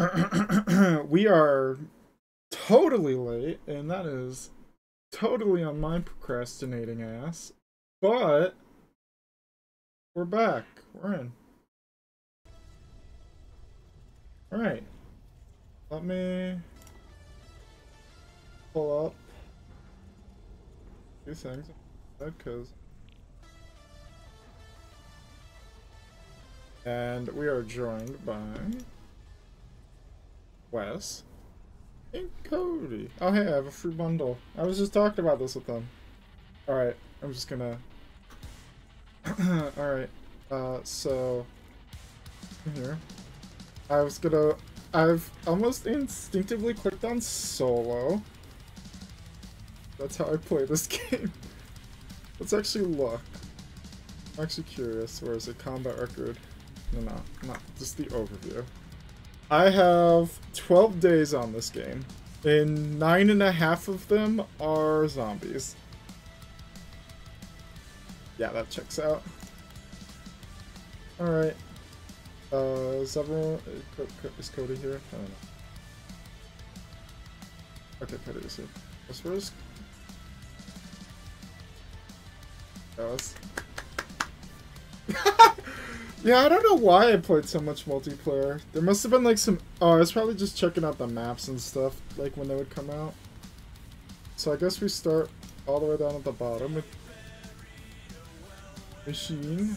we are totally late, and that is totally on my procrastinating ass. But we're back. We're in. Alright. Let me pull up two things because and we are joined by Wes and Cody. Oh hey, I have a free bundle. I was just talking about this with them. Alright, I'm just gonna Alright. Uh so here. I was gonna I've almost instinctively clicked on solo. That's how I play this game. Let's actually look. I'm actually curious. Where is it? Combat record. No, no, not just the overview. I have 12 days on this game, and nine and a half of them are zombies. Yeah, that checks out. Alright. Uh, is everyone... Is Cody here? I don't know. Okay, Cody is here. What's first? That yeah, I don't know why I played so much multiplayer. There must have been like some... Oh, I was probably just checking out the maps and stuff, like when they would come out. So I guess we start all the way down at the bottom with... Machine.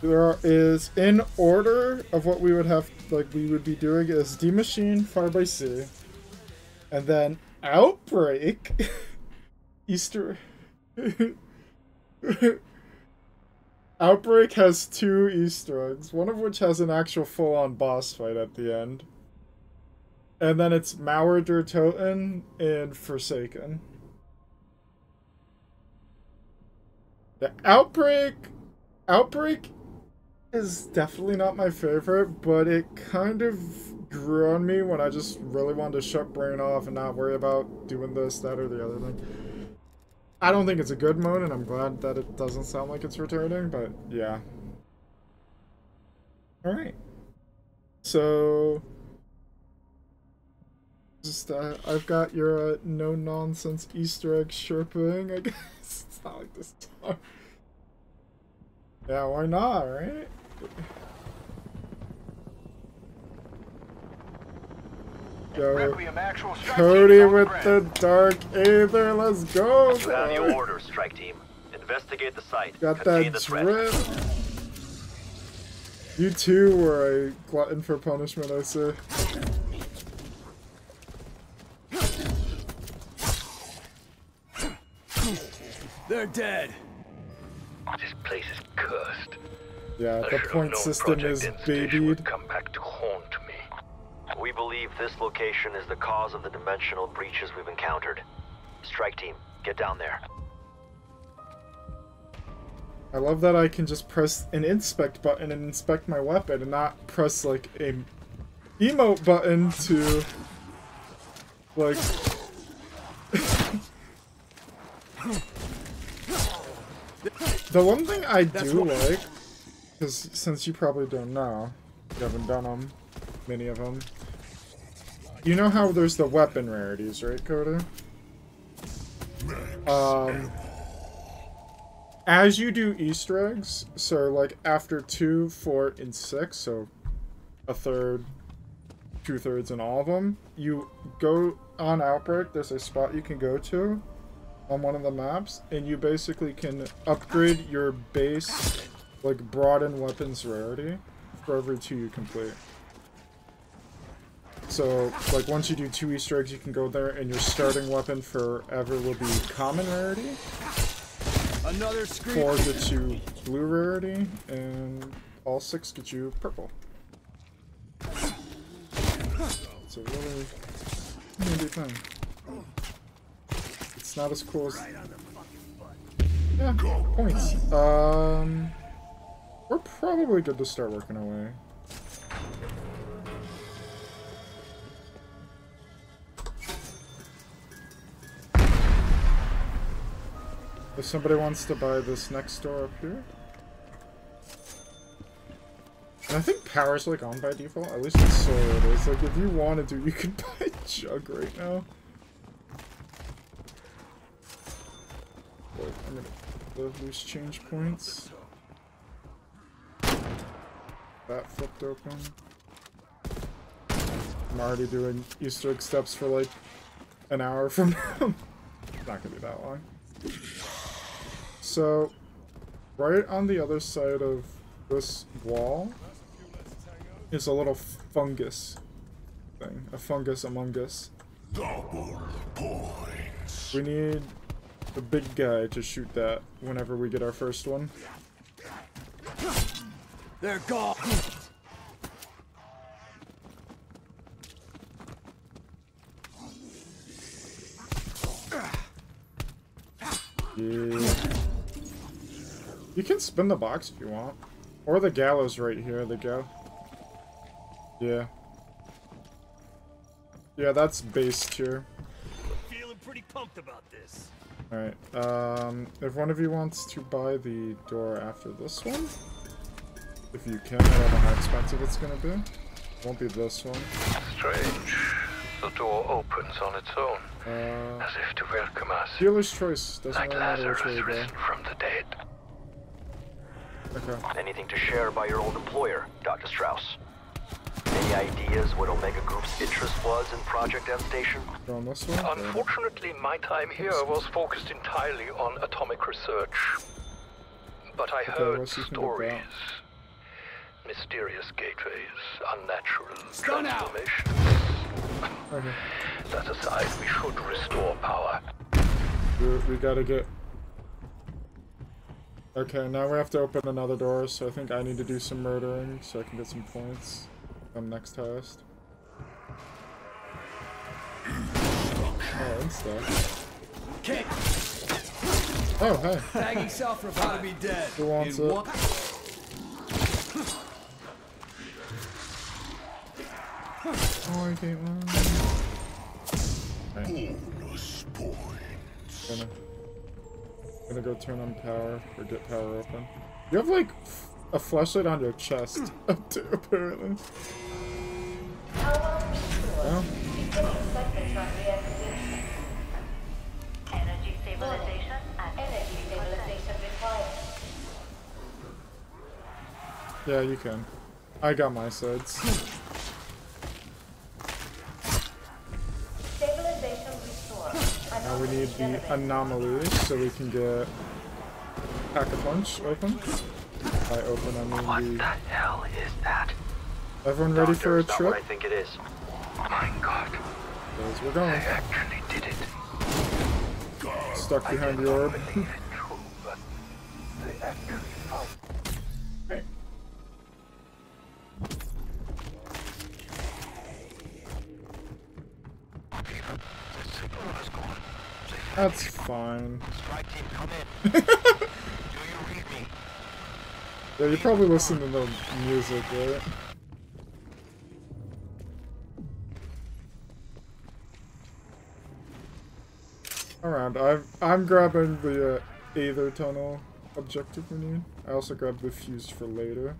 There is, in order of what we would have, like, we would be doing is Die Maschine, Fire by Sea, and then Outbreak, Easter. Outbreak has two Easter eggs, one of which has an actual full-on boss fight at the end. And then it's Mauer der Toten and Forsaken. The Outbreak... Outbreak is definitely not my favorite, but it kind of grew on me when I just really wanted to shut brain off and not worry about doing this, that, or the other thing. I don't think it's a good mode, and I'm glad that it doesn't sound like it's returning, but yeah. Alright. So... Just, uh, I've got your uh, no-nonsense Easter egg sherping, I guess. It's not like this time. Yeah, why not, right? Yo, Cody with the dark aether, let's go! You have your orders, strike team. Investigate the site. Got Contain that drip. You too were a glutton for punishment, I see. They're dead. This place is cursed. Yeah, the point system is babied. Come back to haunt me. We believe this location is the cause of the dimensional breaches we've encountered. Strike team, get down there. I love that I can just press an inspect button and inspect my weapon and not press like a emote button to like The one thing I do like because since you probably don't know, you haven't done them, many of them. You know how there's the weapon rarities, right, Cody? Um, as you do Easter eggs, so like after two, four, and six, so a third, two thirds, and all of them, you go on Outbreak. There's a spot you can go to on one of the maps, and you basically can upgrade your base like broaden weapons rarity for every two you complete. So, like, once you do two Easter eggs, you can go there, and your starting weapon forever will be common rarity. Another screen. Four gets you blue rarity, and all six get you purple. It's a really handy thing. It's not as cool as... Yeah, points. Um... We're probably good to start working away. If somebody wants to buy this next door up here. And I think power's like on by default. At least in Soul it is. Like if you wanted to, you could buy Jug right now. Wait, I'm gonna the loose change points. That flipped open. I'm already doing Easter egg steps for like an hour from now. Not gonna be that long. So, right on the other side of this wall is a little fungus thing. A fungus among us. Double points. We need the big guy to shoot that whenever we get our first one. They're gone. Can spin the box if you want. Or the gallows right here, they go. Yeah. Yeah, that's base tier. Feeling pretty pumped about this. Alright, um, if one of you wants to buy the door after this one, if you can, I don't know how expensive it's gonna be. Won't be this one. Strange. The door opens on its own, Uh, as if to welcome us. dealer's choice. Doesn't Like really matter Lazarus risen from the dead. Okay. Anything to share by your old employer, Dr. Strauss? Any ideas what Omega Group's interest was in Project M Station? Go on this one. or- Unfortunately, my time here was focused entirely on atomic research. But I heard what's you think of stories. Mysterious gateways, unnatural Stun out. transformations. Okay. That aside, we should restore power. We, we gotta get... Okay, now we have to open another door, so I think I need to do some murdering so I can get some points. I'm next highest. Oh, insta. Kick. Oh, hey. Tagging self for about to be dead. Who wants In it? one- Oh, I can't run. Bonus points. Gonna, gonna go turn on power or get power open. You have like a flashlight on your chest, hmm. too, apparently. Energy stabilization and energy stabilization required. yeah, you can. I got my sides. Now we need the anomaly so we can get pack a punch open. By open, I What mean the the. hell is that? Everyone ready Doctor, for a what I think it is. My God, Because we're I actually did it. Stuck behind the orb. believe it true, read me? Yeah, you probably listen to the music, right? Around. I'm I'm grabbing the uh, Aether Tunnel objective we. I also grabbed the fuse for later.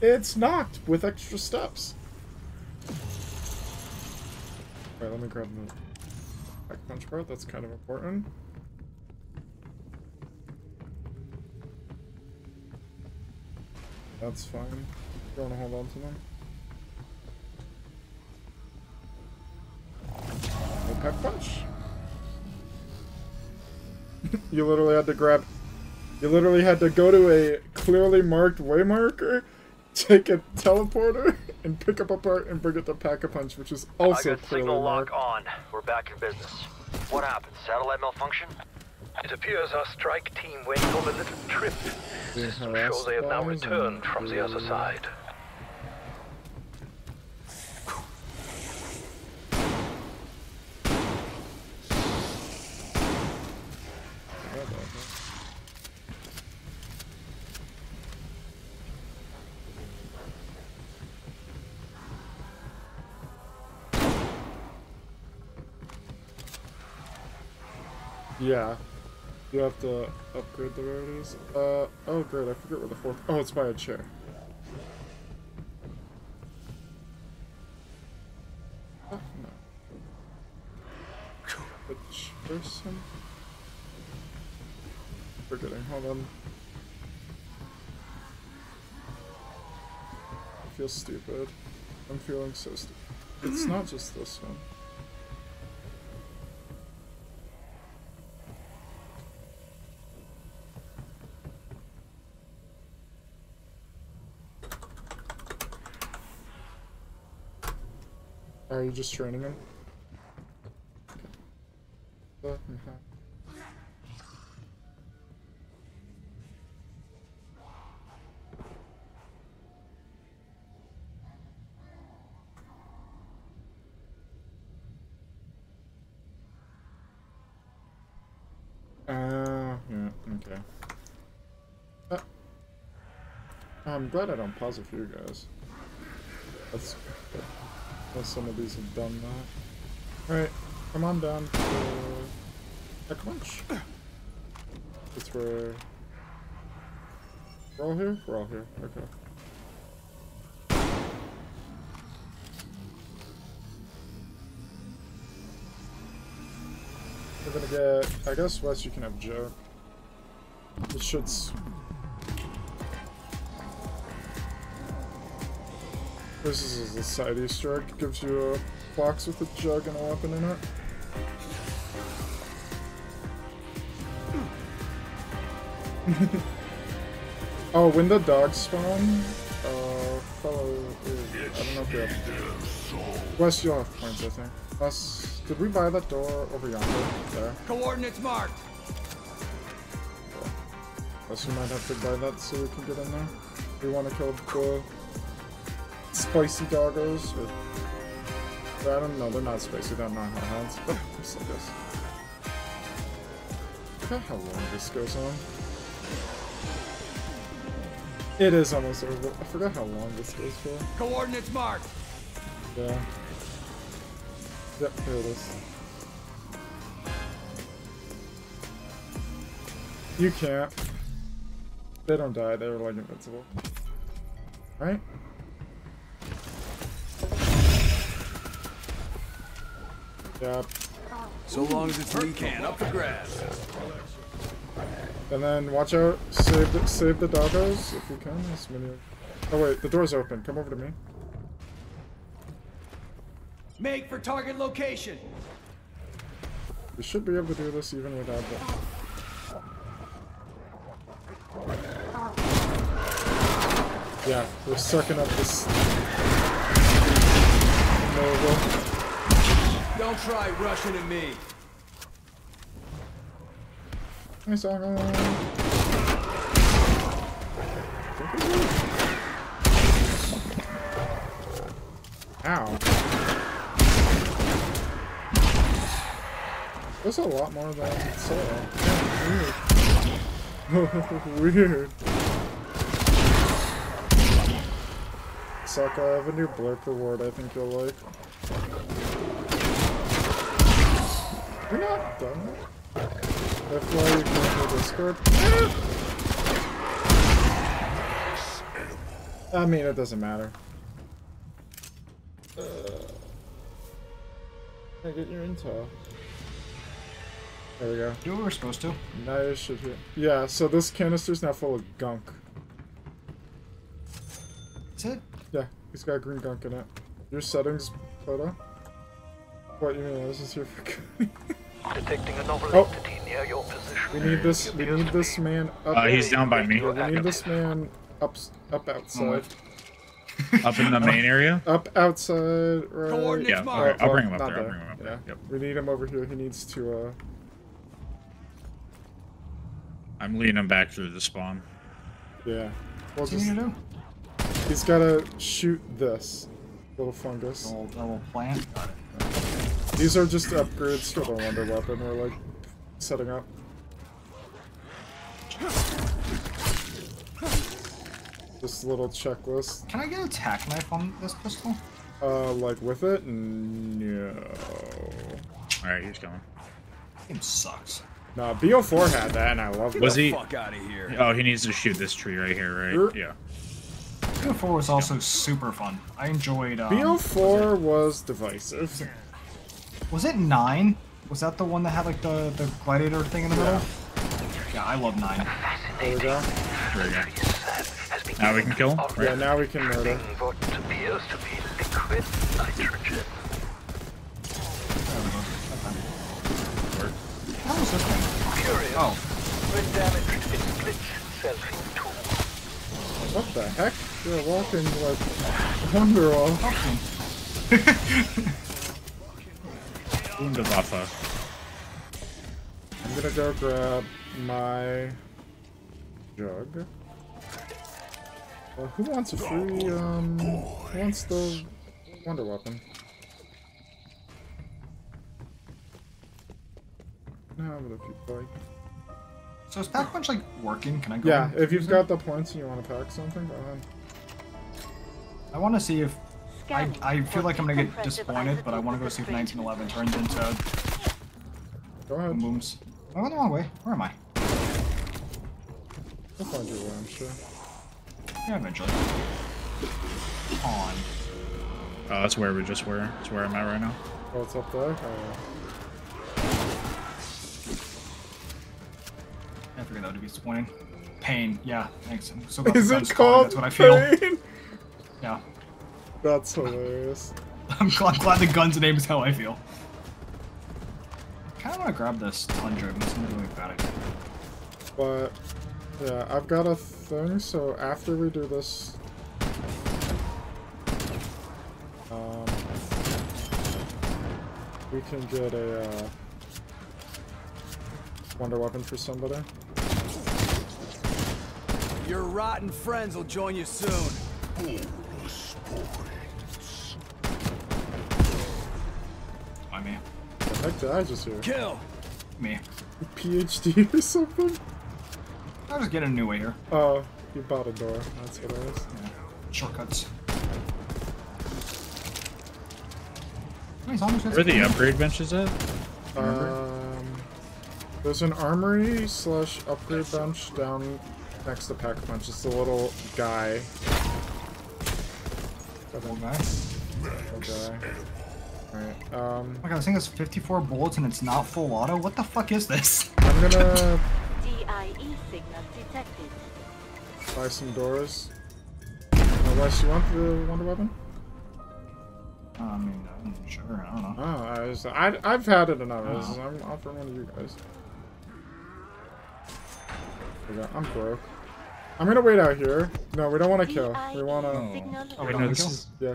It's knocked with extra steps. Alright, let me grab the pack punch part. That's kind of important. That's fine. You want to hold on to them? No pack punch. you literally had to grab. You literally had to go to a clearly marked waymarker, take a teleporter and pick up a part and bring it to Pack-a-Punch, which is also I got signal lock on. We're back in business. What happened? Satellite malfunction? It appears our strike team went on a little trip. System shows they have now returned from the other side. Oh, Yeah. You have to upgrade the rarities. Uh, oh great, I forget where the fourth- Oh, it's by a chair. Oh, no. Which person? Forgetting, hold on. I feel stupid. I'm feeling so stupid. It's not just this one. Just training him? Okay. Uh, yeah, okay. Uh, I'm glad I don't pause for you guys. That's some of these have done that. Alright, come on down to Tech Lunch. That's where... We're all here? We're all here, okay. We're gonna get... I guess, Wes, you can have Joe. It should... This is a side Easter egg. Gives you a box with a jug and a weapon in it. oh, when the dogs spawn, uh, follow. I don't know if you have. Wes, you'll have points, I think. Wes, did we buy that door over yonder? There. Coordinates marked. Wes, we might have to buy that so we can get in there. We want to kill the spicy doggos. Or, I don't know, they're not spicy, they're not hellhounds. Just like this. I forgot how long this goes on. It is almost over. I forgot how long this goes for. Coordinates marked. Yeah. Yep, here it is. You can't. They don't die, they're like invincible. Right? Yep. So long as it's leaking. Up the grass. And then watch out, save the, save the doggos if you can. As many. Oh wait, the door's open. Come over to me. Make for target location. We should be able to do this even without the. Yeah, we're sucking up this. Nova. Don't try rushing at me. Saga. Ow. There's a lot more than I saw. Weird. Weird. Saka, I have a new blurb reward I think you'll like. We're not done. That's why you can do Discord. I mean, it doesn't matter. Uh, I get your intel? There we go. Do what we're supposed to. You should hear. Yeah, so this canister's now full of gunk. That's it. Yeah, he's got green gunk in it. Your settings, Photo? What you mean? I was just here for. Detecting another Oh. entity near your position. we need this. We need this man up. Uh, he's down by me. Yeah, we need this man up, up outside. Up in the main area? Up outside, right? Yeah, marked. alright, I'll bring him up not there. I'll bring him up Yeah. there. Yep. We need him over here. He needs to, uh... I'm leading him back through the spawn. Yeah. We'll What's he just, need to do? he's gotta shoot this little fungus. Little, little plant. Got it. These are just upgrades for the wonder weapon we're, like, setting up. This little checklist. Can I get a tack knife on this pistol? Uh, like, with it? No. Alright, he's going. Game sucks. No, BO4 had that, and I loved Was it. he? Fuck out of here. Oh, he needs to shoot this tree right here, right? Er- Yeah. BO4 was also super fun. I enjoyed. Um, BO4 was divisive. Was it nine? Was that the one that had like the the gladiator thing in the middle? Yeah, I love nine. There we go. There we go. Now we can kill him, Yeah, now we can murder. What appears to be liquid nitrogen. There we go. Okay. Was this thing? Curious. Oh, When damaged, it splits itself in two. What the heck? You're walking like Wonderwall. okay. Wunderwaffe. I'm gonna go grab my jug. Well, who wants a free, um, who wants the wonder weapon? No, but if you'd like. So is Pack Punch like working? Can I go? Yeah, if you've got it? the points and you want to pack something, go ahead. I want to see if I I feel like I'm gonna get disappointed, but I want to go see if 1911 turns into Go ahead. booms. I went the wrong oh, way. Where am I? We'll find your way, I'm sure. Yeah, eventually. On. Oh, that's where we just were. That's where I'm at right now. Oh, it's up there? Oh, I figured that would be disappointing. Pain. Yeah, thanks. I'm so glad Is it called That's what I feel. Pain? Yeah. That's hilarious. I'm glad, I'm glad the gun's name is how I feel. I kind of want to grab this Tundra. It's a really bad idea. But yeah, I've got a thing. So after we do this, um, we can get a uh, wonder weapon for somebody. Your rotten friends will join you soon. Why heck did I just hear? Kill. Me. PhD or something? I'll just get a new way here. Oh, you bought a door. That's what it is. Yeah. Shortcuts. How many zombies Where are the upgrade benches at? Um, there's an armory slash upgrade bench down next to pack punch. It's the little guy. Little guy. Little guy. Alright, um, Oh my god, this thing has 54 bullets and it's not full auto? What the fuck is this? I'm gonna DIE signal detected. buy some doors. Uh, Wes, you want the wonder weapon? Uh, I mean, I'm sure, I don't know. Oh, I was, I, I've had it enough. Oh. I'm offering one of you guys. There we go. I'm broke. I'm gonna wait out here. No, we don't want to kill. We wanna. signal Oh, Wait, no, this kill? is Yeah.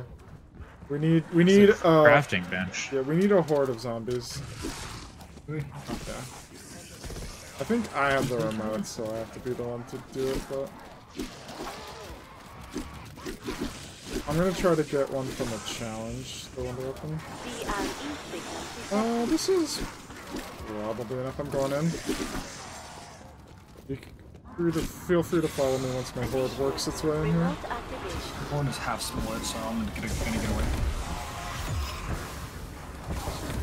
We need. We need. a Uh. crafting bench. Yeah, we need a horde of zombies. We? Yeah. I think I have the remote, so I have to be the one to do it, but... I'm gonna try to get one from a challenge, the wonder weapon. DIE signal. Uh, this is probably enough. I'm going in. You c- free to, feel free to follow me once my horde works its way in here. Remote activation. The board is half split, so I'm gonna get, gonna get away.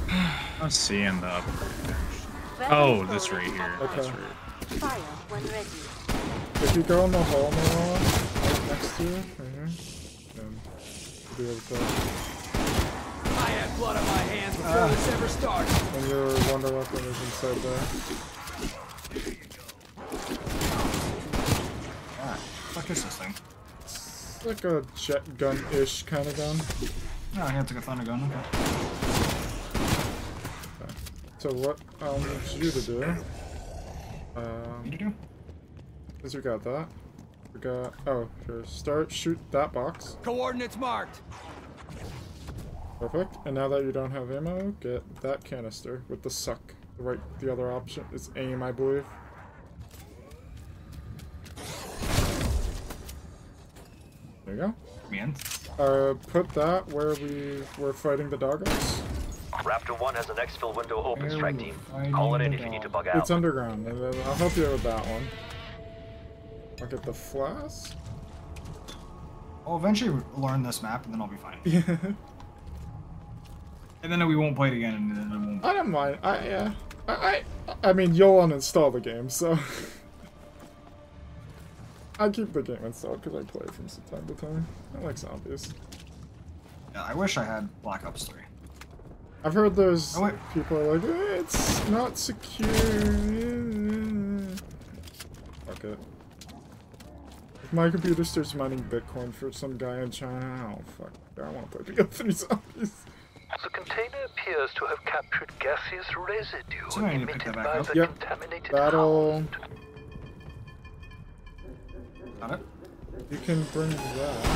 I'm seeing the upgrade bench. Weapon Oh, this right here. Okay. That's right. Fire when ready. If you go in the hole now, right next to you, right here, then you'll be able to... I have blood on my hands ah. before this ever started. And your wonder weapon is inside there. Alright. Fuck is this thing? It's like a jet gun-ish kind of gun. Oh, yeah, it's like a thunder gun, okay. So what I'll need you to do, Need um, to do? is we got that. We got, oh, here, start, shoot that box. Coordinates marked. Perfect. And now that you don't have ammo, get that canister with the suck. The right, the other option is aim, I believe. There you Me in? go. Uh, put that where we were fighting the doggos. Raptor 1 has an exfil window open, Where strike team. Call it in if you need to bug out. It's underground, uh, uh, I'll help you with that one. I'll get the flask. I'll eventually learn this map and then I'll be fine. Yeah. And then we won't play it again and then it won't. I don't mind. I yeah. I, I, I mean, you'll uninstall the game, so. I keep the game installed because I play it from time to time. I like zombies. Yeah, I wish I had Black Ops 3. I've heard those Oh, wait. people are like, eh, it's not secure. Fuck it. If my computer starts mining Bitcoin for some guy in China, oh fuck, I want to play BO3 zombies. The container appears to have captured gaseous residue So I need to pick emitted by up. the Yep. contaminated That'll. hound. Got it? You can bring that.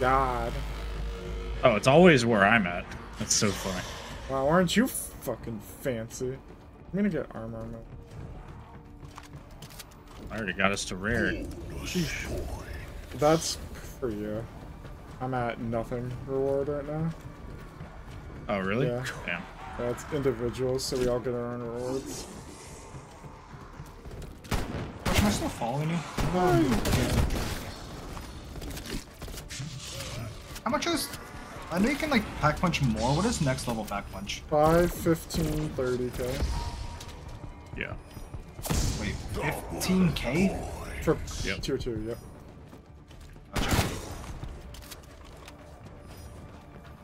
God. Oh, it's always where I'm at. That's so funny. Wow, aren't you fucking fancy? I'm gonna get armor. I already got us to rare. That's for you. I'm at nothing reward right now. Oh, really? Yeah. Damn. That's individuals, so we all get our own rewards. Gosh, am I still following you? How much is... I know you can, like, pack punch more. What is next level pack punch? 5, 15, 30k. Yeah. Wait, 15k? For Yep. tier 2, yep.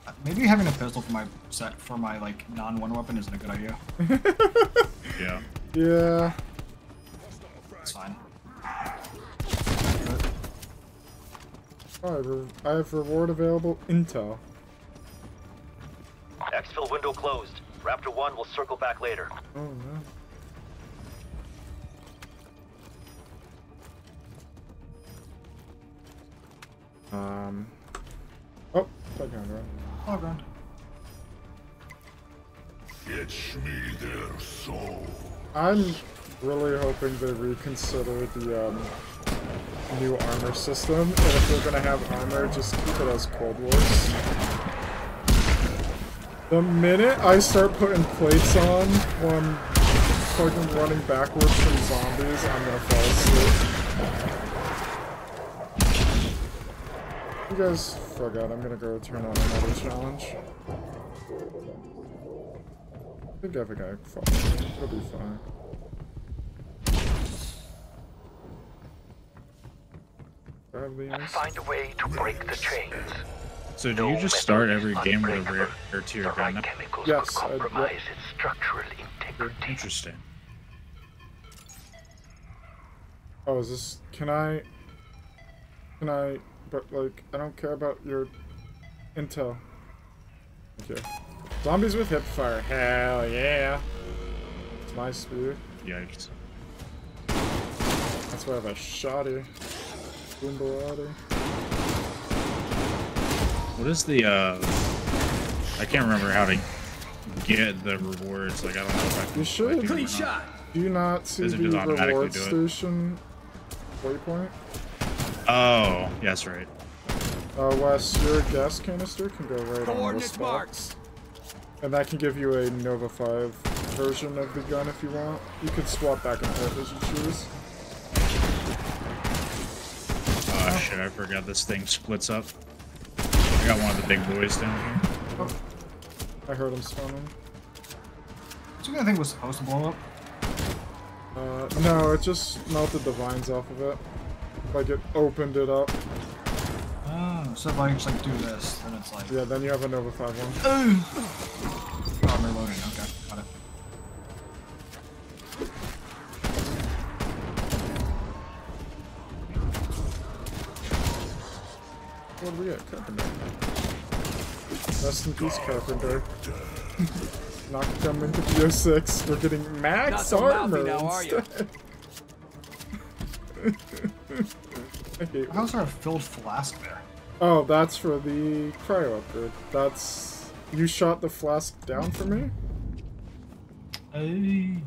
Uh, Maybe having a pistol for my set for my like non-one weapon isn't a good idea. Yeah. Yeah. Oh, I, re I have reward available intel. Exfil window closed. Raptor 1 will circle back later. Oh no. Um. Oh, play counter. Oh, ground. I'm really hoping they reconsider the um, new armor system, and if they're gonna have armor, just keep it as Cold Wars. The minute I start putting plates on when I'm fucking running backwards from zombies, I'm gonna fall asleep. You guys forgot, I'm gonna go turn on another challenge. I think I a guy fall. It'll be fine. Grab these. Find a way to break the chains. So do No you just start every game with a rare, unbreakable. rare tier The gun? right chemicals Yes, could I- yeah. compromise its structural integrity. Interesting. Oh, is this? Can I? Can I? But like, I don't care about your intel. Thank you. Zombies with hip fire. Hell yeah! It's my speed. Yikes. That's why I have a shoddy. Boombalati. What is the, uh... I can't remember how to get the rewards. Like, I don't know if I can... You should. do it or Clean shot. Do you not see Does the reward station waypoint? Oh, yeah, that's right. Uh, Wes, your gas canister can go right on those Coordinates marked. And that can give you a Nova 5 version of the gun if you want. You could swap back and forth as you choose. Oh, shit, I forgot this thing splits up. I got one of the big boys down here. I heard him spawning. So I think was supposed to blow up. Uh, no, it just melted the vines off of it. Like it opened it up. Oh, so if I just like do this, then it's like. Yeah, then you have a Nova 5 one. Oh, I'm reloading. Okay, What do we get? Carpenter. Rest in peace, Carpenter. Not come into BO6. We're getting Not max so armor mouthy now, are you? instead. I hate How's there a filled flask there? Oh, that's for the cryo upgrade. That's you shot the flask down for me. Hey.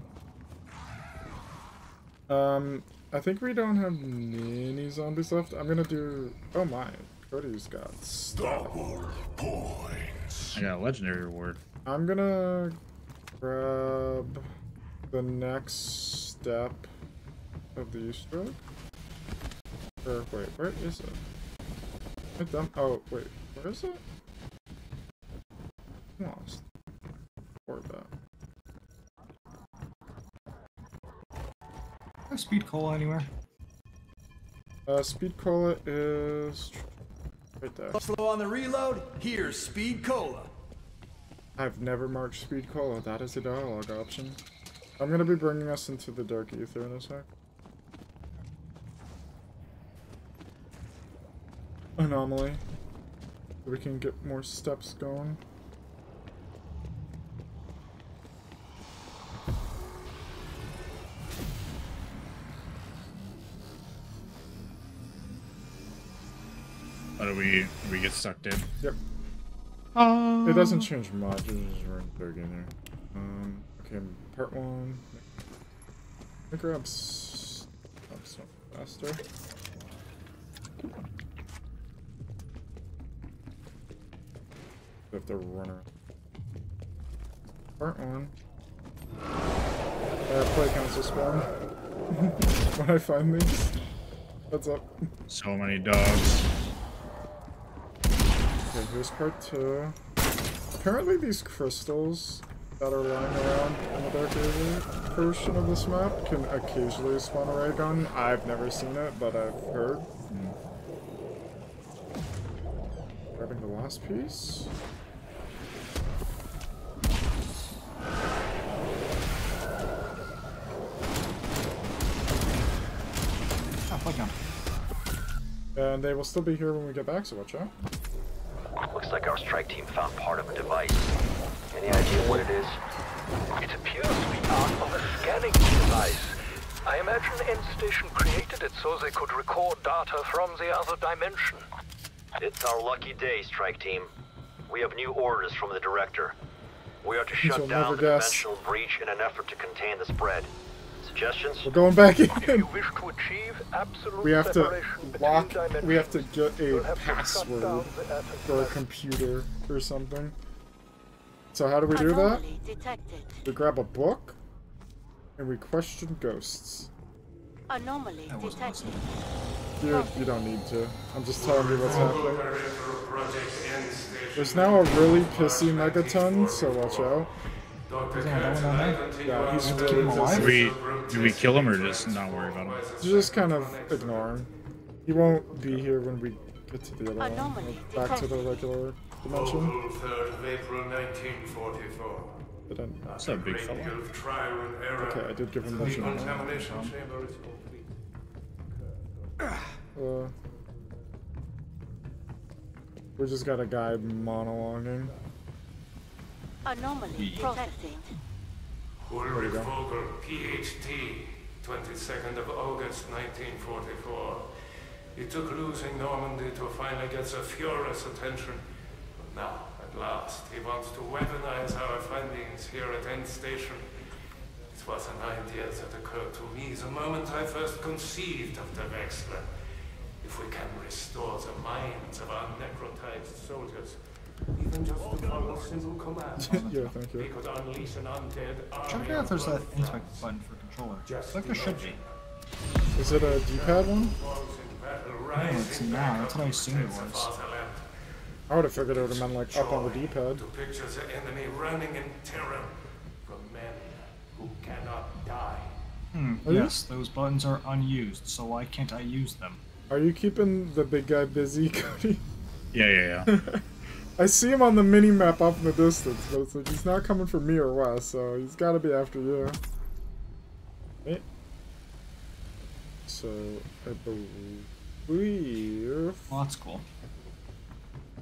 Um, I think we don't have many zombies left. I'm gonna do. Oh my, Got double points. I got a legendary reward. I'm gonna grab the next step of the Easter. Or wait, where is it? Right them. Oh wait, where is it? I'm lost. Or that. Speed cola anywhere. Uh, speed cola is right there. Slow on the reload. Here's speed cola. I've never marked speed cola. That is a dialogue option. I'm gonna be bringing us into the dark aether in a sec. Anomaly. We can get more steps going. How do we we get sucked in? Yep. Uh, It doesn't change much. It's just right there again here. Um. Okay. Part one. Let me grab s- grab some faster. We have to run around. Part one. Uh, play council spawn. when I find these. What's up? So many dogs. Okay, here's part two. Apparently these crystals that are lying around in the dark area portion of this map can occasionally spawn a ray gun. I've never seen it, but I've heard. Grabbing the last piece. Ah, fuck him. And they will still be here when we get back, so watch out. Looks like our strike team found part of a device. Any idea what it is? It appears to be part of a scanning device. I imagine End Station created it so they could record data from the other dimension. It's our lucky day, strike team. We have new orders from the director. We are to shut down the guess. dimensional breach in an effort to contain the spread. Suggestions? We're going back If in. you wish to achieve absolute We have to lock. We have to get a have to password down the atom for a computer or something. So how do we do that? Detected. We grab a book and we question ghosts. Anomaly That detected. You, oh. you don't need to. I'm just telling you what's happening. There's now a really pissy megaton, so watch out. Isn't that one down there? Yeah, he's Keep him Do alive? pissy. we do we kill him or just not worry about him? Just kind of ignore him. He won't be here when we get to the other one. Like, Back to the regular dimension. 3rd of April 1944. But then, What's up, big Great fella? deal of trial and error. okay, I did give him The the shot. decontamination chamber is complete. Uh, we just got a guy monologuing. Anomaly processing. Ulrich Vogel, PhD, 22nd of August 1944. It took losing Normandy to finally get the Fuhrer's attention. But now, at last, he wants to weaponize our findings here at End Station. It was an idea that occurred to me the moment I first conceived of the Wexler. If we can restore the minds of our necrotized soldiers, even just to follow a simple command, yeah, thank you. could unleash an undead army. Trying to figure out if there's of that inspect button for controller. Just like there should be. Is it a D-pad one? Falls in battle, No, rising it's not. That's up what I to assumed it was. I would have figured it would have been like up on the D-pad. To picture the enemy running in terror from men who cannot die. Hmm, Are you- yes, those buttons are unused, so why can't I use them? Are you keeping the big guy busy, Cody? Yeah, yeah, yeah. I see him on the mini map up in the distance, but it's like he's not coming for me or Wes, so he's got to be after you. Eh. So I believe Well, that's cool.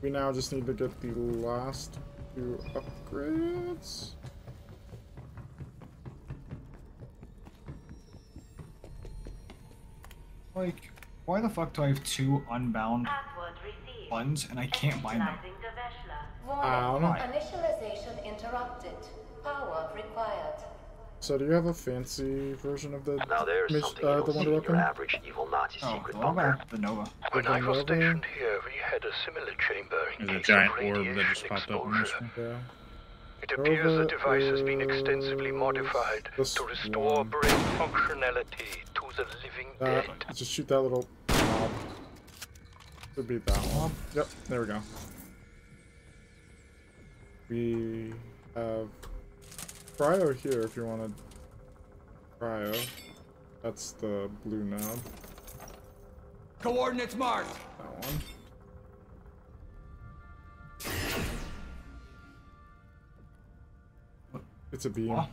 we now just need to get the last two upgrades. Like, why the fuck do I have two unbound Password received. buttons and I can't bind them? Initializing the Veshla. I don't know. Initialization interrupted. Power required. So do you have a fancy version of the Now there's mis- something uh, you the Wonder in your average evil Nazi Oh, secret go bunker. the Nova. When I was stationed here, we had a similar chamber in There's a giant of orb that radiation just popped up in this exposure. one. Yeah. It appears Nova the device has been extensively modified to restore one. brain functionality to the living That, dead. just shoot that little knob. Would be that one. Yep, there we go. We have uh, cryo here if you want to cryo. That's the blue knob. Coordinates marked. That one. It's a beam. What?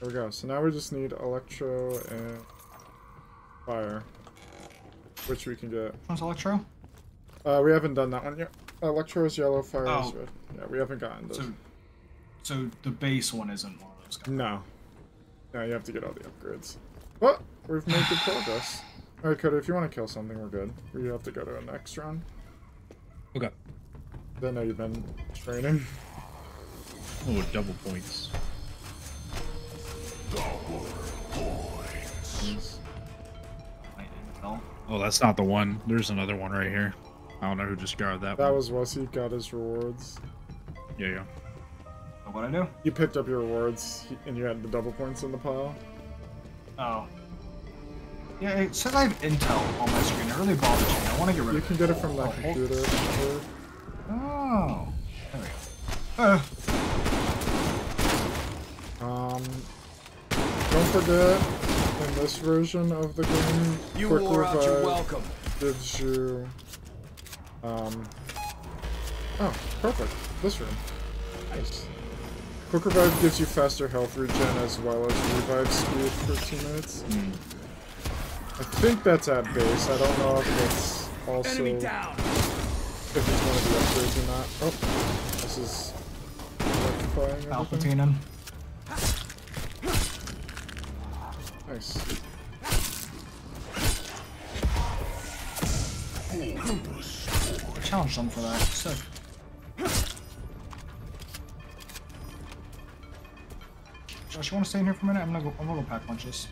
There we go. So now we just need electro and fire, which we can get. One's Electro? Uh, we haven't done that one yet. Electro is yellow, fire is Oh. red. Yeah, we haven't gotten those. So, so the base one isn't one of those guys. No. No, you have to get all the upgrades. But we've made good progress. Alright, Cody, if you want to kill something, we're good. We have to go to a next round. Okay. I know you've been training. Oh, double points. Lightning fell. Oh, that's not the one. There's another one right here. I don't know who just grabbed that, That one. was Wussy, got his rewards. Yeah, yeah. So what I do? You picked up your rewards, and you had the double points in the pile. Oh. Yeah, it says I have intel on my screen. It really bothers me. I want to get rid You of it. You can get it from that Oh, computer. remember? Oh. There we go. Uh, Um, don't forget, in this version of the game, You quick wore out your revive welcome. gives you, um, oh, perfect. This room. Nice. Quick revive gives you faster health regen as well as revive speed for two minutes. I think that's at base. I don't know if it's also Enemy down. if it's one of the upgrades or not. Oh, this is rectifying everything. Palpatine. Nice. Challenge them for that. Sick. Josh, you want to stay in here for a minute? I'm gonna go. I'm gonna go pack lunches.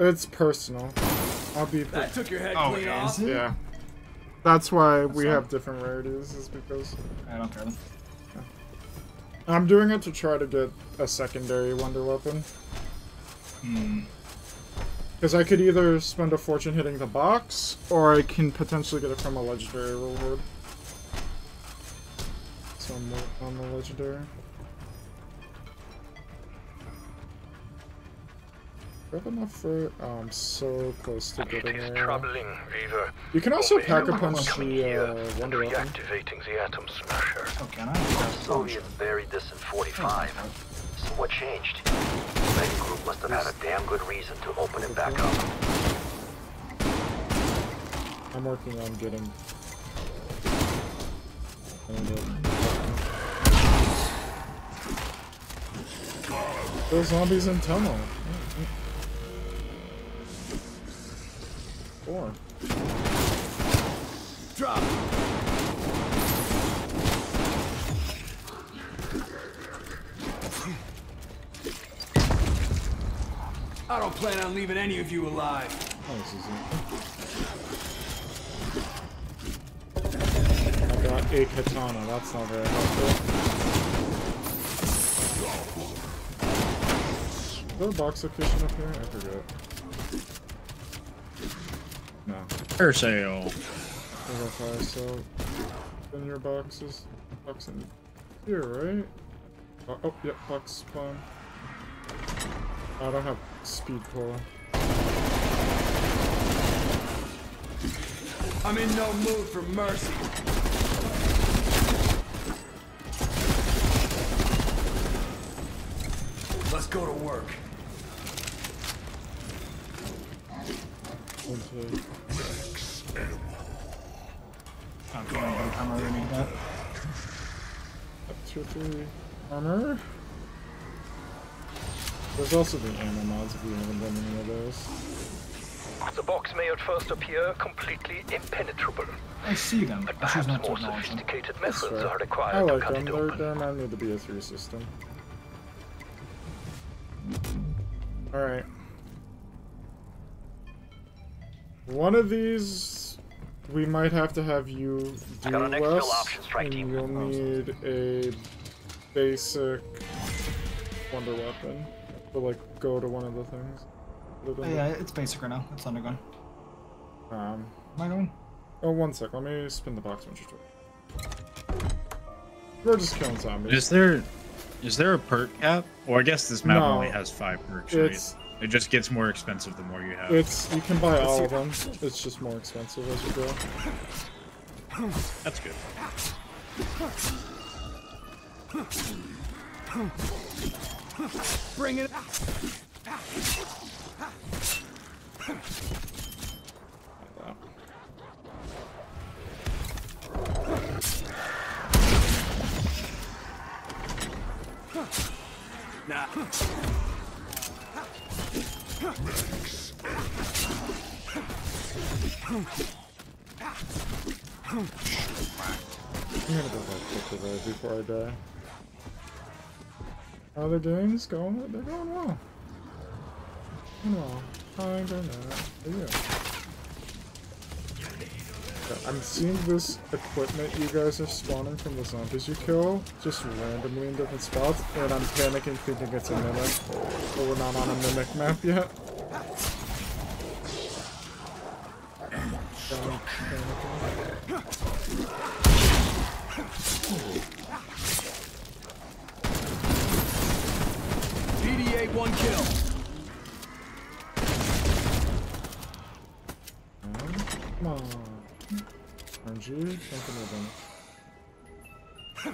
It's personal. I'll be. That took your head Oh, clean off. it? Yeah. That's why we not- have different rarities, is because I don't care then. I'm doing it to try to get a secondary wonder weapon. Hmm. Because I could either spend a fortune hitting the box, or I can potentially get it from a legendary reward. So I'm wor- on the legendary. Do I have enough for? Oh, I'm so close to getting is it. troubling, Weaver. You can also pack a you punch the here uh, and wonder reactivating the Atom Smasher. Oh, can I? Soviets buried this in 45. So what changed? The Red Group must have had a damn good reason to open it back up. I'm working on getting. Those zombies in tunnel. Four. Drop. I don't plan on leaving any of you alive. Oh, this is it. I got a katana. That's not very helpful. Is there a box location up here? I forget. No. Fair sale. There's a fire cell in your boxes. Box in here, right? Oh, oh yep, box spawn. I don't have speed cola. I'm in no mood for mercy. Let's go to work. Into Okay, by the time I really need that. two, three armor. There's also the ammo mods if you haven't done any of those. The box may at first appear completely impenetrable, I see them. but perhaps not more acknowledge them. sophisticated methods fair. are I required to like cut them. it They're, open. they remind me of the BS3 system. Alright. One of these we might have to have you do got an exfil Wes, option, strike and team. you'll need a basic wonder weapon to like go to one of the things. Put it Oh, yeah, it's basic right now. It's undergun. the- Um, Am I going? oh, one sec. Let me spin the box when you're We're just killing zombies. Is there Is there a perk cap? Well, I guess this map No. only has five perks, right? It just gets more expensive the more you have. it's you can buy all of them. It's just more expensive as you go. That's good. Bring it. Nah. I'm gonna go back quick away before I die. How the games going? They're going well. Going well. Kinda not. But yeah. Yeah, I'm seeing this equipment you guys are spawning from the zombies you kill, just randomly in different spots, and I'm panicking thinking it's a mimic, but we're not on a mimic map yet. Panic- panicking. PDA one kill. Come on. RNG, something we're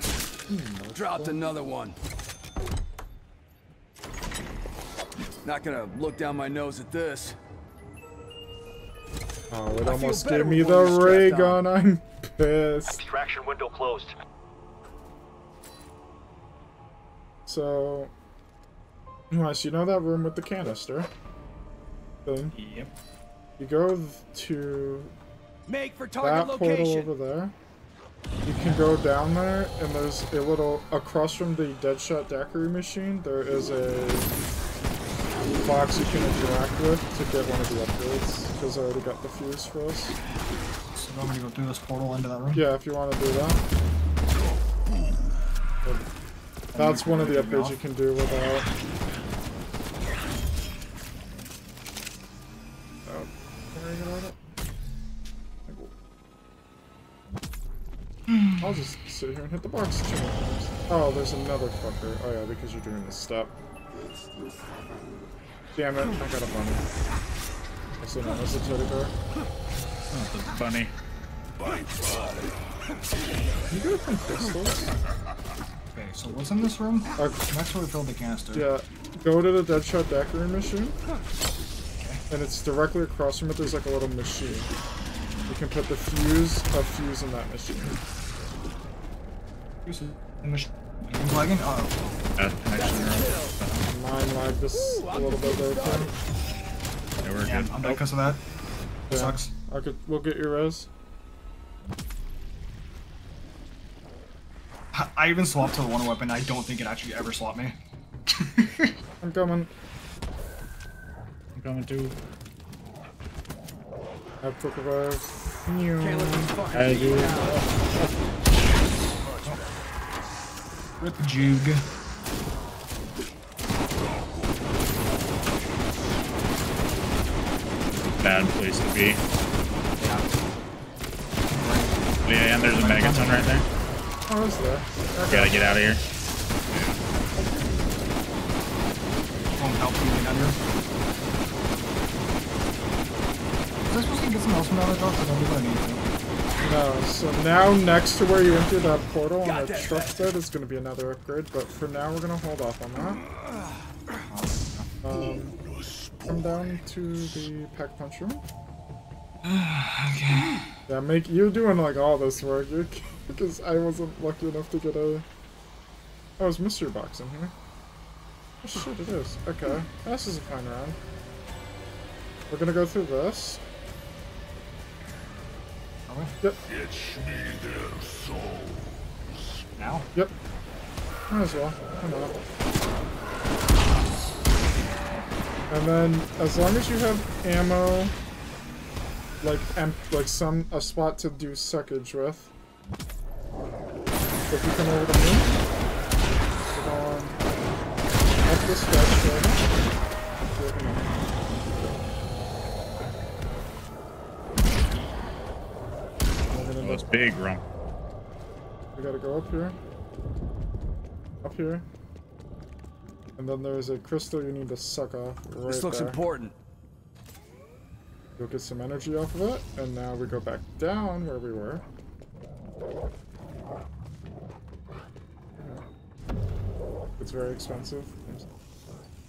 done. Dropped another one. Not gonna look down my nose at this. Oh, it I almost gave me the one strapped ray on. gun. I'm pissed. Extraction window closed. So, Wes, you know that room with the canister? Thing. Yep. You go to Make for that target portal location. over there. You can go down there, and there's a little across from the Deadshot Daiquiri machine. There is a box you can interact with to get one of the upgrades. Because I already got the fuse for us. So I'm gonna go through this portal into that room. Yeah, if you want to do that. That's one of the upgrades you can do without. Can about it. I'll just sit here and hit the box two more times. Oh, there's another fucker. Oh yeah, because you're doing this step. Damn it, I got a bunny. Also known as a teddy bear. Oh, the bunny. You got some pistols? Okay, so what's in this room? Uh, Next where we filled the canister. Yeah, go to the Deadshot Daiquiri machine. And it's directly across from it, there's like a little machine. You can put the fuse, a fuse in that machine. Here's the machine. Are you lagging? Oh, Bad connection. Mine lagged just a little bit there too. Yeah, we're yeah, good. I'm dead because of that. Yeah. Sucks. I could, we'll get your res. I even swapped to the one weapon. I don't think it actually ever swapped me. I'm coming. I'm coming too. I have quick revive. Can't let these fuckers I do. me. Rip Juge. Bad place to be. Oh, yeah, and there's a megaton right there. Oh, is there? Gotta get out of here. Won't help you get under. Was I supposed to get some else from the other door? Because I don't think need to. No, so now next to where you entered that portal on the truck bed is going to be another upgrade, but for now we're going to hold off on that. Um, come down to the pack punch room. Okay. Yeah, make you're doing like all this work because I wasn't lucky enough to get a. Oh, it's mystery box in here. Oh shit, it is. Okay, this is a fine round. We're gonna go through this. Are we? Yep, Now? yep. Might as well. Why not? And then, as long as you have ammo, like em like some a spot to do suckage with. If you come over to me, up Here, come on. Moving in Oh, it's big, Rump. We gotta go up here. Up here. And then there's a crystal you need to suck off right This looks there. important. You'll get some energy off of it, and now we go back down where we were. It's very expensive.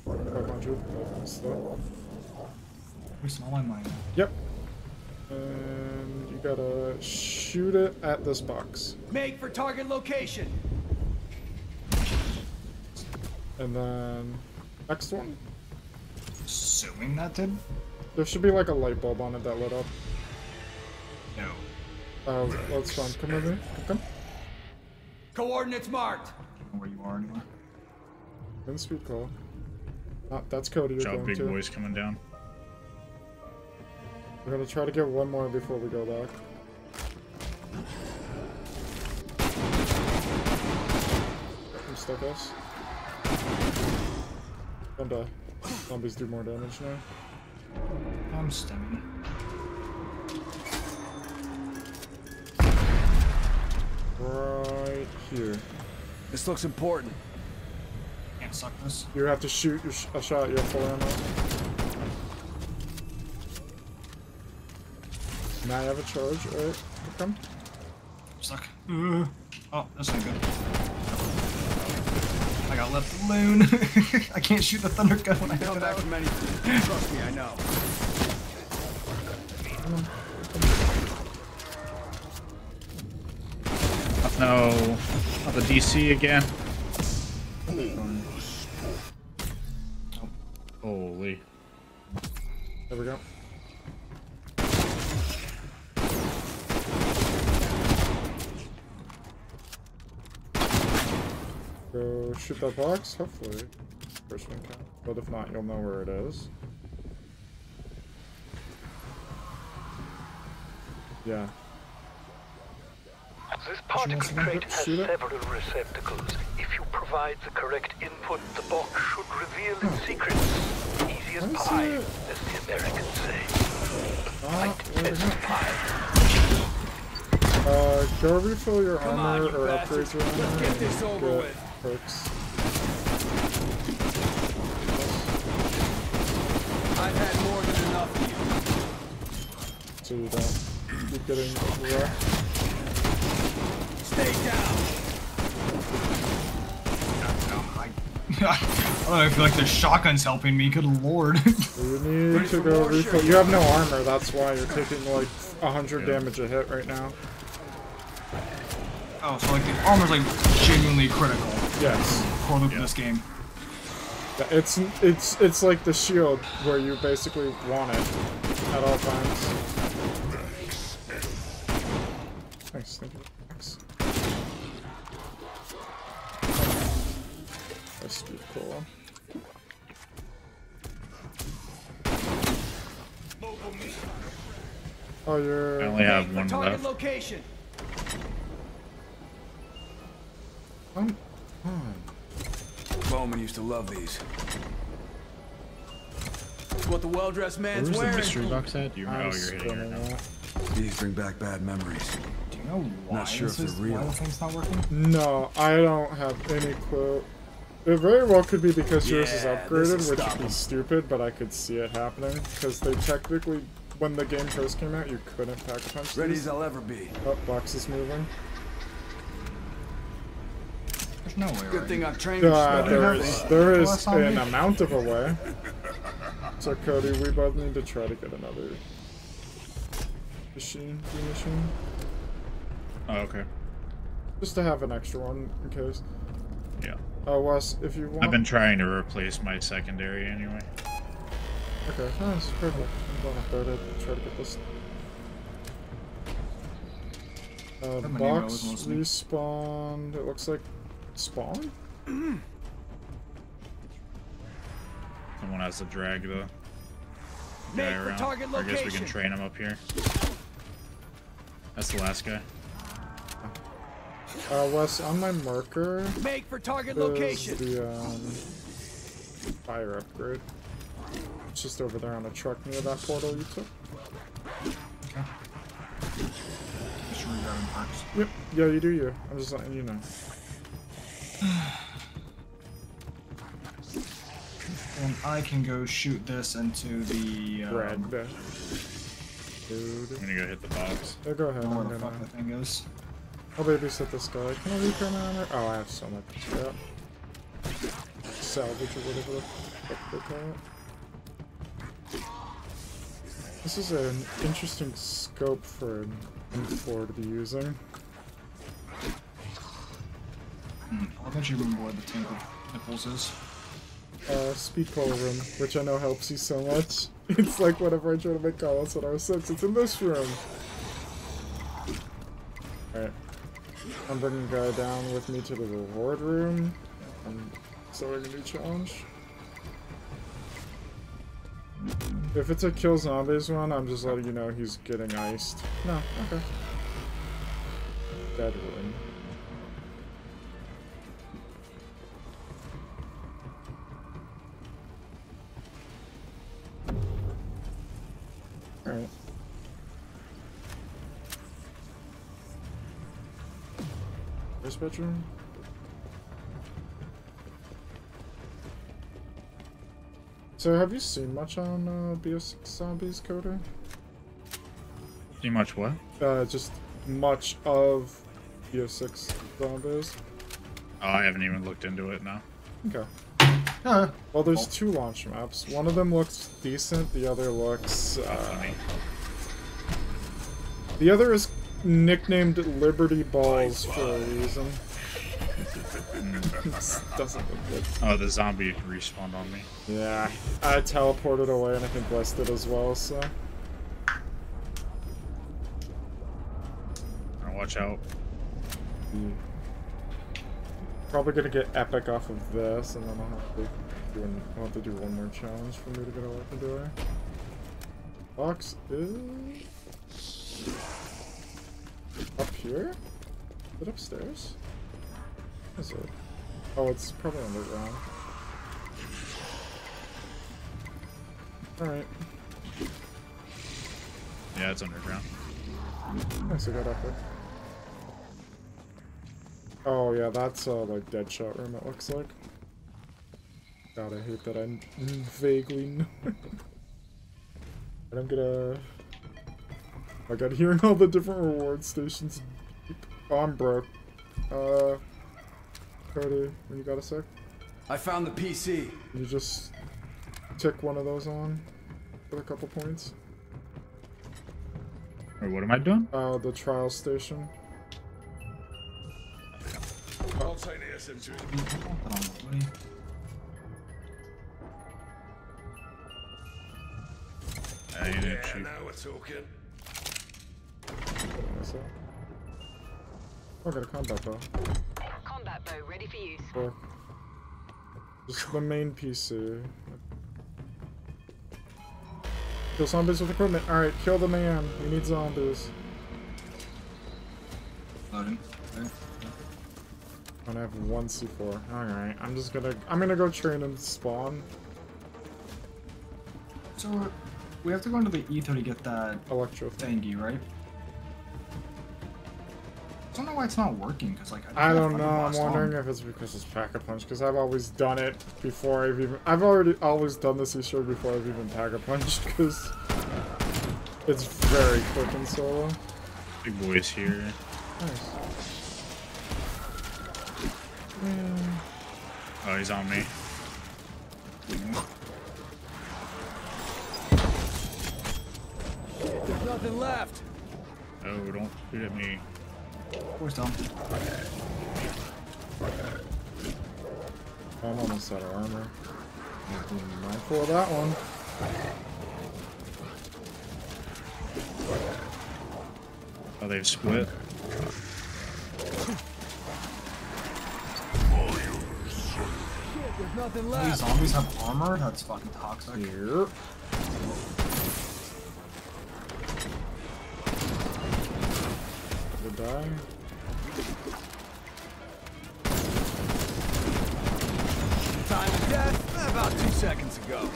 500. Still. Wasting all my money. Yep. And you gotta shoot it at this box. Make for target location. And then next one. Assuming that did? There should be like a light bulb on it that lit up. No. Uh, that's fine. Come with me. Come. Coordinates marked. Know where you are anymore. In speed call. Ah, that's Cody. You're Watch out, going big to. boys coming down. We're gonna try to get one more before we go back. You stuck us. Don't die. Zombies do more damage now. I'm stemming. Right here. This looks important. Can't suck this. You have to shoot your sh a shot. You have full ammo. Now you have a charge. Alright. Come. Stuck. Uh, oh, that's not good. I got left alone. I can't shoot the thunder gun when I Come have back it from anything. Trust me, I know. No, not the DC again. Holy. There we go. Go shoot that box, hopefully. First one can. But if not, you'll know where it is. Yeah. This particle want someone to crate has it? several receptacles. If you provide the correct input, the box should reveal its secrets. Easy as Let see pie, it. as the Americans say. Ah, where It's the heck? pie. Uh, go refill your Come on, armor you or bastards. upgrade your armor. Let's get this over with. Perks. I've had more than enough of you. So you don't keep getting wrecked. Stay down. I, I don't know, I feel like the shotgun's helping me. Good lord. You need to go refill. You have no armor, that's why you're taking like 100 Yeah. damage a hit right now. Oh, so like the armor's like genuinely critical Yes. for the, Yeah. this game. It's it's it's like the shield where you basically want it at all times. Nice, thank you. Thanks. That's speed cool. Oh, you're. I only have one for target left. location. Come on. Bowman used to love these. It's what the well-dressed man's Where's the wearing. mystery box at? Do you I'm remember? Oh, you're hitting it now. These bring back bad memories. Do you know why Not sure this if they're why real. the thing's not working? No, I don't have any clue. It very well could be because yours is upgraded, which stop would be 'em. stupid, but I could see it happening. Because they technically, when the game first came out, you couldn't pack a punch Ready these. as I'll ever be. Oh, box is moving. There's no way. Good right? thing I've trained Uh, you there smart. is, there is an amount of a way. So Cody, we both need to try to get another machine, free machine, Oh, okay. just to have an extra one in case. Yeah. Uh, Wes, if you want. I've been trying to replace my secondary anyway. Okay, oh, that's perfect. I'm going up there to try to get this. Uh, How many box rows mostly? respawned. It looks like spawn. Someone has to drag the Make guy for around. target Or I guess we can train him up here. That's the last guy. Uh, Wes, on my marker Make for target location. the um, fire upgrade. It's just over there on a truck near that portal you took. Just regrabbing perks. Yep. Yeah, you do you. I'm just letting you know. And I can go shoot this into the. Um, Red. Dude. I'm gonna go hit the box. Yeah, go ahead. I don't know I'm where the fuck gonna... the thing is. I'll babysit this guy. Can I repair my armor? Oh, I have so much crap. Salvage or whatever the fuck they call it. This is an interesting scope for an M4 to be using. I'll eventually remember where the tank of nipples is. Uh, speed cola room, which I know helps you so much. It's like whenever I try to make calls I was six, it's in this room. Alright. I'm bringing guy down with me to the reward room. I'm starting a new challenge. If it's a kill zombies one, I'm just letting you know he's getting iced. No, okay. Dead. Alright. This bedroom? So have you seen much on uh, BS Zombies, Cody? See much what? Uh, just much of BO6 Zombies? Oh, I haven't even looked into it now. Okay. Uh, Well, there's two launch maps. One of them looks decent, the other looks... Uh, the other is nicknamed Liberty Balls for a reason. This doesn't look good. Oh, the zombie respawned on me. Yeah, I teleported away and I think Wes did as well, so... Watch out. Probably gonna get epic off of this, and then I'll have to do, an, I'll have to do one more challenge for me to get a legendary. Box is... Up here? Is it upstairs? Is it? Oh, it's probably underground. Alright. Yeah, it's underground. Nice, I got up there. Oh yeah, that's uh, like Deadshot room it looks like. God, I hate that I vaguely know. and I'm gonna... I got hearing all the different reward stations. Oh, I'm broke. Uh... Cody, when you got a sec? I found the PC. Can you just tick one of those on for a couple points? Wait, what am I doing? Uh, the trial station. Outside SMG. put on the way. I didn't shoot. now we're talking. So. Oh, I got a combat bow. Combat bow ready for use. Or just the main PC. Kill zombies with equipment. Alright, kill the man. We need zombies. Loading. Okay. And I have one C4. Alright, I'm just gonna I'm gonna go train and spawn. So we have to go into the aether to get that Electro thing. thingy, right? I don't know why it's not working. Cause like I did that don't know, I'm wondering time. if it's because it's pack a punch, because I've always done it before I've even I've already always done this Easter egg before I've even pack a punched because it's very quick and solo. Big boy's here. Nice. Oh, he's on me. There's nothing left. Oh, don't shoot at me. Where's Tom? I'm almost out of armor. Be mindful of that one. Oh, they've split. There's nothing These zombies have armor? That's fucking toxic. Here. Would die. Time of death? About two seconds ago.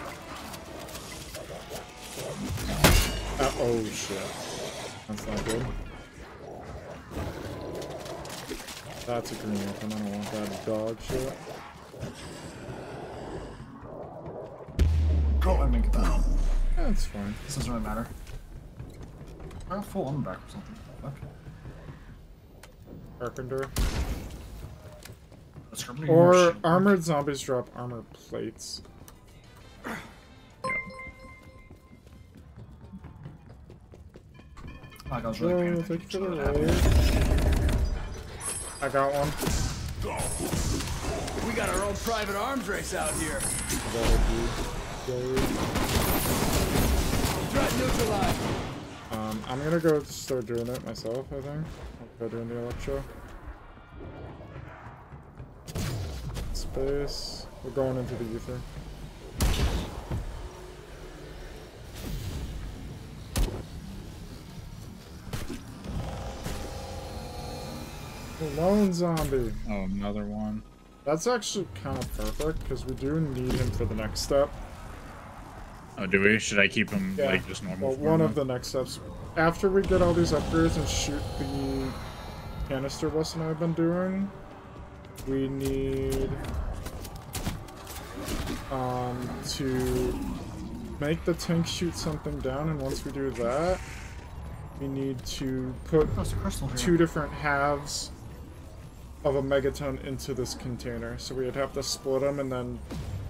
Uh, oh shit. That's not good. That's a green weapon. I don't want that dog shit. That's fine. This doesn't really matter. I got full armor back or something. Fuck. Carpenter. Let's grab me Or armored zombies drop armor plates. Oh, I ah, was really Whoa, paying thank you for the that. I got one. We got our own private arms race out here. Threat neutralized. Um, I'm gonna go start doing it myself, I think. I'll go doing the electro. Space. We're going into the aether. Lone zombie. Oh, another one. That's actually kind of perfect because we do need him for the next step. Oh, do we? Should I keep them Yeah. like just normal? Well, one of the next steps. After we get all these upgrades and shoot the canister Weston I've been doing, we need um, to make the tank shoot something down, and once we do that, we need to put Oh, crystal two different halves of a megaton into this container. So we'd have to split them and then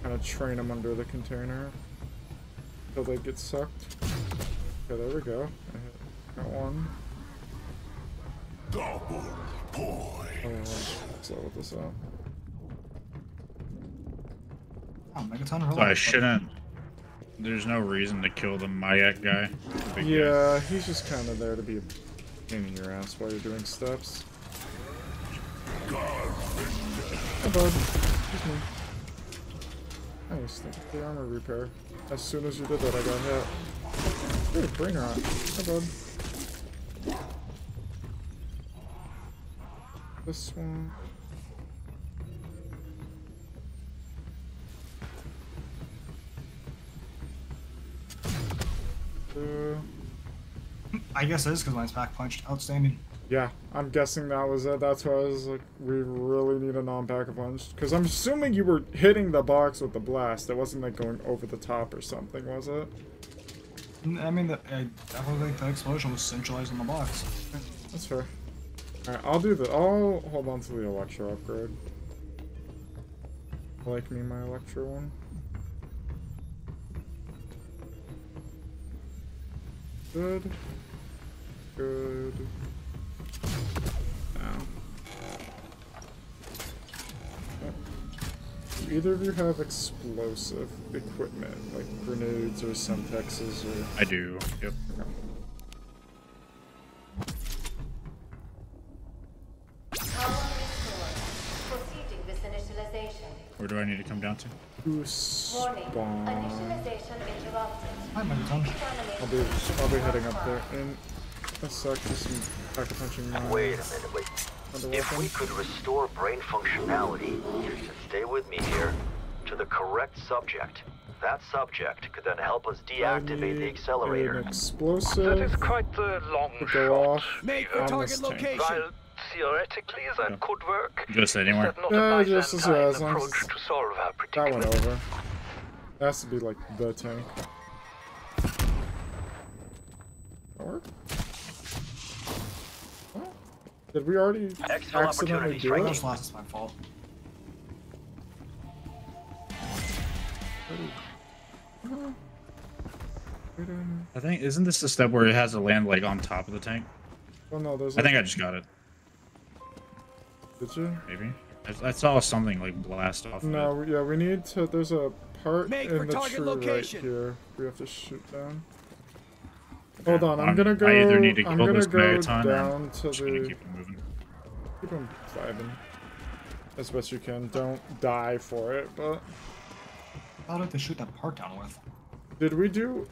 kind of train them under the container until they get sucked. Okay, there we go. I Got one. Double boy. Oh, let's level this up. Oh, Megaton So I shouldn't. There's no reason to kill the Mayak guy. the big guy. Yeah, he's just kind of there to be a pain in your ass while you're doing steps. Hi, bud. Excuse me. Nice, thank you for the armor repair. As soon as you did that, I got hit. Dude, bring her on. Hi, bud. This one. Uh, I guess it is because mine's pack punched. Outstanding. Yeah, I'm guessing that was it. That's why I was like, we really need a non-pack a punch. Because I'm assuming you were hitting the box with the blast. It wasn't like going over the top or something, was it? I mean, the, I definitely think the explosion was centralized in the box. That's fair. Alright, I'll do the. I'll hold on to the Electro upgrade. I like me my Electro one. Good. Good. Now. Do either of you have explosive equipment, like grenades or semtexes or... I do. Yep. Power restored. Proceeding with initialization. Where do I need to come down to? Who Warning. spawn? Initialization interrupted. Hi, I'll be, I'll be heading up there in a sec to some pack punching Wait a minute, wait. If we could restore brain functionality, stay with me here, to the correct subject, that subject could then help us deactivate the accelerator. An explosive is quite the long to shot. off Make for target location. While theoretically that could work, Just anywhere. is that not Yeah, a just as- Byzantine as long as to solve our That went over. It has to be like the tank. That work? Huh? Did we already Excellent accidentally do strike it? Those last is my fault. I think isn't this the step where it has to land like on top of the tank? Oh no, there's I think I just got it. Did you? Maybe. I, I saw something like blast off. No, Of it. we- yeah, we need to. There's a part Make in the tree location. right here. We have to shoot down. Okay, Hold on, I'm I'm- gonna go. I either need to I'm kill this go Megaton or down I'm to just gonna keep it moving. Keep him vibing as best you can. Don't die for it. But How did they shoot that part down with? did we do?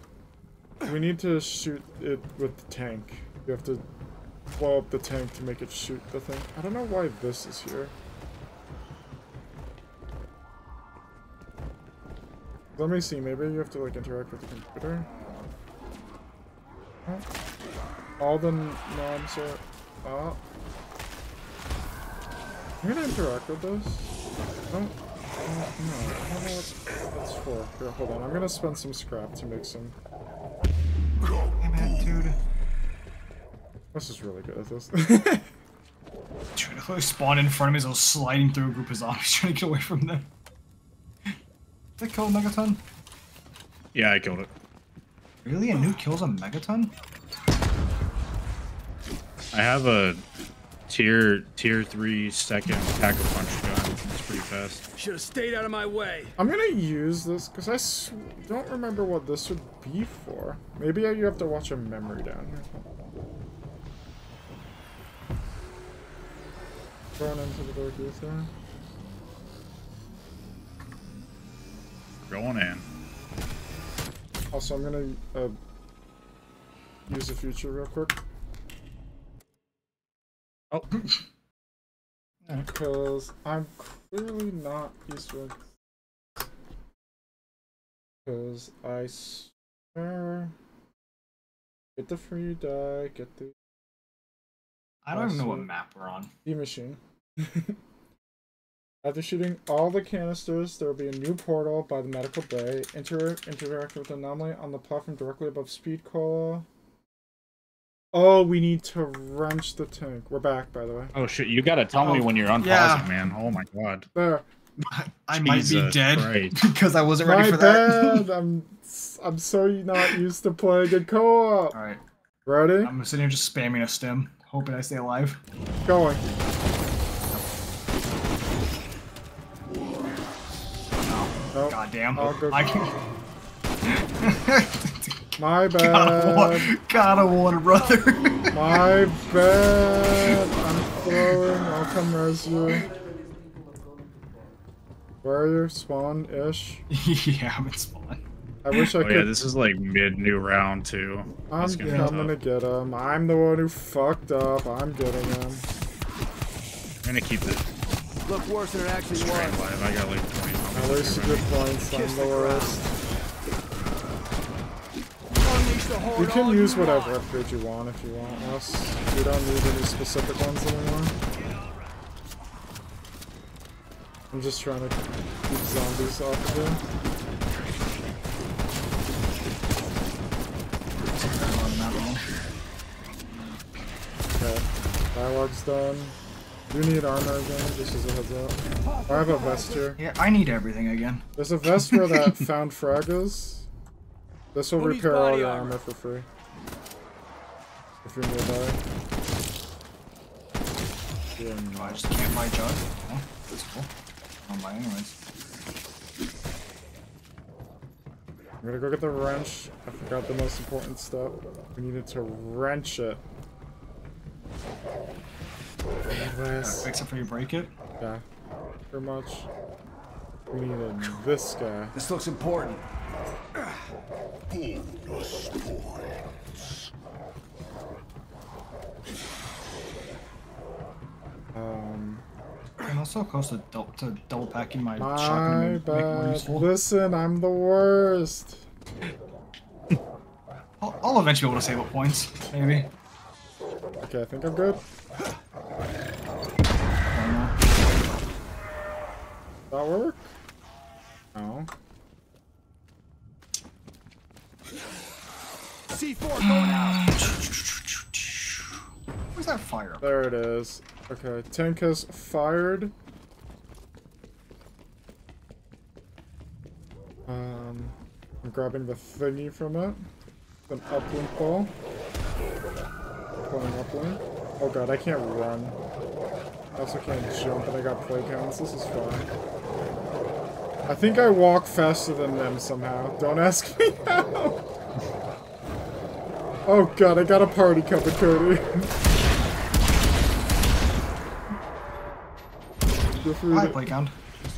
We need to shoot it with the tank. You have to blow up the tank to make it shoot the thing. I don't know why this is here. Let me see. Maybe you have to like interact with the computer. All the knobs are ah. up. I'm gonna interact with this. Oh. no, I don't know what that's for. Here, hold on. I'm gonna spend some scrap to make some. Hey man, dude. This is really good at this. Dude, I literally spawned in front of me as I was sliding through a group of zombies trying to get away from them. Did I kill a megaton? Yeah, I killed it. Really? A new kills a megaton? I have a tier tier three second pack a punch gun. It's pretty fast. Should have stayed out of my way. I'm gonna use this because I s don't remember what this would be for. Maybe you have to watch a memory down here. Run into the dark aether. Going in. Also, I'm gonna uh, use the future real quick. Oh. Because I'm clearly not Eastwood. Because I swear. Get the free die, get the I don't even know what map we're on. E machine. After shooting all the canisters, there will be a new portal by the medical bay. Inter interact with the anomaly on the platform directly above Speed Cola. Oh, we need to wrench the tank. We're back, by the way. Oh shit! You gotta tell me Oh, when you're unpausing, yeah. man. Oh my god. There. I might be dead Christ. because I wasn't ready My for that. bad. I'm I'm so not used to playing a co-op. Alright, Ready? I'm sitting here just spamming a stim, hoping I stay alive. Going. God damn. I'll go- I can. My Gotta bad. warn, gotta warn, brother. My bad. I'm throwing. I'll come res you. Where are you? Spawn-ish? yeah, I'm in spawn. I wish I Oh could. yeah, this is like mid new round too. I'm gonna be coming to get him. I'm the one who fucked up. I'm getting him. I'm gonna keep it Look worse than it actually was. live. I got like 20 Wasted already. good. I'm the worst. The You can use whatever upgrade you want if you want us. We don't need any specific ones anymore. I'm just trying to keep zombies off of you. Okay. Dialogue's done. You need armor again, just as a heads up. I have a vest here. Yeah, I need everything again. There's a vest where that found frag is. This will Who repair all your armor? armor for free. If you're nearby. Yeah, Do I just can't buy jug? Oh, that's cool. I'll buy anyways. I'm gonna go get the wrench. I forgot the most important stuff. We needed to wrench it. Anyways, Except for you break it. yeah, pretty much. We needed this guy. This looks important. Bonus points. Um, I'm also close to, dou- to double packing my, my shotgun to make, make more useful. Listen, I'm the worst. I'll, I'll eventually be able to save up points, maybe. Okay, I think I'm good. That work? No. C4 going out. Where's that fire? There it is. Okay, tank has fired. Um, I'm grabbing the thingy from it. An uplink ball. Pulling uplink. Oh god, I can't run. I also can't jump and I got play counts. This is fine. I think I walk faster than them somehow. Don't ask me how. Oh god, I got a party coming, Cody. Feel free Hi, to- playground.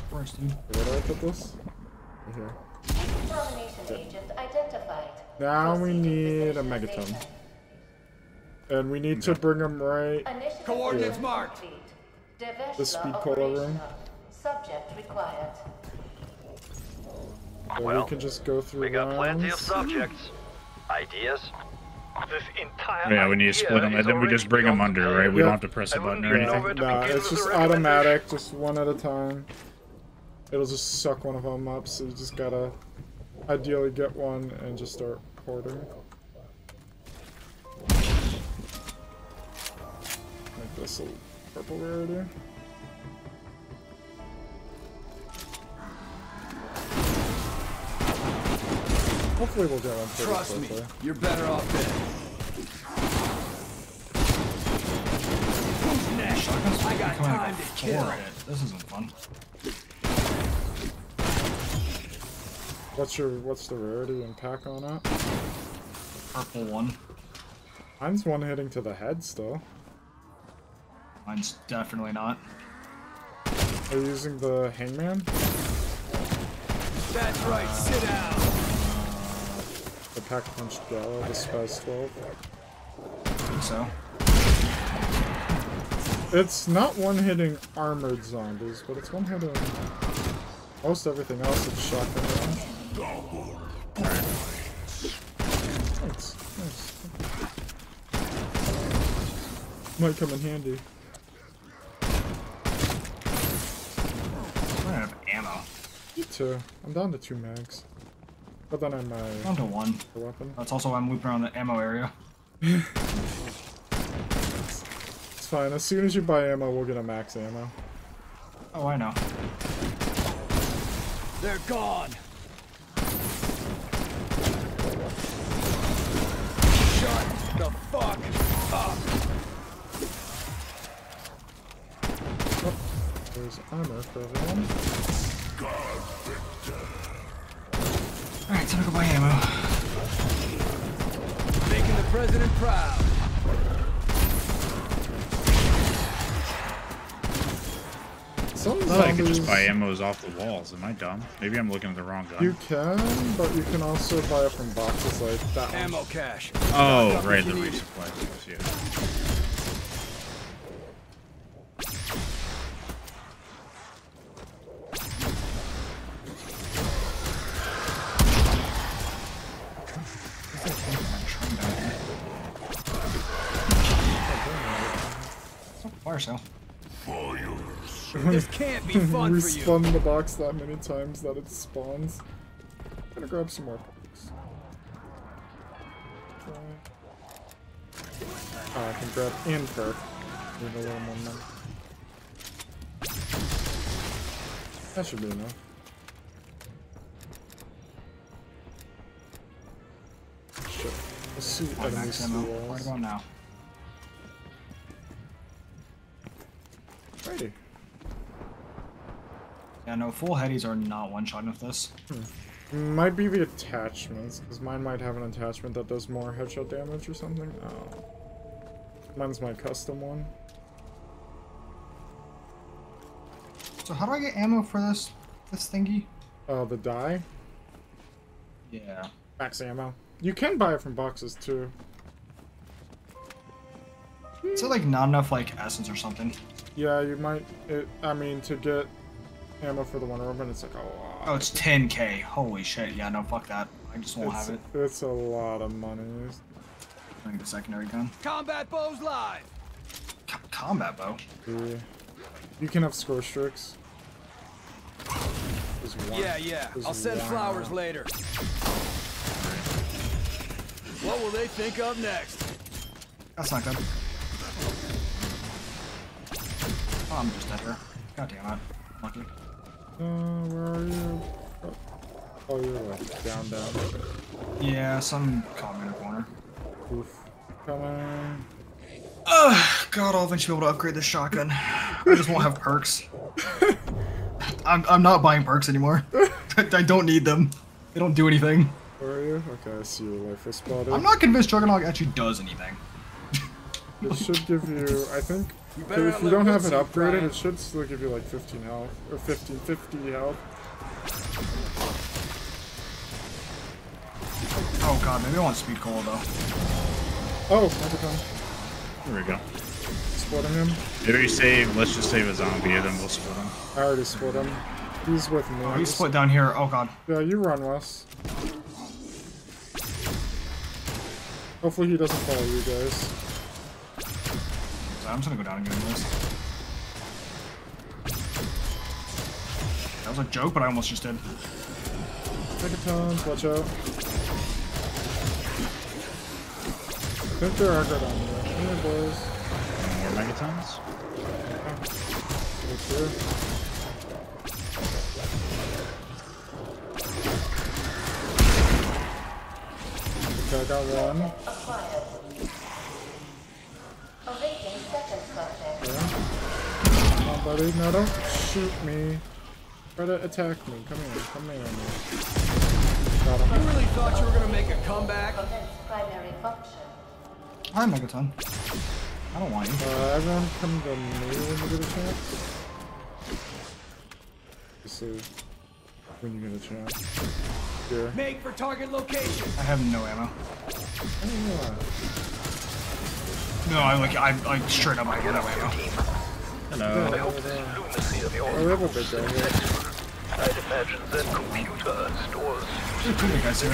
Where's dude? Where do I put this? Right here. Agent. Now we need a megaton. And we need to bring him right. Coordinates marked. The speed cola room. Subject required. So Well, we can just go through We got plenty of rounds. subjects. Ideas? This entire Yeah, we need to split them, and then we just bring them under, beyond right? We Yeah. don't have to press a I wouldn't button or anything. where to Nah, it's just automatic, just one at a time. it'll just suck one of them up, so you just gotta ideally get one and just start hoarding. Make this a purple rarity. Hopefully we'll get one pretty Trust me, you're better off dead. Who's next? I got time to kill. it. This isn't fun. What's your what's the rarity and pack on it? Purple one. Mine's one hitting to the head still. Mine's definitely not. Are you using the hangman? That's right, sit down. Pack punch gala, Spaz 12. I think so. It's not one hitting armored zombies, but it's one hitting most everything else it's shotgun range. Thanks. Nice. Might come in handy. I have ammo. Me too. I'm down to two mags. But then I'm uh, Down to one. weapon. That's also why I'm looping around the ammo area. It's fine. As soon as you buy ammo, we'll get a max ammo. Oh, I know. They're gone. Shut the fuck up. Oh, there's armor for everyone. Alright, time to go buy ammo. Making the president proud. Some I thought I could just buy ammos off the walls. Am I dumb? Maybe I'm looking at the wrong gun. You can, but you can also buy it from boxes like that. Ammo cache. oh, right, the you need it. resupply yeah. Fire sale. This can't be fun for you. Respun the box that many times that it spawns. Gonna grab some more books. Oh, I can grab and perk. Need a little more money. That should be enough. Shit. Let's see My enemies max through ammo. walls. Right about now. Yeah, no, full headies are not one-shotting with this. Might be the attachments, because mine might have an attachment that does more headshot damage or something. Oh. Mine's my custom one. So how do I get ammo for this this thingy? Uh, the die, Yeah. max ammo. You can buy it from boxes too. Is it like not enough like essence or something? Yeah, you might. It, I mean, to get ammo for the one weapon, it's like a lot. Oh, it's 10k. Holy shit. Yeah, no, fuck that. I just won't it's, have it. it's a lot of money. I need a secondary gun. Combat bows live. Co- combat bow. Yeah. You can have score streaks. There's one. Yeah, yeah. There's I'll send one. flowers later. What will they think of next? That's not good. Oh, I'm just dead here. God damn it. Lucky. Uh, where are you? Oh, oh you're like down, down. Yeah, some a corner. Oof. Coming. Ugh, God, I'll eventually be able to upgrade this shotgun. I just won't have perks. I'm, I'm not buying perks anymore. I don't need them. They don't do anything. Where are you? Okay, I see your rifle spotted. I'm not convinced Juggernog actually does anything. It should give you, I think, You better if you don't have it upgraded, cry. it should still give you like 15 health, or 15, 50 health. Oh god, maybe I want speed cola though. Oh, never come. There we go. Splitting him. Maybe save, let's just save a zombie and then we'll split him. I already split him. He's with me. Oh, he's split down here. Oh god. Yeah, you run, Wes. Hopefully he doesn't follow you guys. So I'm just gonna go down and get him this. was a joke, but I almost just did. Megatons, watch out. I think they're aggro down there. Come here, boys. More megatons? Right here. Okay, I got one. Acquired. Awaiting second subject. Yeah. Come on, buddy. No, don't shoot me. Try to attack me. Come here. Come here. Got You him. really thought you were gonna make a comeback? Commence primary function. Hi, Megaton. I don't want you. Uh, everyone come to me when you get a chance. See when you get a chance. Here. Make for target location. I have no ammo. I don't know why. No, I like I like straight up I have no ammo. Hello. I hope this lunacy of yours we have a big. I'd imagine that computer stores There's two big guys here.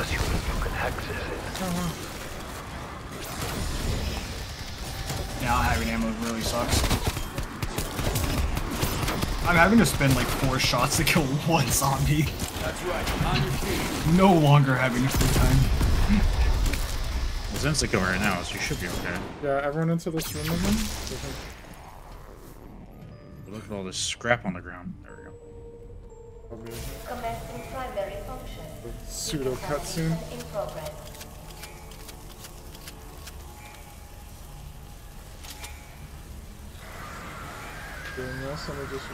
assuming you can access it. Now having ammo really sucks. I'm having to spend like four shots to kill one zombie. That's right. On your feet. No longer having free time. It's insta right now, so you should be okay. Yeah, everyone into this room again. Look at all this scrap on the ground. There we go. probably Commencing primary function. Pseudo cutscene. In progress. Doing this, and I just.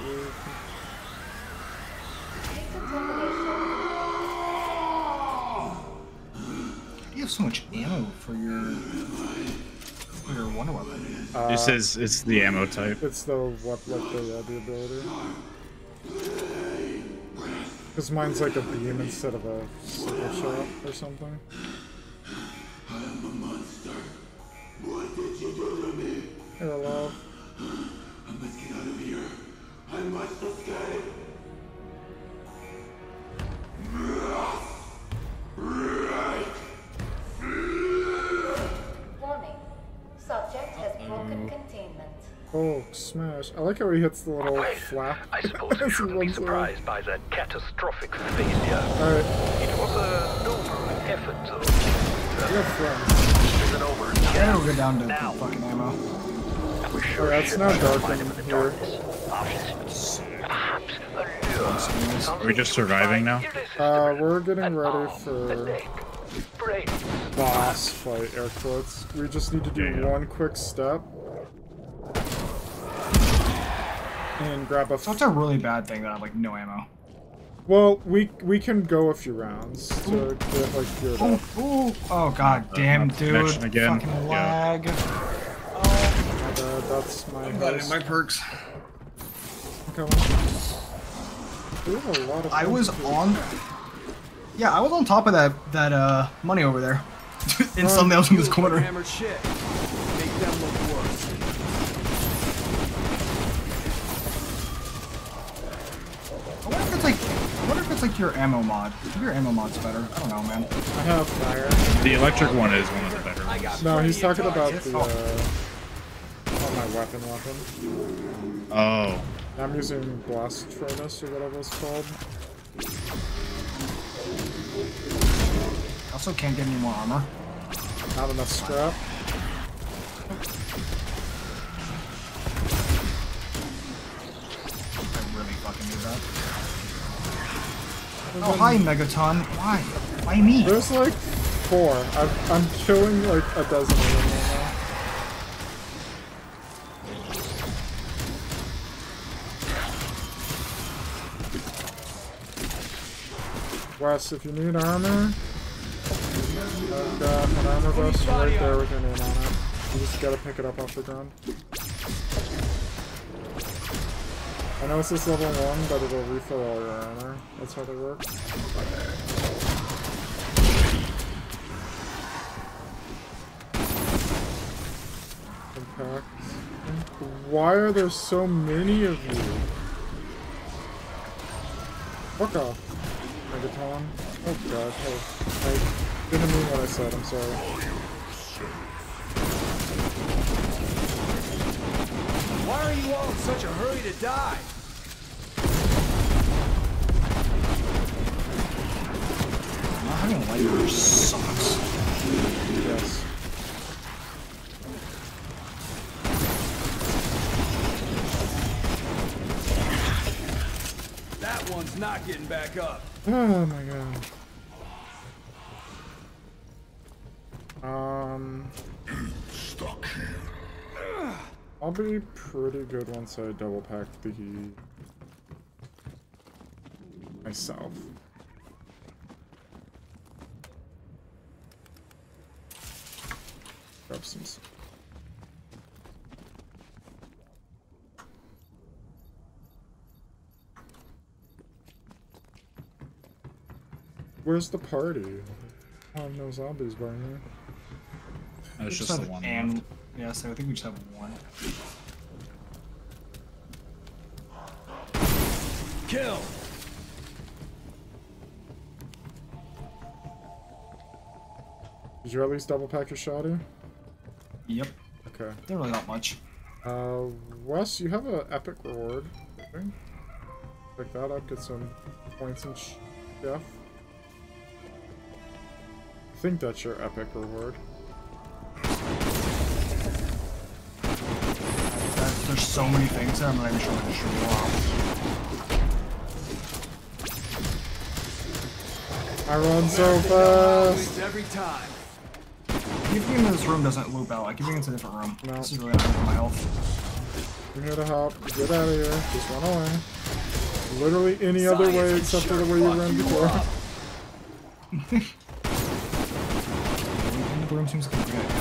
You have so much ammo for your for your wonder weapon. Uh, This is it's the ammo type. It's the what, like the yeah, the ability. Because mine's like a beam instead of a single shot or something. monster what did you do to me Here, love. Warning. Oh, smash. I like how he hits the little Wait, flap. I suppose you he shouldn't be runs away. surprised by that catastrophic failure. Alright, It was a noble effort, though. we have friends. Isn't over Yeah, we'll go down to Now. fucking ammo. We're sure Alright, it's ship now shall dark in him in the here. darkness. Perhaps. Are we just surviving now? Uh, we're getting ready for boss fight, air quotes. We just need to do Yeah, yeah. one quick step. And grab a. So it's a really bad thing that I have like no ammo. well, we we can go a few rounds to get like geared Oh, up. oh, oh god damn, not dude. again. Fucking Yeah. lag. My bad, that's my house. my perks. Coming. We have a lot of I was things to do. on. Yeah, I was on top of that that uh money over there. and suddenly I was in this corner. It's like your ammo mod. Your ammo mod's better. I don't know, man. I have fire. The electric one is one of the better ones. No, he's talking about the uh, on my weapon weapon. Oh, I'm using blast furnace or whatever it's called. I also can't get any more armor. Not enough scrap. I really fucking need that. Oh hi Megaton. Why? Why me? There's like four. I've, I'm killing like a dozen of them right now. Wes, if you need armor, uh, I've got an armor vest right there with your name on it. You just gotta pick it up off the ground. I know it's just level one, but it'll refill all your armor. That's how they work. Impact. Why are there so many of you? Fuck off. Megaton. Oh god, hey. I didn't mean what I said, I'm sorry. Why are you all in such a hurry to die? I don't like your socks. Yes. That one's not getting back up. Oh my god. Um. He's stuck here. I'll be pretty good once I double pack the myself. Grab some. Where's the party? I have no zombies by me. That's We just the one. And left. Yeah, so I think we just have one. Kill. Did you at least double pack your shoddy? Yep. Okay. They're really not much. Uh, Wes, you have an epic reward. Okay. Pick that up, get some points and chef. I think that's your epic reward. That- There's so many things there, I'm not even sure what to show off. I run so fast! Every time. Keeping in this room doesn't loop out. Like, keeping into a different room. No. This is really not for my health. I'm here to help. Get out of here. Just run away. Literally any other way Science except for the way you ran before. The room seems to be good.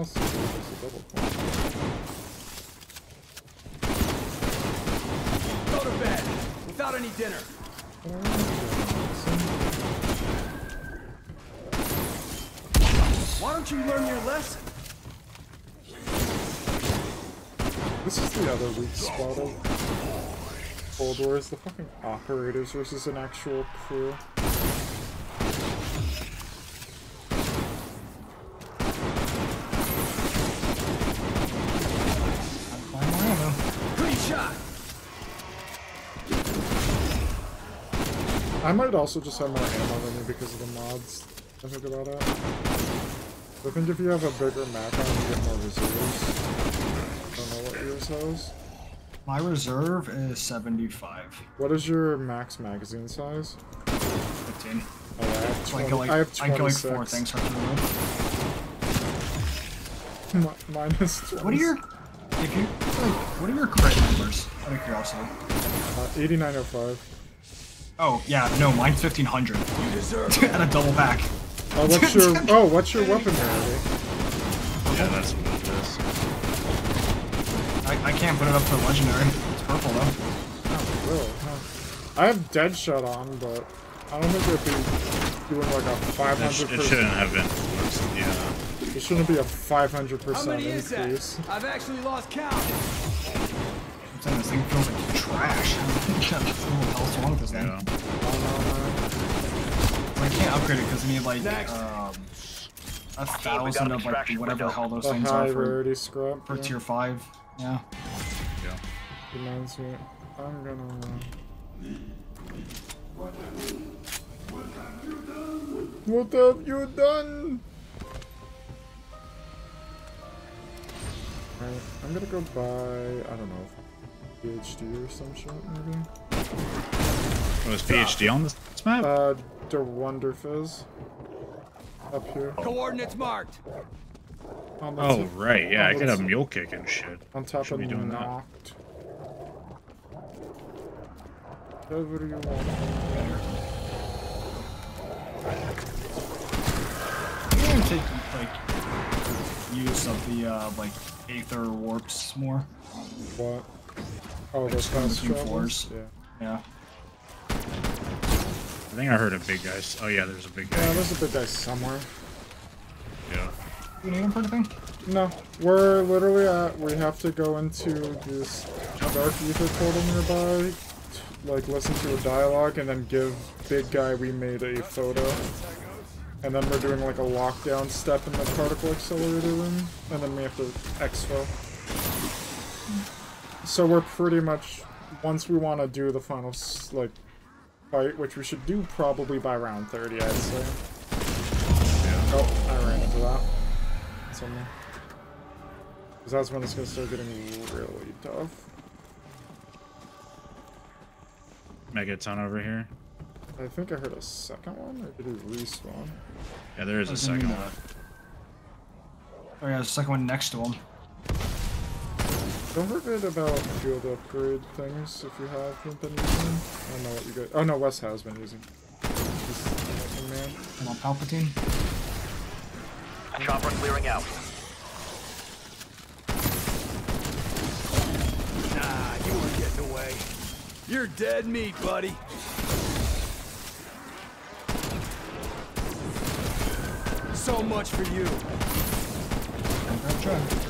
Also, there's a double point. Go to bed without any dinner. Why don't you learn your lesson? This is the other weak spot of Cold War is the fucking operators versus an actual crew. I might also just have more ammo than you because of the mods. I think about it. I think if you have a bigger map on, you get more reserves. I don't know what yours has. My reserve is 75. What is your max magazine size? 15. Oh, I have So I 20 like, I have I like four 26. things room. Minus 20. What are your... If you... Like, what are your crit numbers? Out of curiosity. Uh, 8905. Oh, yeah, no, mine's 1500. You deserve it. At a double pack. Oh, what's your... Oh, what's your weapon rarity? Yeah, that's what it is. I, I can't put it up to legendary. It's purple though. Oh, really? Huh. I have Deadshot on, but I don't think it'd be doing like a It, sh- 500 it shouldn't have been. Yeah. It shouldn't be a 500% How many is that? increase. I've actually lost count. I'm saying this thing feels like trash. Got full health wrong with this thing. Yeah. I can't upgrade it because I need like Next. um, a thousand of like whatever the hell those The things high are for, rarity scrap. for yeah. tier five. Yeah. Yeah. Reminds me. I'm gonna. What have you done? Alright, I'm gonna go buy, I don't know, PhD or some shit, maybe? Oh, is PhD on this map? Uh, Der Wunderfizz. Up here. Coordinates marked. On the Oh, right. Yeah, on I the could have mule kick and shit. On top Should of be doing that. Knocked. Whatever you want. I'm gonna take like use of the uh like aether warps more. What? Oh, those Just going fast floors. Yeah. Yeah. I think I heard a big guy. Oh, yeah, there's a big Yeah, guy. there's a big guy somewhere. Yeah. You need him for anything? No, we're literally at. We have to go into this dark aether portal nearby, like listen to a dialogue, and then give big guy we made a photo. And then we're doing like a lockdown step in the particle accelerator room, and then we have to exfil. So we're pretty much once we want to do the final like fight, which we should do probably by round 30, I'd say. Oh, I ran into that. Something. Because that's when it's gonna start getting really tough. Megaton over here. I think I heard a second one, or did he respawn? Yeah, there is a second that. one. Oh yeah, there's a second one next to him. Don't forget about field upgrade things if you haven't been using. I don't know what you guys. Oh no, Wes has been using. This fucking man. Come on, Palpatine. Chopper clearing out. Nah, you weren't getting away. You're dead meat, buddy. So much for you. Grab Chug.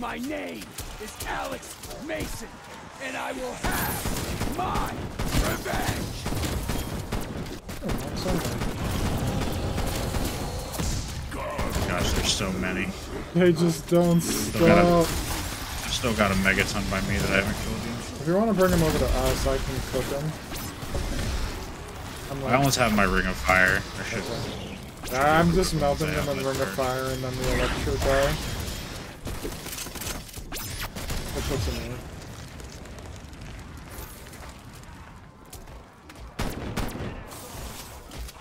My name is Alex Mason, and I will have my revenge. Oh. Gosh, there's so many. They just don't Still got stop. a, still got a Megaton by me that I haven't killed yet. If you want to bring him over to us, I can cook him. I'm I almost have my Ring of Fire. I should. I'm just melting I him have in this Ring of. Fire and then the Electro guy. Him.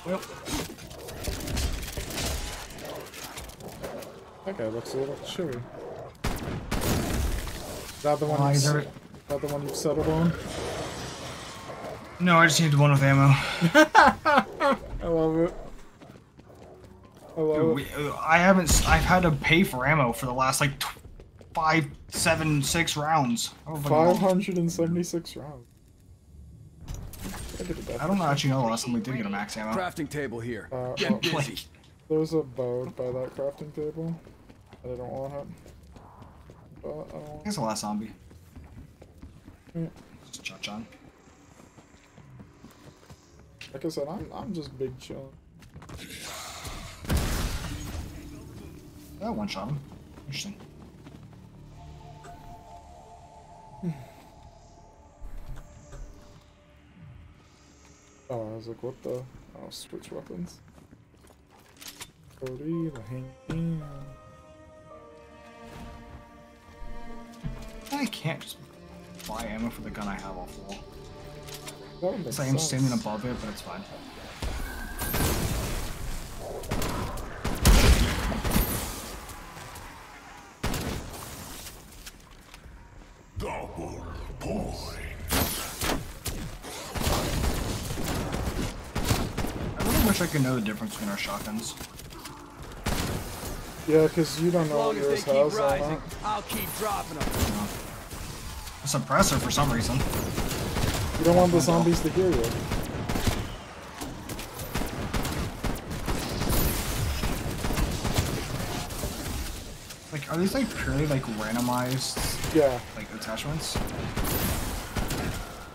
Well, That guy looks a little chewy. Is that the one? Why you is s- there- is that the one you've settled on? no, I just need the one with ammo. I love it. I love Dude, it. we, uh, I haven't. I've had to pay for ammo for the last like five, seven, six rounds. I don't know. 576 rounds. Look at the I don't actually know the last time we did get a max ammo. Crafting table here. Uh, Get oh, busy. There's a boat by that crafting table. I don't want it. But I don't want here's the last zombie. Mm. Just cha on. Like I said, I'm, I'm just big chilling. That one shot him. Interesting. Oh, I was like, what the? Oh, switch weapons. Cody, the hand. I can't just buy ammo for the gun I have off the wall. That would make So I am sense. standing above it, but it's fine. Double point. I really wish I could know the difference between our shotguns. Yeah, because you don't know what long as they yours has on rising, it. I'll keep dropping them. A suppressor for some reason. You don't want the zombies to hear you. Like, are these like purely like randomized Yeah, like attachments?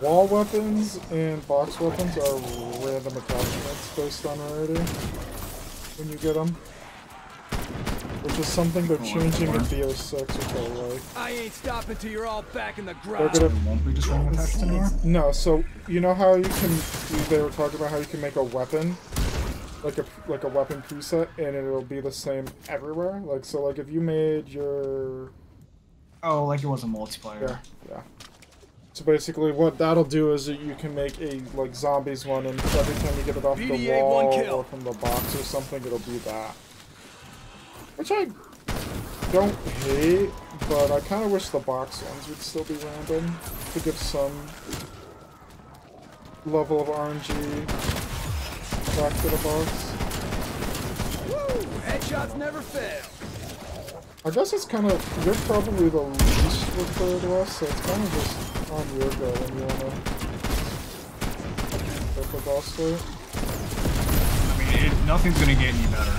Wall weapons and box weapons are random attachments based on rarity when you get them. Which is something they're changing in cool. BO6, which I like. I ain't stopping till you're all back in the They're ground. gonna It won't be just random attachments anymore. No, so you know how you can they were talking about how you can make a weapon like a like a weapon preset and it'll be the same everywhere? Like so like if you made your Oh, like it was a multiplayer. yeah, yeah. So basically what that'll do is that you can make a like zombies one and every time you get it off the BD-8 one wall kill. or from the box or something it'll be that. Which I don't hate, but I kinda wish the box ones would still be random to give some level of RNG back to the box. Woo! Headshots never fail. I guess it's kind of you're probably the least referred to us, so it's kind of just on your go when you wanna get the boss fight. I mean, it, nothing's gonna get any better.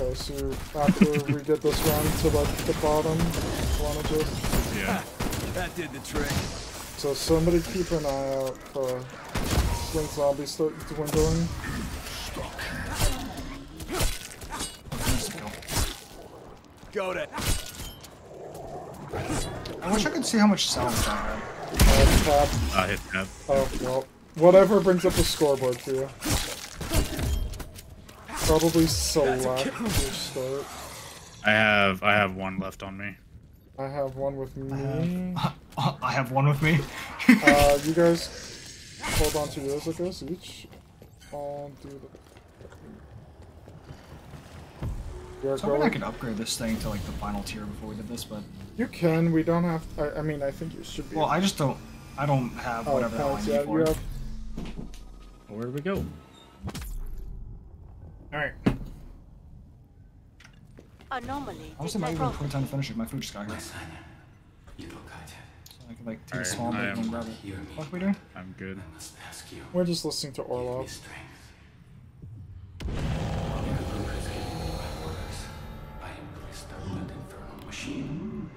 Okay, so after we get this run to like the bottom, wanna just Yeah. That did the trick. so somebody keep an eye out for when zombies start dwindling. Needs to go. Go to. I wish I could see how much salvage I had. Uh, tab. I hit tab. Oh, well. Whatever brings up the scoreboard for you. Probably select your start. I have I have one left on me. I have one with me. I have one with me. uh, you guys hold on to yours, I guess, each. I'll do the... You're So I I could upgrade this thing to like the final tier before we did this, but You can, we don't have... I, I mean, I think you should be... well, I just don't. I don't have Oh, whatever the hell I points, need yeah, for have... Where do we go? Alright. Anomaly Honestly, might even put time to finish it. My food just got here. So I could like take a small bit and grab it. What we doing? I'm good. We're just listening to Orlov. Machine.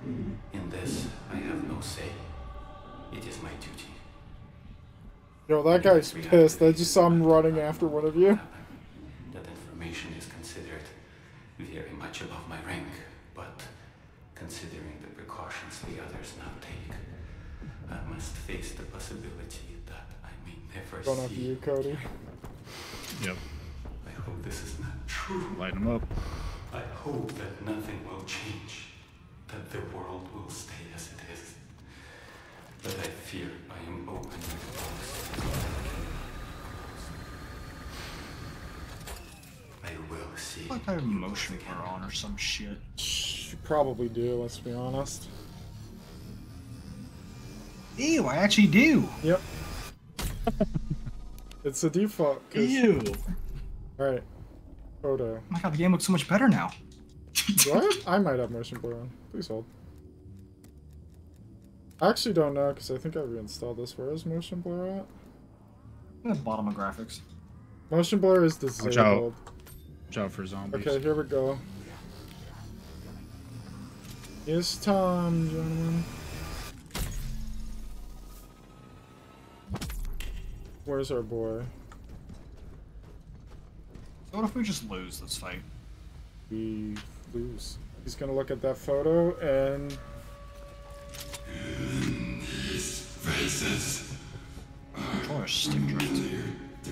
In this, I have no say. It is my duty. Yo, that guy's pissed. I just saw him running after one of you. That information is considered very much above my rank, but considering the precautions the others now take, I must face the possibility that I may never Going after see. you, Cody. Yep. I hope this is not true. Light him up. I hope that nothing will change, that the world will stay as it is. But I fear I am opening the doors. I will see. Like I have motion blur on or some shit. You probably do, let's be honest. Ew, I actually do. Yep. it's a default. 'cause- Ew. Alright. Photo. Oh my god, the game looks so much better now. Do I, have, I might have motion blur on. Please hold. I actually don't know because I think I reinstalled this. Where is motion blur at? The bottom of graphics. Motion blur is Watch out. disabled. Watch out for zombies. Okay, here we go. It's time, gentlemen. Where's our boy? So what if we just lose this fight? We lose. He's gonna look at that photo and Faces. Controller stick drift.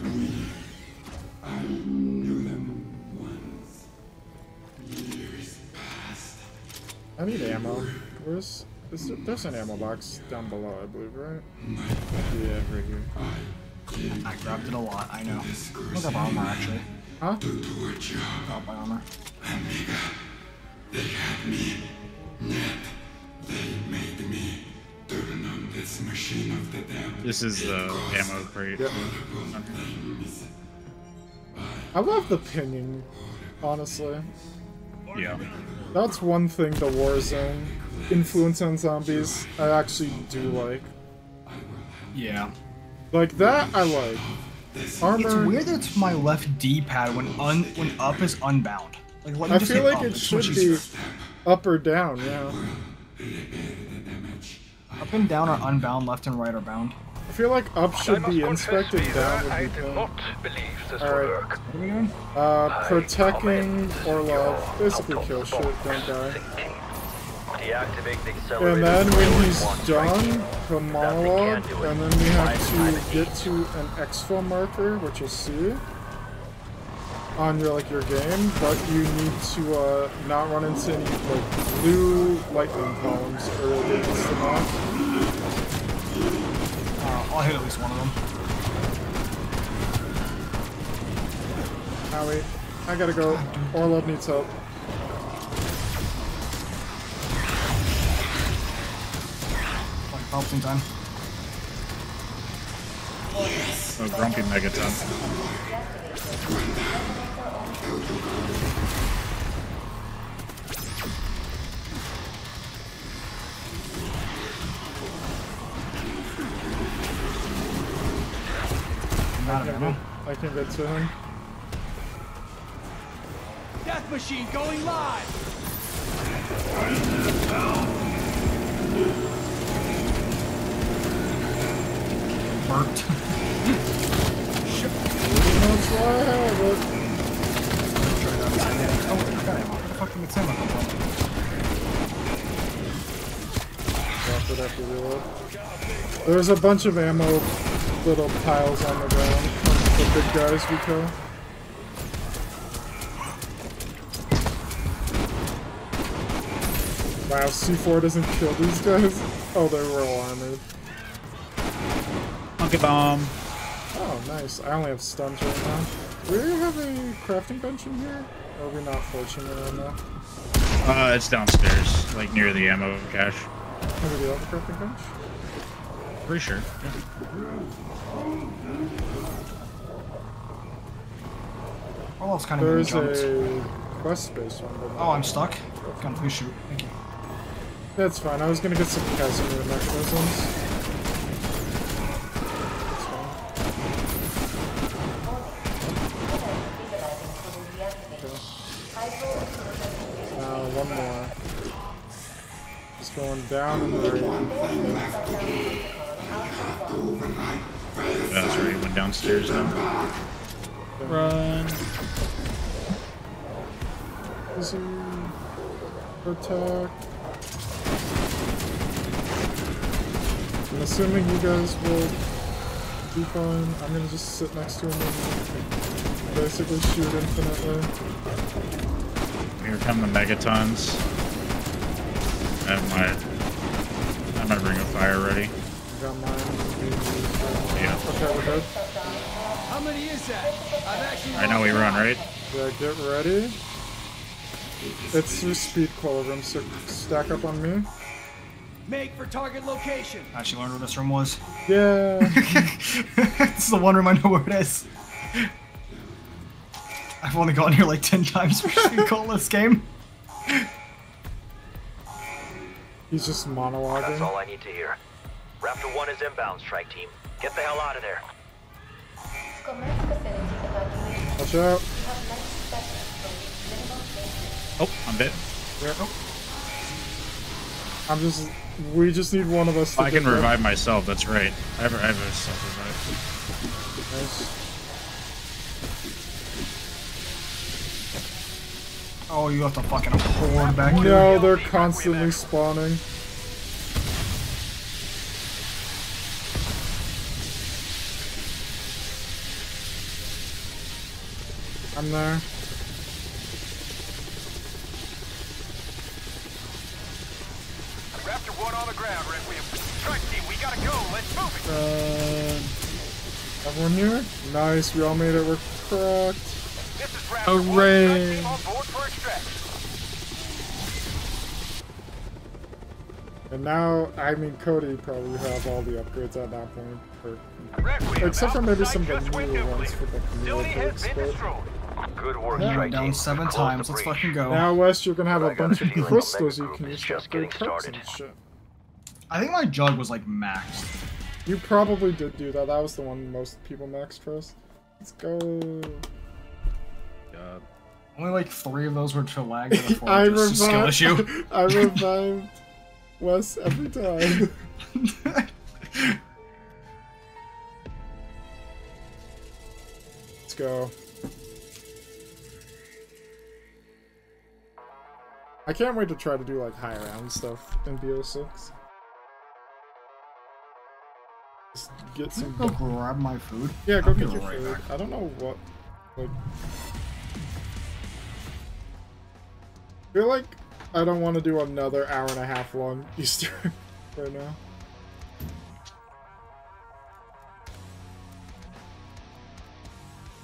I knew them once. Years past. I need ammo. Where's there, there's an ammo box down below, I believe, right? Yeah, right here. I grabbed it a lot, I know. Look up armor actually. Huh? To a. Got my armor. Amiga. They had me. Yet they made me turn on this machine of the devil. This is the ammo crate. Yep. I love the pinging, honestly. Yeah. That's one thing the Warzone influence on zombies I actually do like. Yeah. Like that I like. Armor. It's weird that it's my left D-pad when un when up is unbound. Like let I just feel hit like up. it should be easier. up or down, yeah. Up and down are unbound, left and right are bound. I feel like up should be inspected, down would I be do not believe this Alright. work. What are we doing? Uh, protecting Orlov. Basically kill shit, don't die. Deactivate the accelerator. And then when he's done, the monologue, and then we have to get to an exfil marker, which you'll see on your like your game, but you need to uh, not run into any like blue lightning columns or it'll get this them off. Uh, I'll hit at least one of them. Howie, I gotta go. Orlov needs help. Like helping time. Oh, grumpy megaton. I'm out of ammo. I can get to. Death machine going live. Burped. That's why I have it. Oh, I got ammo. Where the fuck It's him on the. Drop it after reload. There's a bunch of ammo little piles on the ground from the big guys we kill. Wow, C4 doesn't kill these guys? Oh, they're real armored. Monkey bomb. Oh, nice. I only have stuns right now. Do we have a crafting bench in here? Or are we not fortunate enough? Uh, it's downstairs, like near the ammo cache. Have we do have crafting bench? Pretty sure. Oh, it's kind of been There's jumped. a quest space one. but Oh, I'm stuck. Gun, please shoot. Thank you. That's fine. I was gonna get some Casimir mechanisms. Down and right. That's right. Went downstairs now. Run. Easy. Protect. I'm assuming you guys will be fine. I'm gonna just sit next to him and basically shoot infinitely. Here come the megatons. I have my. I'm gonna bring a fire ready. Got mine. Yeah. Okay, we're good. How many is that? I've actually. I know we run right. Yeah, get ready. It's through speed cola, so stack up on me. Make for target location. I actually learned where this room was. Yeah. this is the one room I know where it is. I've only gone here like 10 times for speed call this game. He's just monologuing. That's all I need to hear. Raptor 1 is inbound, strike team. Get the hell out of there. Command facility. Watch out. You have 90 seconds from the minimum safety. Oh, I'm dead. Yeah. I'm just. We just need one of us to I can get there. revive myself. That's right. I have, I have a self revive. Nice. Oh, you have to fucking horde back here. No, they're constantly spawning. I'm there. Raptor 1 on the ground, Requiem. Strike team, we gotta go. Let's move it. Uh, everyone here? Nice, we all made it. We're cracked. This is Raptor 1. Hooray. Strike team on board for extraction. And now, I mean, Cody probably have all the upgrades at that point. For, Requiem, except for maybe some of just the went newer ones for the Camille Facility has perks, but. Good work, Yeah. strike Down seven times. Let's fucking go. now, West, you're gonna have But a I got a bunch of crystals you can use to just upgrade getting perks started. and shit. I think my jug was like maxed. You probably did do that. That was the one most people maxed first. Let's go. God. Only like three of those were to lag, the four I a skill revived. issue. I revived Wes every time. Let's go. I can't wait to try to do like high round stuff in BO6. Just get some. Go grab my food. Yeah, go I'll get your right food. back. I don't know what, like. I feel like I don't want to do another hour and a half long Easter right now.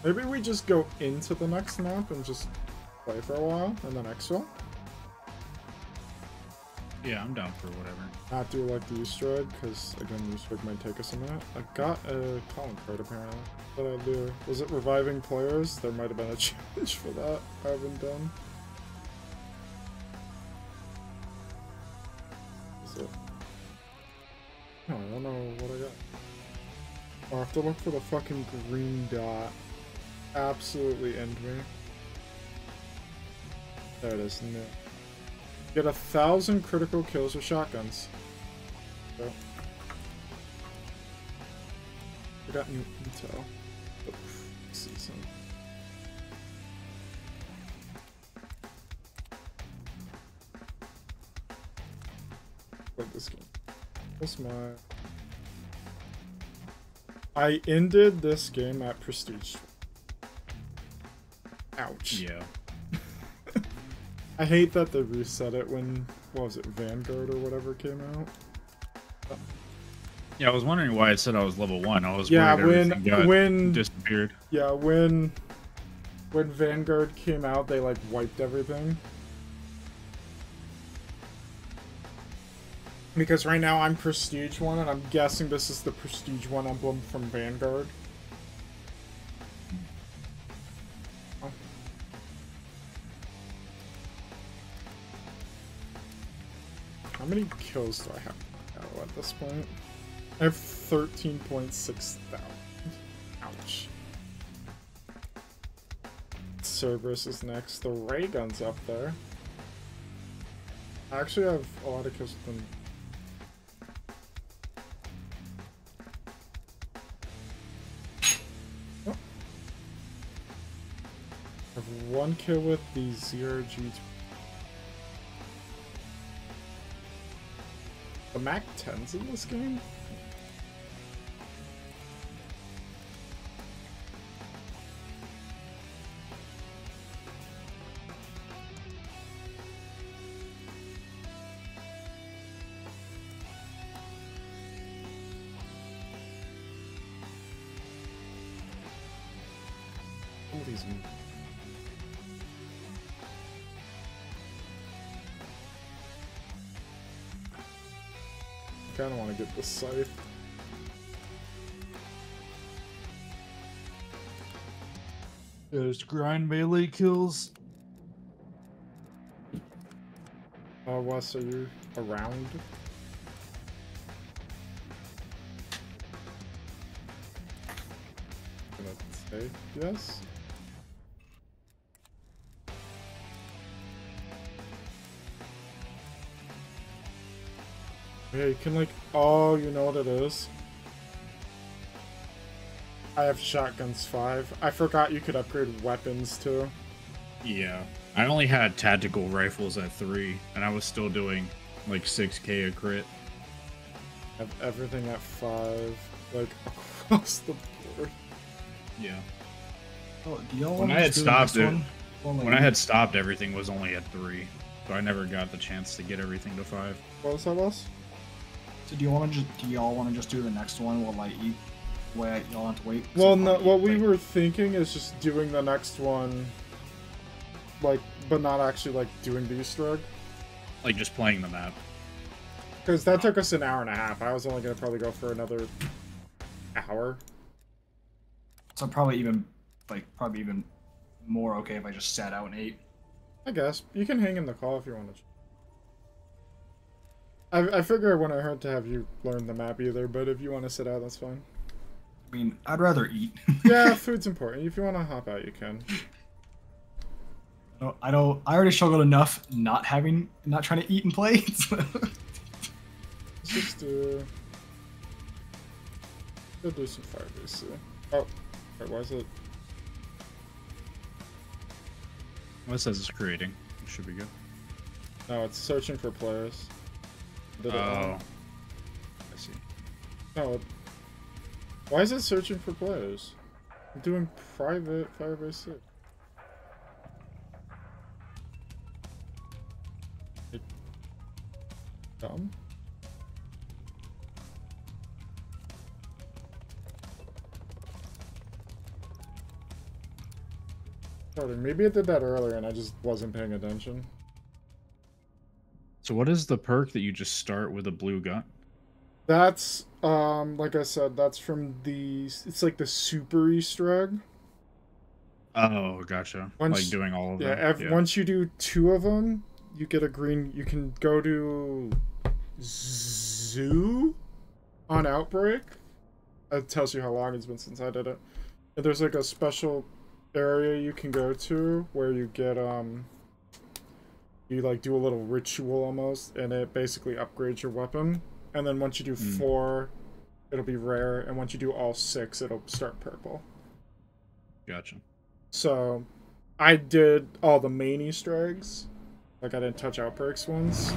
Maybe we just go into the next map and just play for a while in the next one. Yeah, I'm down for whatever. Not do like the Easter egg, because again, the Easter egg might take us a minute. I got a calling card apparently. What I do? Was it reviving players? There might have been a change for that. I haven't done. No, I don't know what I got. Oh, I have to look for the fucking green dot. Absolutely end me. There it is. No. Get a thousand critical kills with shotguns. So. I got new intel. What this game? What's my? I ended this game at Prestige. Ouch. Yeah. I hate that they reset it when what was it Vanguard or whatever came out. Yeah, I was wondering why it said I was level one. I was Yeah, worried when- got when- disappeared. Yeah, when when Vanguard came out, they like wiped everything. Because right now I'm Prestige one, and I'm guessing this is the Prestige one emblem from Vanguard. How many kills do I have at this point? I have 13.6 thousand. Ouch. Cerberus is next. The ray gun's up there. I actually have a lot of kills with them. Kill with the ZRG. The Mac 10's in this game? Kinda wanna get the scythe. Just grind melee kills. Uh, Wes, are you around? Gonna say yes? Yeah, you can like, oh, you know what it is? I have shotguns 5. I forgot you could upgrade weapons too. Yeah. I only had tactical rifles at three, and I was still doing like 6k a crit. have everything at 5, like across the board. Yeah. Oh, y'all When I had to do the next stopped it. Well, like, oh when I had stopped, everything was only at three, so I never got the chance to get everything to five. What was that, Wes? So do you want to just do y'all want to just do the next one while I eat? Wait, y'all have to wait. Well, no, eat, what we were thinking is just doing the next one, like, but not actually like doing the Easter egg, Like just playing the map. because that took us an hour and a half. I was only gonna probably go for another hour. So probably even like probably even more okay if I just sat out and ate. I guess you can hang in the call if you want to. I I figure I wouldn't hurt to have you learn the map either, but if you want to sit out, that's fine. I mean, I'd rather eat. Yeah, food's important. If you want to hop out, you can. I don't, I don't. I already struggled enough not having, not trying to eat and play. so- Let's just do. We'll do some Firebase. too. Oh, wait, why is it? Well, it says it's creating. It should be good. No, it's searching for players. Did it. Oh. I see. No. it- Why is it searching for players? I'm doing private Firebase 6. It... Dumb? Sorry, maybe it did that earlier and I just wasn't paying attention. So what is the perk that you just start with a blue gun? That's um like I said, that's from the it's like the super Easter egg. Oh, gotcha. Once- like doing all of Yeah, them. ev- once you do two of them, you get a green. You can go to zoo on Outbreak. It tells you how long it's been since I did it. And there's like a special area you can go to where you get um you like do a little ritual almost and it basically upgrades your weapon and then once you do Hmm. four it'll be rare and once you do all six it'll start purple Gotcha. so I did all the main Easter eggs. Like I didn't touch Outbreaks ones.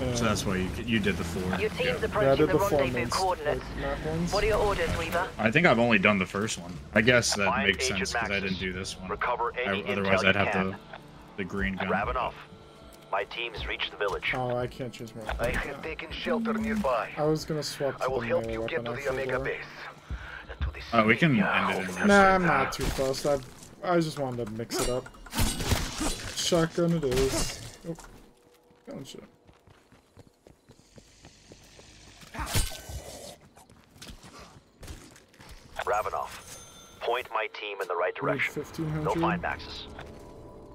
And So that's why you you did the four. Your team's yeah, approaching did the the rendezvous coordinates. map ones. What are your orders, Weaver? I think I've only done the first one. I guess that Find makes sense because I didn't do this one. Recover I, otherwise, I'd have can. the the green gun. Ravenov, my team's reached the village. Oh, I can't choose my I have taken shelter nearby. I was gonna swap to I will the help you get to the Omega base. And to Oh, we can Sylvia end it in Nah, I'm not too close. I I just wanted to mix it up. Shotgun it is. Oh, gun shit. Ravenov, point my team in the right direction. 1500. They'll find Maxis.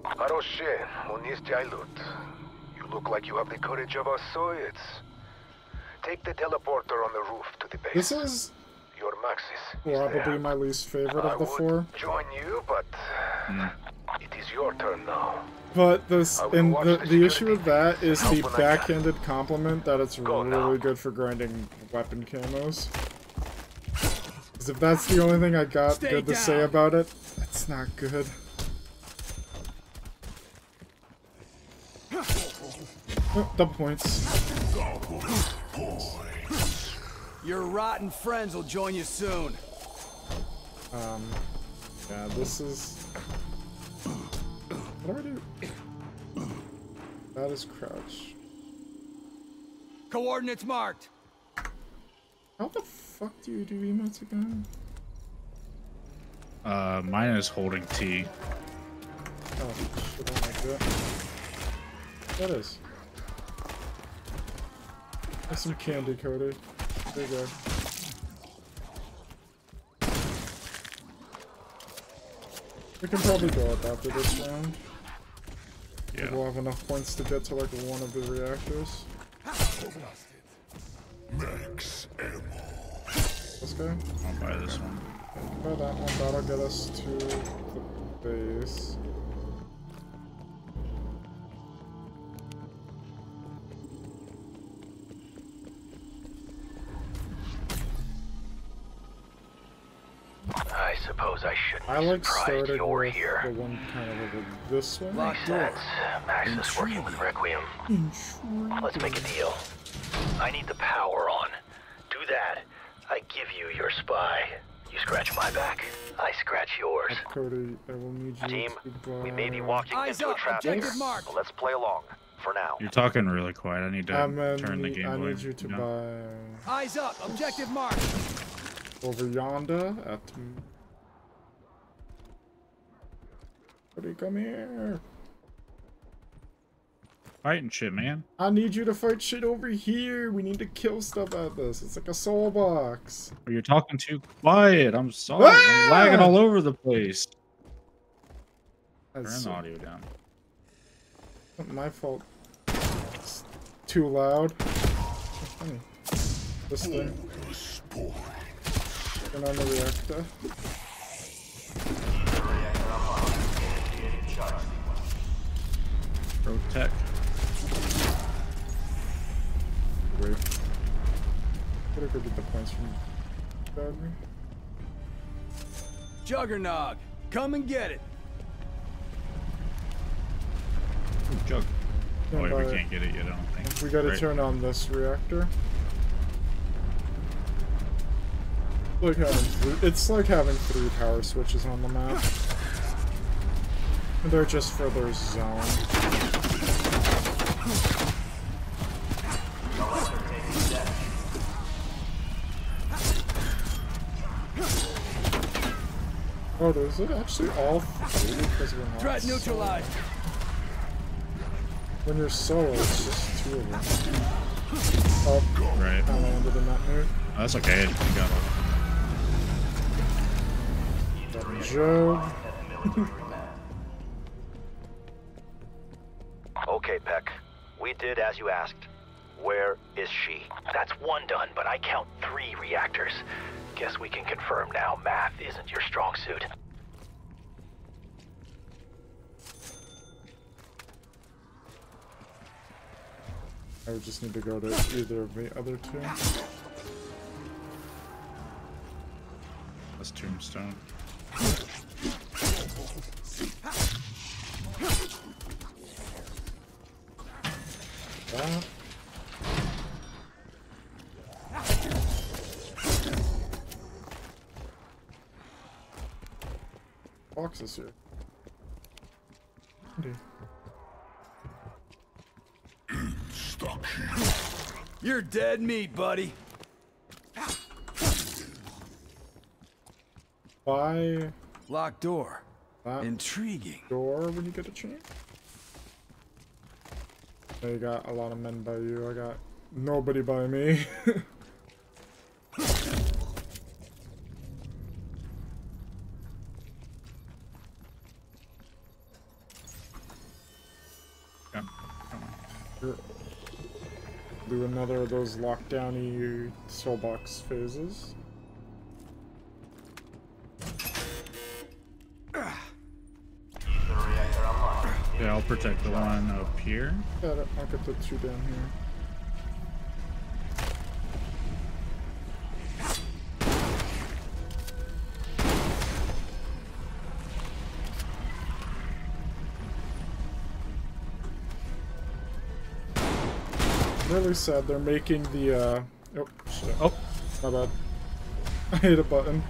Хорошее, он есть Jailut. You look like you have the courage of a Soviets. Take the teleporter on the roof to the base. This is Your Maxis is probably there. my least favorite I of the would four. join you, but Mm. it is your turn now. But this I will and watch the, the the issue security with that is and the help when I can. backhanded compliment that it's Go really now. good for grinding weapon camos. Because if that's the only thing I got Stay good to say down. about it, that's not good. Oh, double points. Your rotten friends will join you soon. Um, yeah, this is. What do I do? That is crouch. Coordinates marked. How the fuck do you do emotes again? Uh, mine is holding T. Oh, shit, I like that. That is. That's some candy, Cody. There you go. We can probably go up after this round. Yeah. We'll have enough points to get to like one of the reactors. Max ammo. This guy? I'll buy this one. Buy that one. That'll get us to the base. Suppose I shouldn't I be like surprised starting you're with here. the one kind of over this one. Makes sense. Max is working with Requiem. Let's make a deal. I need the power on. Do that. I give you your spy. You scratch my back. I scratch yours. Cody, I will need you Team, to we may be walking Eyes into a up, trap. objective marked. So let's play along. For now. You're talking really quiet. I need to I'm gonna turn the need, game I need you to down. buy Eyes up. Objective mark. over yonder at. Cody, come here. Fighting shit, man. I need you to fight shit over here. We need to kill stuff at this. It's like a soul box. Oh, You're talking too quiet. I'm sorry. I'm Ah! lagging all over the place. Turn That's the audio down. not my fault. It's too loud. This thing. Turn on the reactor. Protect. Wait. Gotta go get the points from Badger. Juggernog. Come and get it. Ooh, jug. Oh, wait, we Stand can't get it yet, I don't think. We gotta Right. turn on this reactor. Like having three, it's like having three power switches on the map. They're just for their zone. Oh, is it actually all three because we're not Threat solo? neutralized. When you're solo, it's just two of them. Oh, Right. I landed in that move. Oh, that's okay. You got it. Joe. Okay, Peck. We did as you asked. Where is she? That's one done, but I count three reactors. Guess we can confirm now math isn't your strong suit. I would just need to go to either of the other two. That's Tombstone. That. Boxes here. Andy. You're dead meat, buddy. Buy Locked door. that Intriguing. door when you get a chance. You got a lot of men by you. I got nobody by me. another of those lockdowny soul box phases. Yeah, I'll protect the one up here. Yeah, I'll get the two down here. Sad they're making the uh oh shit. Oh, My bad. I hit a button.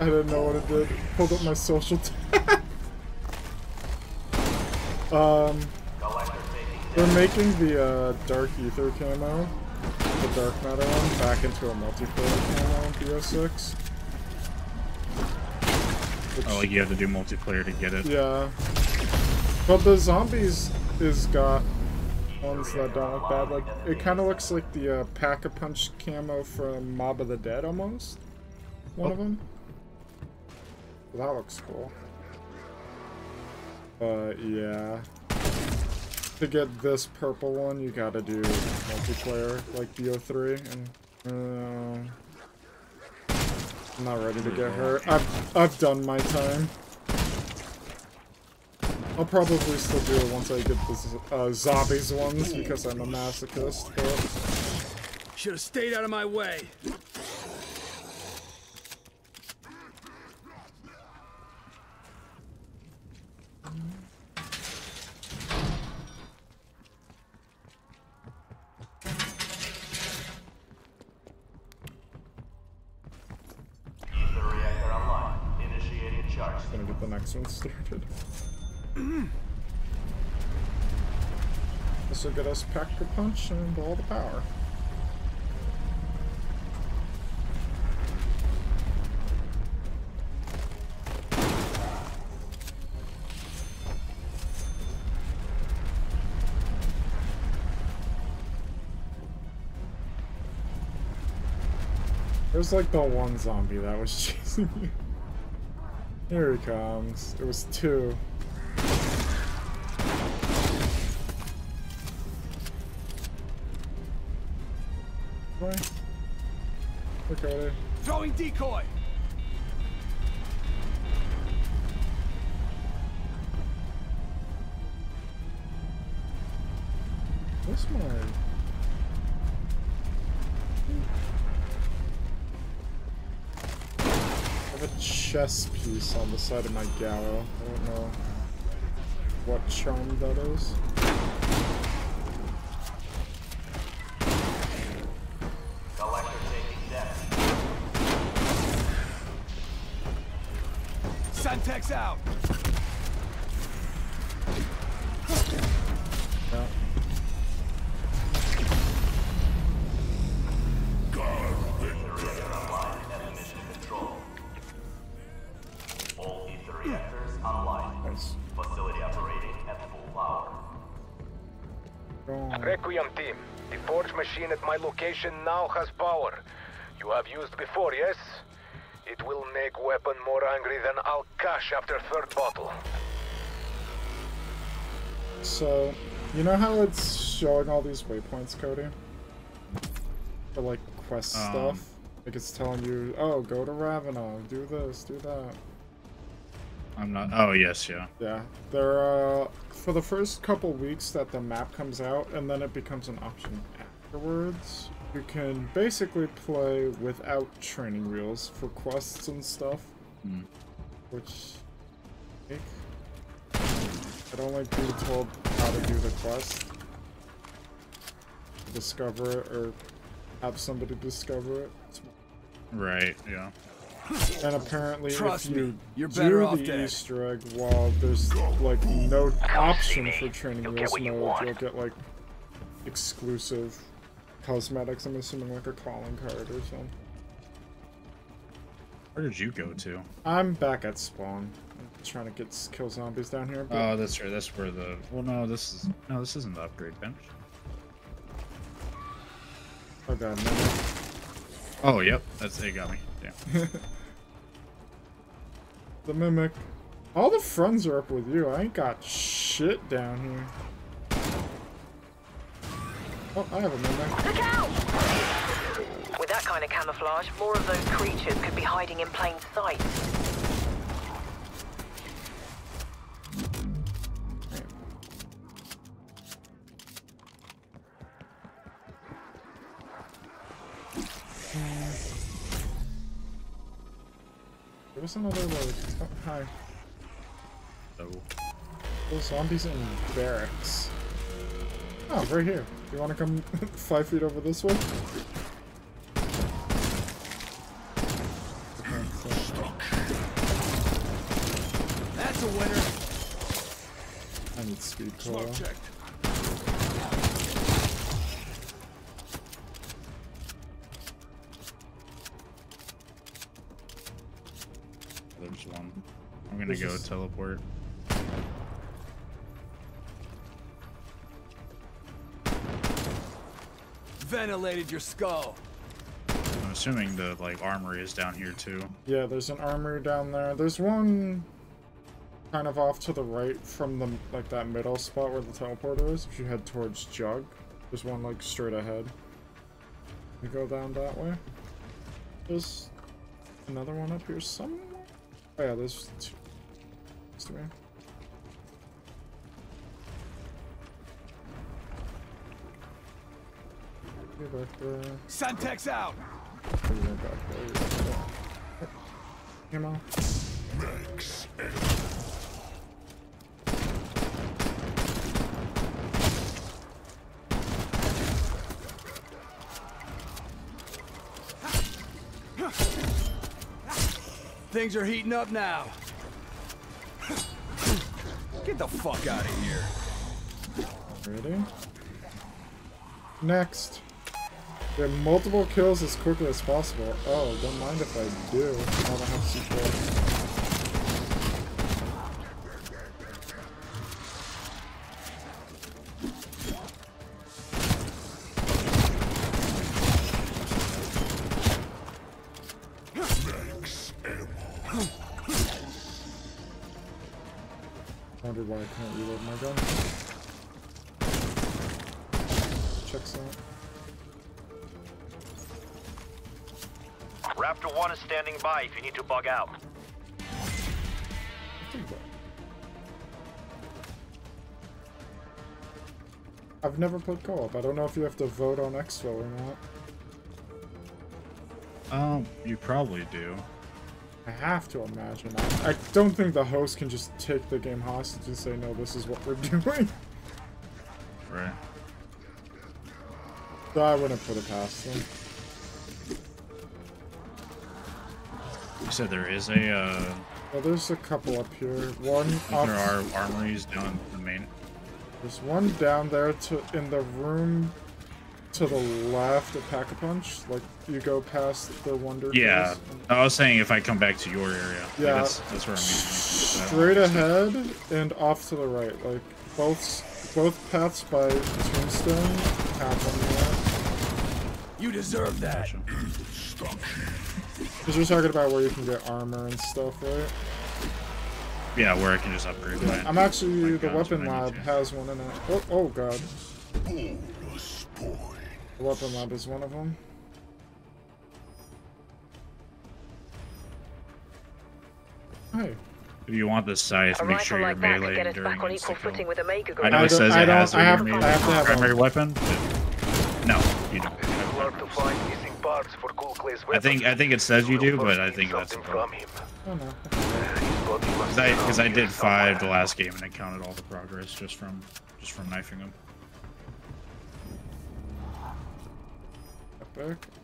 I didn't know what it did. Pulled up my social um they're making the uh, Dark Ether camo, the Dark Matter one, back into a multiplayer camo in BO6. Which, oh, like you have to do multiplayer to get it. yeah. But the zombies is got ones that don't look bad. Like it kind of looks like the uh, Pack-a-Punch camo from Mob of the Dead almost. One of them. That looks cool. But yeah. To get this purple one, you gotta do multiplayer like BO3, and uh, I'm not ready to get hurt. I've I've done my time. I'll probably still do it once I get the uh, zombies ones because I'm a masochist. Should have stayed out of my way. gonna get the next one started. This will get us pack a punch and all the power. There's like the one zombie that was chasing you. Here he comes. It was two. Throwing decoy. What's my... I have a chess piece on the side of my Gallo. I don't know what charm that is. At now has power. You have used before, yes? It will make weapon more angry than Al-Kash after third bottle. So, you know how it's showing all these waypoints, Cody? For like quest Um. stuff? Like it's telling you, oh, go to Ravenov, do this, do that. I'm not. Oh yes, yeah. Yeah, There are uh, for the first couple weeks that the map comes out, and then it becomes an option afterwards. You can basically play without training wheels for quests and stuff, Hmm. which I I don't like being told how to do the quest. Discover it or have somebody discover it. Right. Yeah. And apparently, Trust if me, you you're better do off the dead. Easter egg, while there's like no option for training You'll wheels you mode, want. you'll get like exclusive cosmetics. I'm assuming like a calling card or something. Where did you go to? I'm back at spawn. I'm trying to get kill zombies down here. But Oh, that's right. That's where the. Well, no, this is no, this isn't the upgrade bench. oh god, no. Oh, yep. That's it. Got me. Damn. the mimic. All the friends are up with you. I ain't got shit down here. Oh, I have a mimic. Look out! With that kind of camouflage, more of those creatures could be hiding in plain sight. Give us another load. Oh, hi. So, Those zombies in barracks. Oh, right here. You want to come five feet over this way? That's a winner. I need speed cola. Smoke checked. there's one. I'm gonna This go is- teleport. Ventilated your skull. I'm assuming the like armory is down here too. Yeah, there's an armory down there. There's one kind of off to the right from the like that middle spot where the teleporter is. If you head towards Jug, there's one like straight ahead. You go down that way. There's another one up here somewhere. Oh yeah, there's two. There's three. Suntex out. Get back there. Get back there. Come on. Things are heating up now. Get the fuck out of here. Ready? Next. Get multiple kills as quickly as possible. Oh, don't mind if I do. I don't have C4. Bug out. I've never played co-op. I don't know if you have to vote on Exfil or not. Um, you probably do. I have to imagine. I, I don't think the host can just take the game hostage and say, no, this is what we're doing. Right. So I wouldn't put it past them. You said there is a. Uh, Well, there's a couple up here. One off, there are armories down the main. There's one down there to in the room to the left of Pack-a-Punch. Like, you go past the Wonder Yeah, Trees. I was saying if I come back to your area. Like, Yeah. that's, that's where I'm using. Straight ahead and off to the right. Like, both both paths by Tombstone have them You deserve that. Because you're talking about where you can get armor and stuff, right? Yeah, where I can just upgrade my. I'm actually, the weapon when I need lab has one in it. Oh, oh god. The weapon lab is one of them. Hey. If you want this size, make rifle sure you're like melee get us during back on equal footing with Omega I Group. know I it don't- says I it has I a have- melee I have to have primary a- weapon. but- No, you don't. I think I think it says you do, but I think that's. Because I, cause I did five the last game and I counted all the progress just from just from knifing them.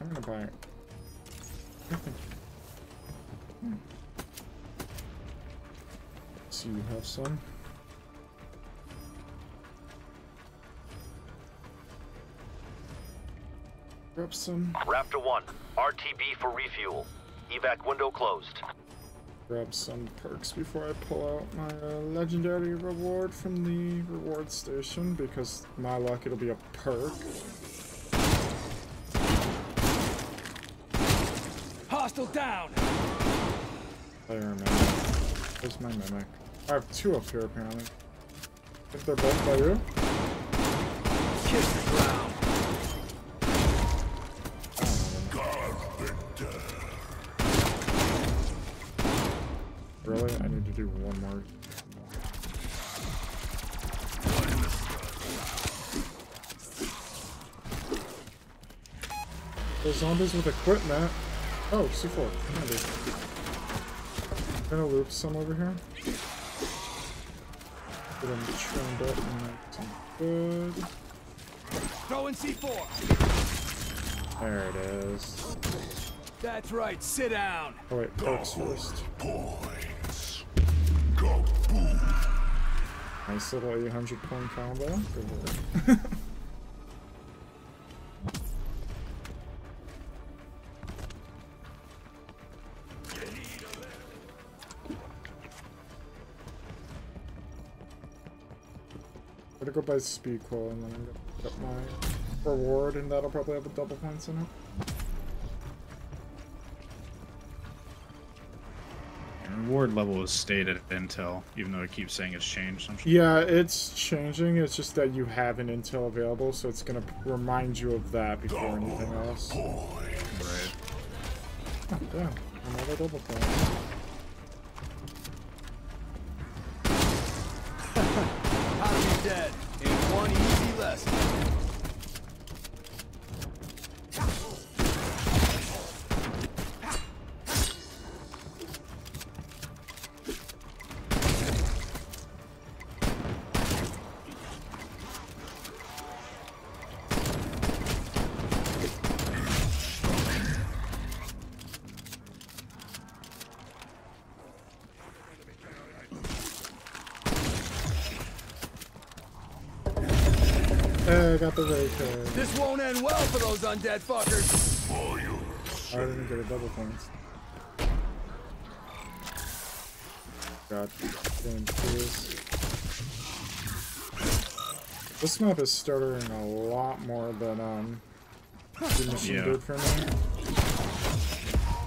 I'm gonna buy it. Hmm. See, we have some. Grab some. Raptor 1, RTB for refuel. Evac window closed. Grab some perks before I pull out my uh, legendary reward from the reward station because my luck it'll be a perk. Hostile down. Player mimic. Where's my mimic? I have two up here apparently. If they're both by you. Kiss the ground. Zombies with equipment. Oh, C4. Handy. Gonna loop some over here. Get them trimmed up and make some good. Throwing C4. There it is. That's right. Sit down. Oh wait, perks first. Nice little 800 point combo. Good work. I'm gonna go buy speed cola and then I'm gonna get my reward and that'll probably have a double points in it. Reward level is stayed at Intel, even though it keeps saying it's changed. I'm sure. Yeah, it's changing. It's just that you have an intel available, so it's gonna remind you of that before anything else. Right. Oh, damn. Another double point. Dead in one easy lesson. Got the ray card. This won't end well for those undead fuckers. I didn't get a double points. God damn this. This map is stuttering a lot more than um Die Maschine Yeah. did for me.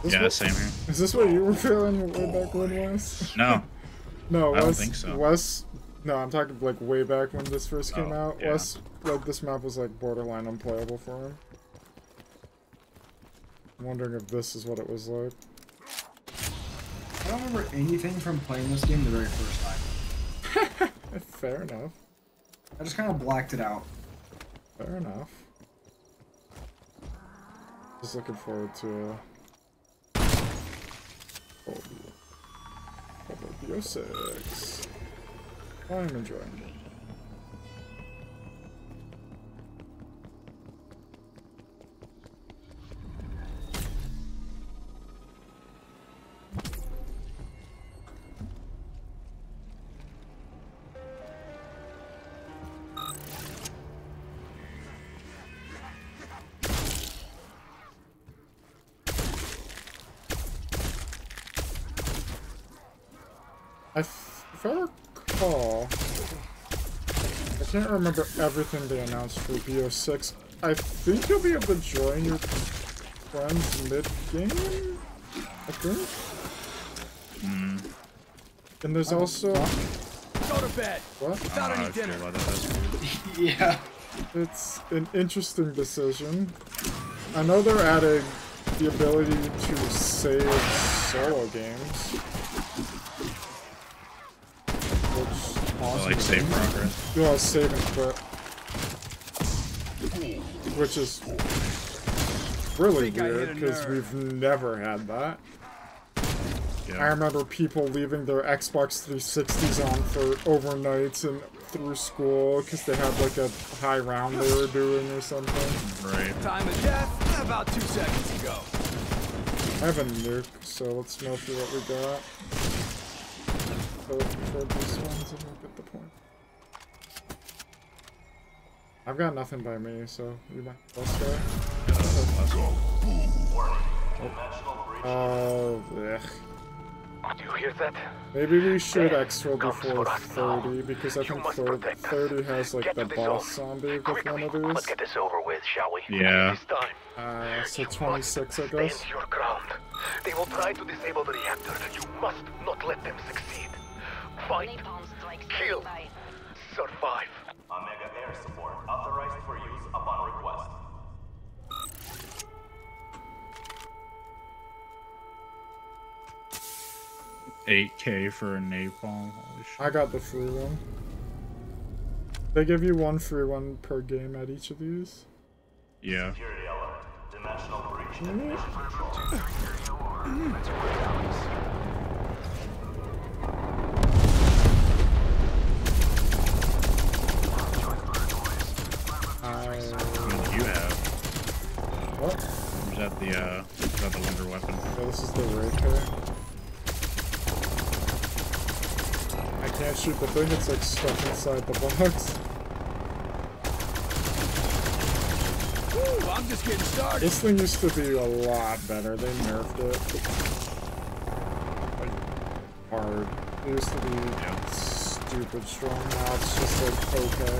This Yeah, what- same here. Is this what you were feeling way back when, Wes? No. No, I don't think so. Wes, no, I'm talking like way back when this first came Oh, out. yeah. Wes, like this map was like borderline unplayable for him. I'm wondering if this is what it was like. I don't remember anything from playing this game the very first time. Fair enough. I just kind of blacked it out. Fair enough. Just looking forward to uh, oh, oh, BO6. I'm enjoying it. I f- if I recall, I can't remember everything they announced for BO6. I think you'll be able to join your friends mid-game? I think? Hmm. And there's also... Go to bed. What? Without any dinner. yeah. It's an interesting decision. I know they're adding the ability to save solo games. Which Oh, like save progress. Yeah, save and quit. Which is really Think weird because we've never had that. Yeah. I remember people leaving their Xbox 360s on for overnights and through school because they had like a high round they were doing or something. Right. Time of death, about two seconds ago. I have a nuke, so let's know through what we got. Oh, for, I've got nothing by me, so we might let's go. Oh, ugh. Do you hear that? Maybe we should Death extra before for 30 because I You think must thir- protect us. 30 has like Get the boss zone. zombie with one Quickly, of Let's these. get this over with, shall we? Yeah. This time, Uh, so you 26 I guess. stand your ground. They will try to disable the reactor. You must not let them succeed. Fight, kill, survive. 8k for a napalm. Holy shit! I got the free one. They give you one free one per game at each of these. Yeah. I... you have? What? Or that the, uh, is that the wonder weapon? Oh, this is the rapier. I can't shoot the thing, it's like stuck inside the box. Woo, I'm just getting started. This thing used to be a lot better, they nerfed it. Like, hard. It used to be stupid strong, now it's just like okay.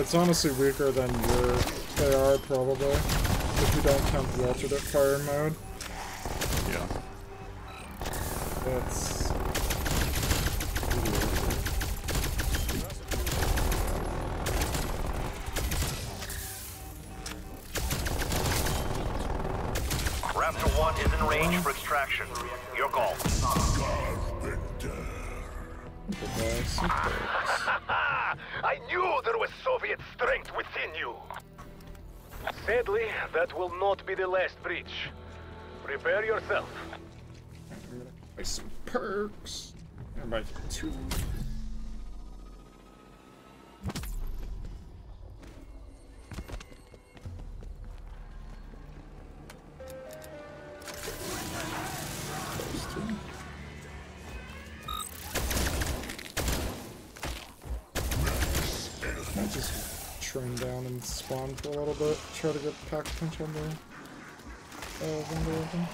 It's honestly weaker than your AR probably, if you don't count the alternate fire mode. Yeah. It's... is in range for extraction. Your call. I knew there was Soviet strength within you. Sadly, that will not be the last breach. Prepare yourself. Buy some perks. And buy two. Train down and spawn for a little bit. Try to get the pack punch on the uh, window open.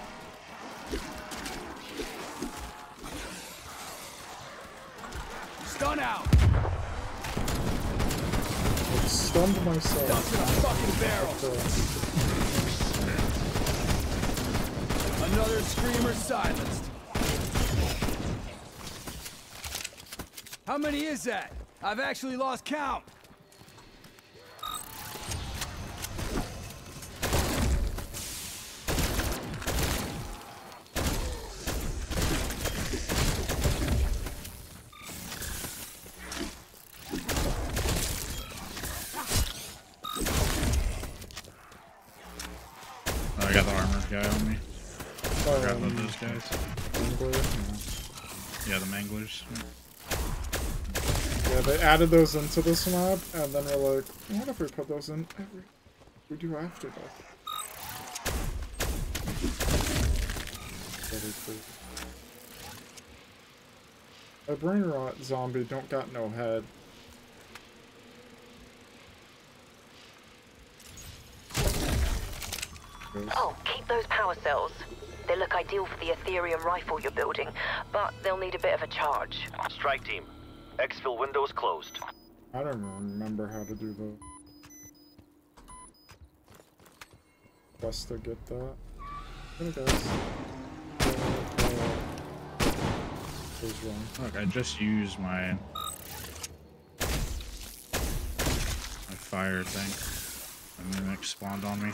Stun out. I stunned myself. In a fucking barrel. Another screamer silenced. How many is that? I've actually lost count. Grab um, guys. Mangler? Yeah, the manglers. Yeah, they added those into this map, and then we're like, what if we put those in every... We do after that. Very. A brain rot zombie don't got no head. Oh, keep those power cells. They look ideal for the Aetherium rifle you're building, but they'll need a bit of a charge. Strike team. Exfil windows closed. I don't remember how to do the quest to get that. Hey guys. Goes wrong. Look, I just used my my fire thing. And mimic spawned on me.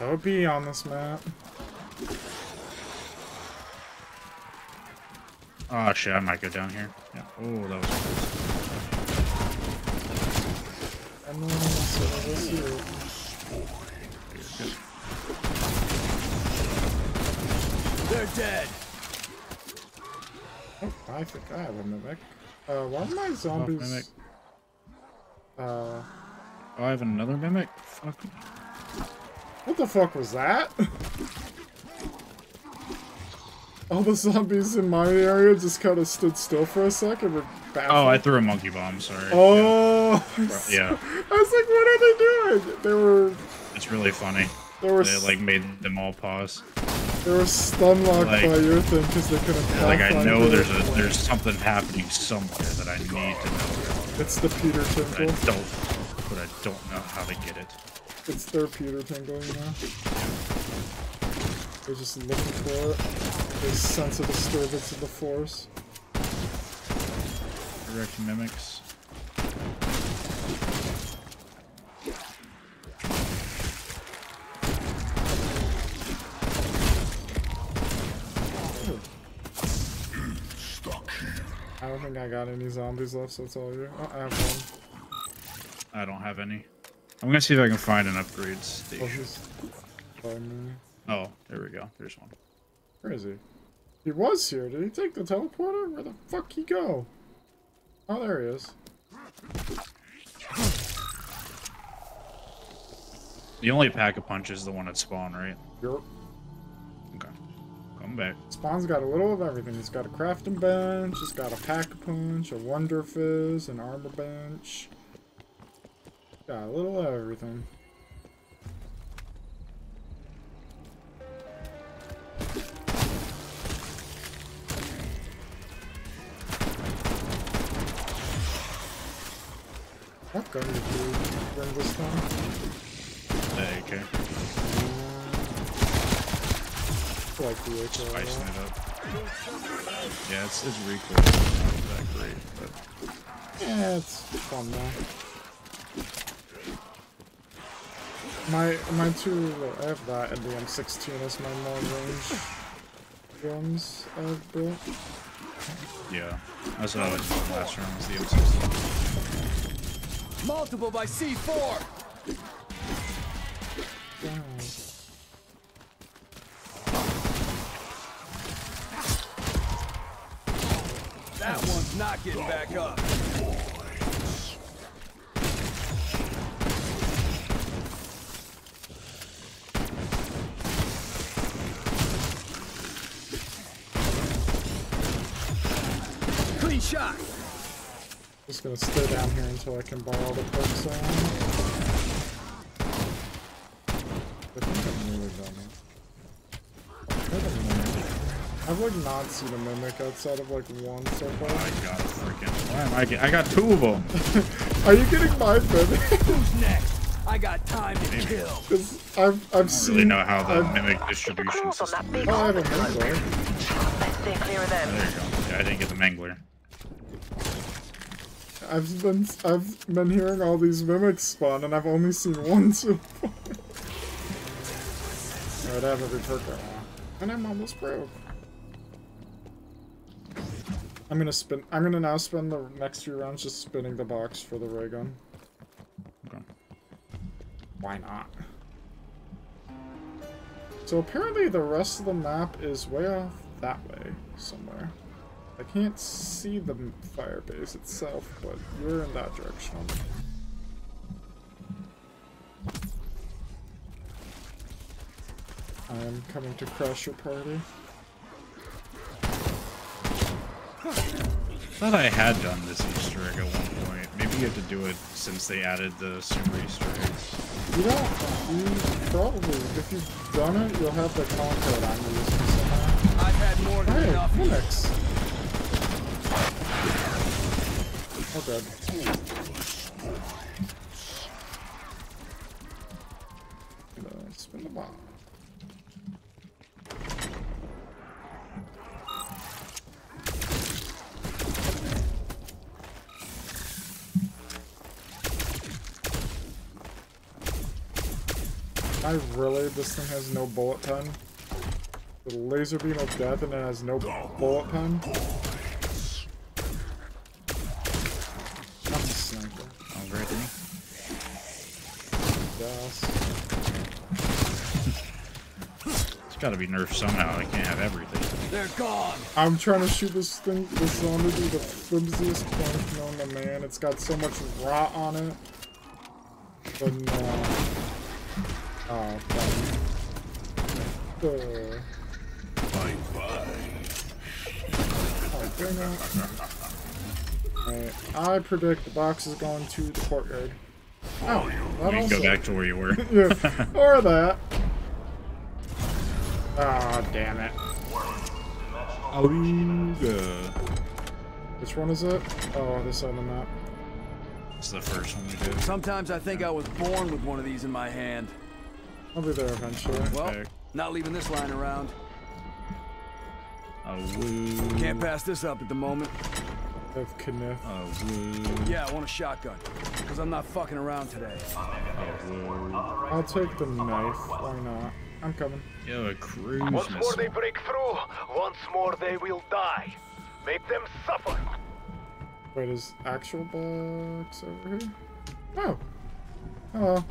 Toby on this map. Oh shit, I might go down here. Yeah. Oh, that was And then so we'll see. good. They're dead. Oh, I think I have a mimic. Uh, why are my zombies? mimic. Uh, Oh, I have another mimic? Fuck. What the fuck was that? all the zombies in my area just kind of stood still for a second. Were Oh, I threw a monkey bomb. Sorry. Oh. Yeah, I was like, what are they doing? They were it's really funny. There were They like made them all pause. they were stun locked Like- by your thing because they couldn't. They're like I know there's a there's something happening somewhere that I need to know. It's the Peter But I don't. But I don't know how to get it. It's their Peter Tinkle, you know. They're just looking for it. They sense a disturbance in the force. Direct mimics. I don't think I got any zombies left, so it's all you. Oh, I have one. I don't have any. I'm gonna see if I can find an upgrade Oh, station. he's by me. Oh, there we go. There's one. Where is he? He was here. Did he take the teleporter? Where the fuck he go? Oh, there he is. The only pack of punch is the one at spawn, right? Yep. Okay. Come back. Spawn's got a little of everything. He's got a crafting bench, he's got a pack a punch, a wonder fizz, an armor bench. Got a little of everything. What gun did you bring this time? Hey, okay. I like the a Spicing it up. Yeah, it's, it's recoil. It's not that great, but Yeah, it's fun though. My my two I have that and the M16 as my long range guns I've built. yeah. That's what I was doing last round was the M16. Multiple by C4. That one's not getting back up. Shot. Just gonna stay down here until I can borrow the perks on. I think I've nearly done it. I've heard a mimic. I've like not seen a mimic outside of like one so far. I got a freaking. Why am I get, I got two of them. Are you getting my mimic? Who's next? I got time to kill. Because I've I've I don't seen. really know how the I've- mimic distribution system works. Oh, I have a mangler. Let's steer clear of them. There you go. Yeah, I didn't get the mangler. I've been I've been hearing all these mimics spawn, and I've only seen one so far. Alright, I have every perk I want, and I'm almost broke. I'm gonna spin. I'm gonna now spend the next few rounds just spinning the box for the ray gun. Okay. Why not? So apparently the rest of the map is way off that way somewhere. I can't see the m- Firebase itself, but you're in that direction. I am coming to crash your party. thought I had done this Easter egg at one point. Maybe you have to do it since they added the super Easter eggs. You don't. You probably, if you've done it, you'll have the content I'm using somehow. I've had more than Hey, enough. Phoenix. Good. Gonna spin the bomb. I really, this thing has no bullet pen. The laser beam of death and it has no bullet pen. Gotta be nerfed somehow. I can't have everything. They're gone. I'm trying to shoot this thing, this zombie through the flimsiest plank known to man. It's got so much rot on it. But no. Oh, fun. Uh, Bye bye. Why not? Alright, I predict the box is going to the courtyard. Oh, You that can go back to where you were. yeah, or that. Ah, damn it. Auga. Which one is it? Oh, this on the map. It's the first one we did. Sometimes I think I was born with one of these in my hand. I'll be there eventually. Well, not leaving this line around. Auga. Can't pass this up at the moment. Of Kniff. Auga. Yeah, I want a shotgun. Because I'm not fucking around today. Auga. I'll take the knife. Why not? I'm coming. Yo, a cruise Once more they break through, once more they will die. Make them suffer. Wait, is actual box over here? Oh. Hello.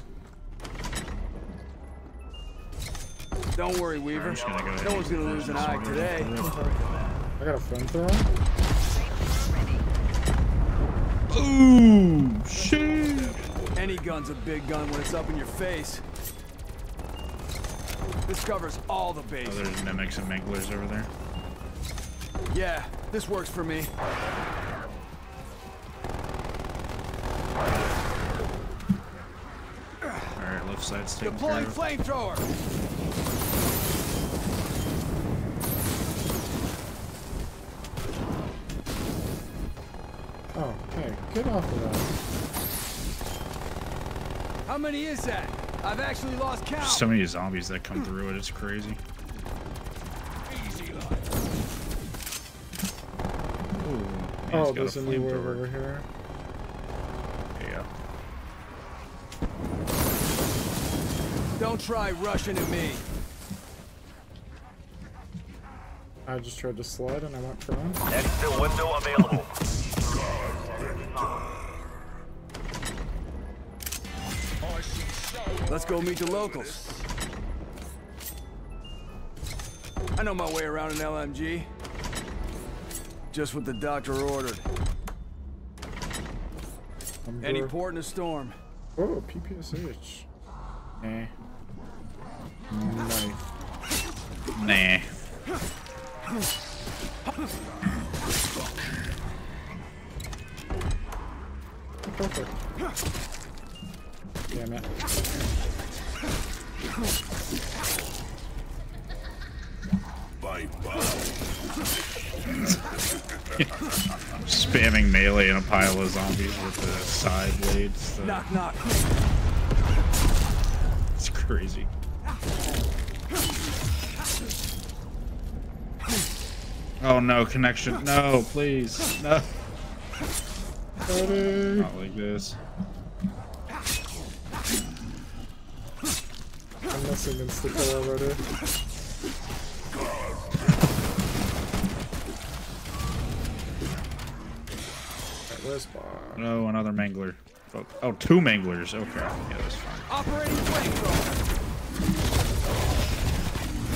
Don't worry, Weaver. just gonna go ahead no one's gonna lose an eye today. I got a flamethrower. Ooh, shit. Any gun's a big gun when it's up in your face. This covers all the Oh, bases. there's mimics and manglers over there. Yeah, this works for me. Alright, left side's taken care Deploying of. flamethrower. Oh, hey, get off of that. How many is that? I've actually lost count. So many zombies that come through it, it's crazy. Ooh, Oh, he's got there's a new wave flamethrower. over here. Yeah. Don't try rushing at me. I just tried to slide and I went prone. Exit window available. Let's go meet the locals. I know my way around an LMG. Just what the doctor ordered. Any port in a storm. Oh, PPSH. Eh. Knife. Nah. Perfect. Damn it. Spamming melee in a pile of zombies with the side blades. the- Knock, knock. It's crazy. Oh no, connection. No, please. No. Not like this. I'm missing insta kill already. Alright, where's Bob? No, another mangler. Oh, oh, two manglers. Okay. Yeah, that's fine. Operating flamethrower.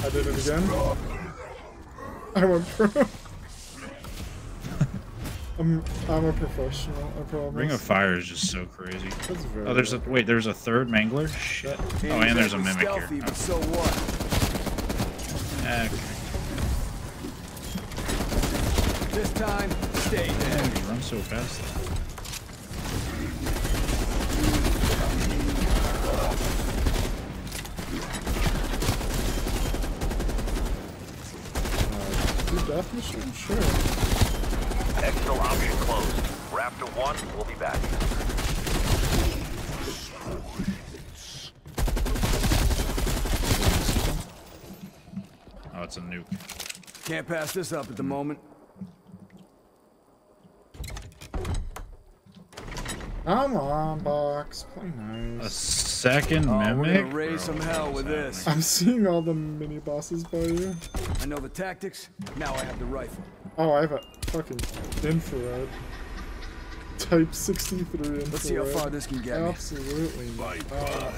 I did it again. I went pro. I'm I'm a professional. I promise. Ring of Fire is just so crazy. That's very Oh, there's a wait. There's a third mangler. Shit. Oh, and there's a mimic Stealthy, here. but so oh. what? Oh, okay. This time, stay Damn, dead. you run so fast. Uh, Two death machine? Sure. Exfil option closed. Raptor 1 will be back. Oh, it's a nuke. Can't pass this up at the moment. Come on, box. Play nice. A second Oh, we're gonna raise some hell with this. I'm seeing all the mini bosses by you. I know the tactics. Now I have the rifle. Oh, I have a fucking infrared. Type 63 infrared. Let's see how far this can get me. Absolutely. Uh,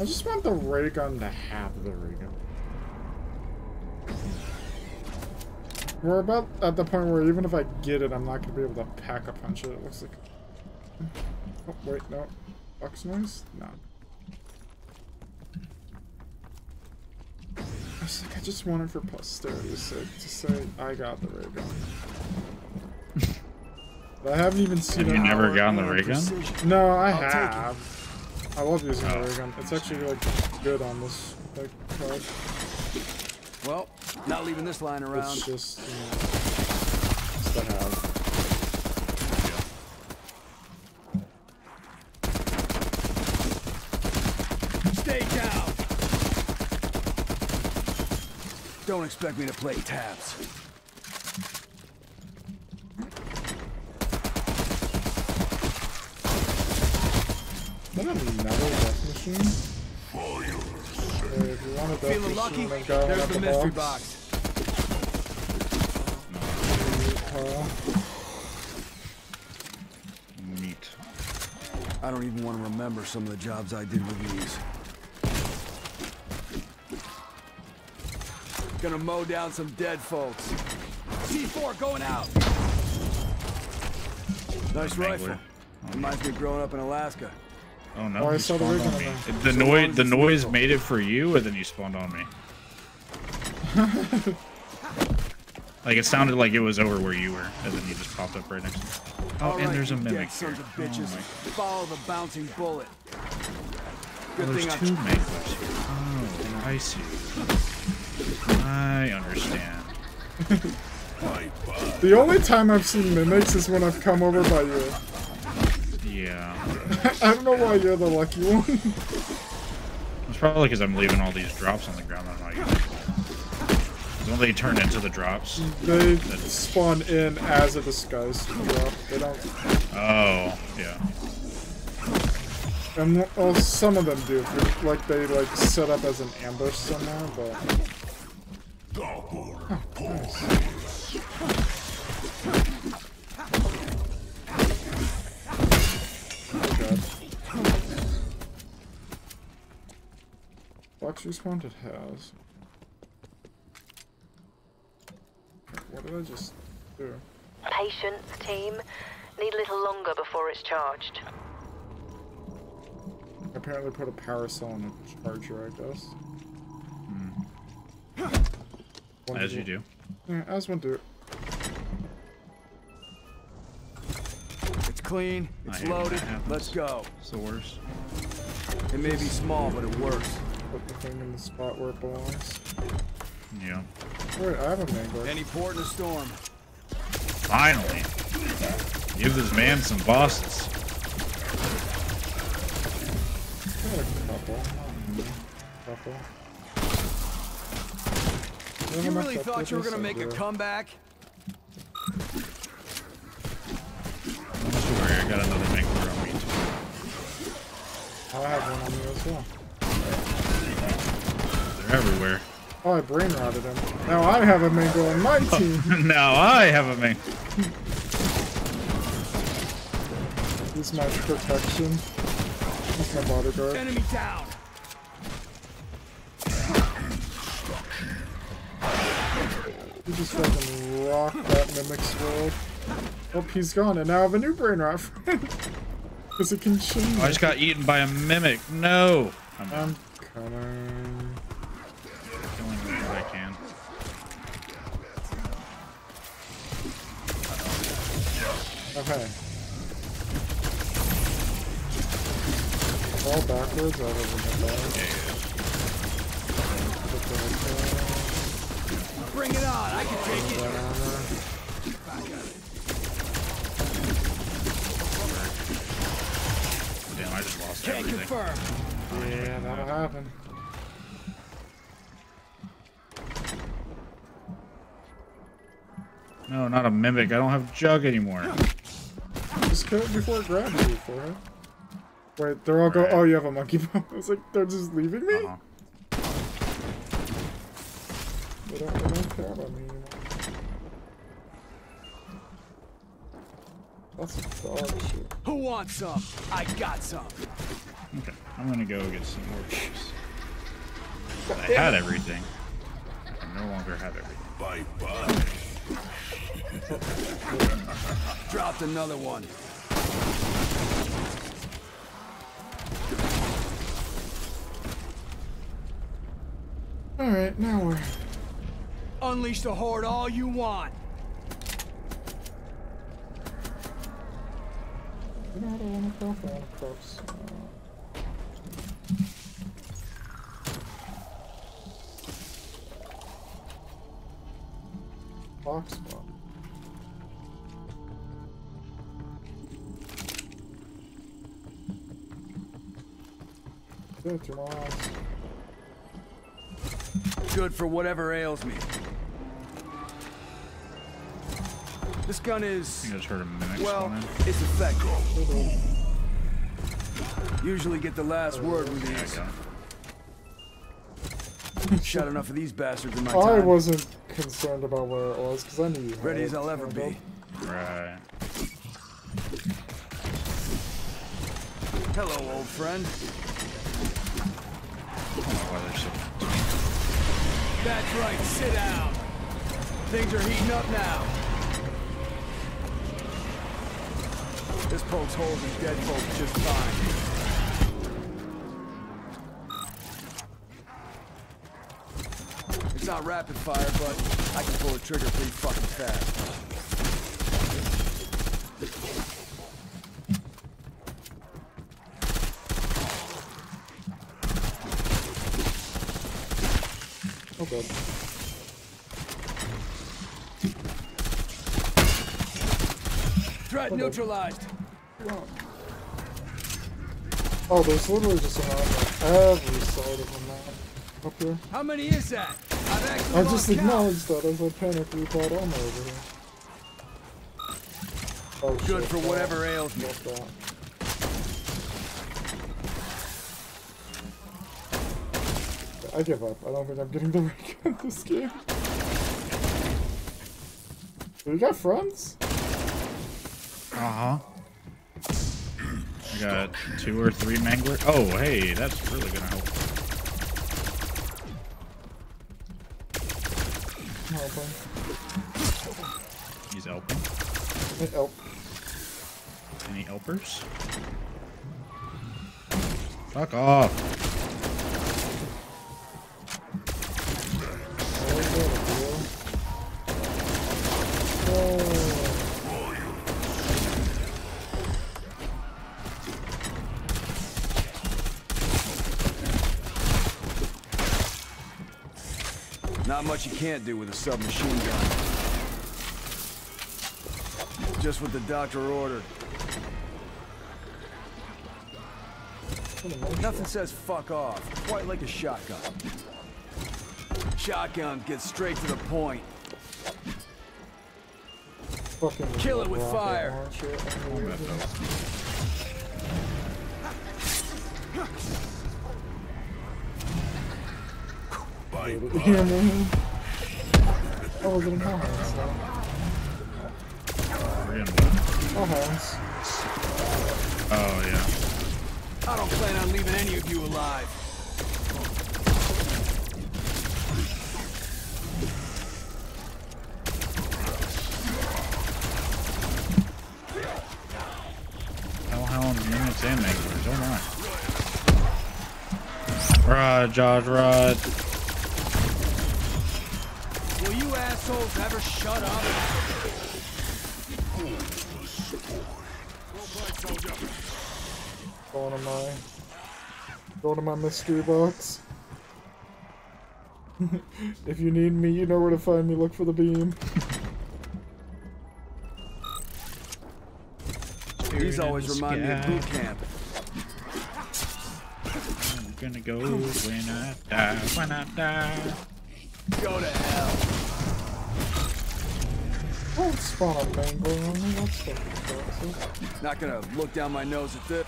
I just want the ray gun to have the ray gun. We're about at the point where even if I get it, I'm not gonna be able to pack a punch it. It looks like Oh, wait, no. Box noise? No. I was like, I just wanted for posterity's sake to say I got the ray gun. but I haven't even seen Have you never gotten the ray gun? No, I I'll have. I love using Oh. the ray gun. It's actually like good on this like card. Well, not leaving this line around. It's just, you know, just to have. Stay down. Don't expect me to play tabs. Is that a metal death machine? Hey, if you want Feeling lucky? There's the the mystery box. box. Uh, Neat. I don't even want to remember some of the jobs I did with these. Gonna mow down some dead folks. C4 going out. Nice rifle. Reminds me of growing up in Alaska. Oh no, Oh, I you saw the spawned ray on me. in there. The So noise, the noise lethal. made it for you, and then you spawned on me. like it sounded like it was over where you were, and then you just popped up right next to me. Oh, All and right, there's a you mimic here. of oh bitches. Oh, my- Follow the bouncing bullet. oh, Good there's thing two manglers here. Oh, I see. I understand. the only time I've seen mimics is when I've come over by you. Yeah. I don't know why you're the lucky one. It's probably because I'm leaving all these drops on the ground. I'm not using. 'Cause When they turn into the drops. they spawn in as a disguise drop. They don't. Oh, yeah. And well, some of them do. Like they like set up as an ambush somewhere, but. Oh, nice. Oh god. Box respawned it has. What did I just do? Patience, team. Need a little longer before it's charged. Apparently put a power cell in a charger, I guess. Hmm. One As you do. Yeah, as one do. It's clean. It's hate when that loaded. Let's go. It's the worst. It may be small, but it works. Put the thing in the spot where it belongs. Yeah. Wait, I have a mango. Any port in a storm. Finally. Give this man some bosses. I had a couple. Couple. You really thought you were gonna make a do. comeback? Don't you worry, I got another mangler on me too. I have one on me as well. They're everywhere. Oh, I brain rotted him. Now I have a mango on my team. now I have a man. He's my protection. He's my bodyguard. Enemy down. You just fucking rock that mimic's world. Oh, he's gone, and now I have a new brain rot friend. Because it can change. Oh, I just got eaten by a mimic. No. I'm I'm coming. killing whatever I can. Okay. Fall backwards rather than the back. Bring it on. I can take it. That armor. Damn, I just lost Can't everything. confirm. Yeah, that'll happen. No, not a mimic. I don't have jug anymore. Just kill it before it grabs you, for it. Wait, they're all go. Oh, you have a monkey bomb. I was like, they're just leaving me. Uh-huh. Don't, care about me anymore. That's dog shit. Who wants some? I got some. Okay, I'm gonna go get some more juice. I had everything. I no longer have everything. Bye bye. Dropped another one. Alright, now we're... Unleash the horde all you want. You know what I wanna craft? I wanna craft some. Box one. Good, turn my eyes. Good for whatever ails me. This gun is, I just heard a mimic well, spawn eh? it's effective. Usually get the last word with these. Shot enough of these bastards in my time. I wasn't concerned about where it was because I knew you had Ready as I'll ever be. Right. Hello, old friend. I don't know why they're so That's right, sit down. Things are heating up now. This pokes holding dead folks just fine. It's not rapid fire, but I can pull a trigger pretty fucking fast. Oh god. Threat neutralized. Oh, there's literally just an on every side of the map. Up here. How many is that? Actually just count. acknowledged that as I panicked we bought armor over here. Oh Good shit, for whatever ails me. That. I give up. I don't think I'm getting the rank in this game. Do you got friends? Uh huh. I got two or three mangler. Oh, hey, that's really gonna help. No, okay. He's helping. Hey, Help. Any helpers? Fuck off. Much you can't do with a submachine gun. Just what the doctor ordered. Nothing says fuck off, quite like a shotgun. Shotgun gets straight to the point. Fucking Kill it with rocket fire. launcher. Unbelievable. Oh, we're getting now. We're getting? Hellhounds. Oh, yeah. I don't plan on leaving any of you alive. Hellhounds, mimics, and manglers. Oh my. Rod, Josh, Rod. Will you assholes ever shut up? Going to my... Going to my mystery box. if you need me, you know where to find me. Look for the beam. These always remind me of boot camp. I'm gonna go when I die, when I die. Go to hell. Spawn a mango on me. That's fucking impressive. Not gonna look down my nose at this.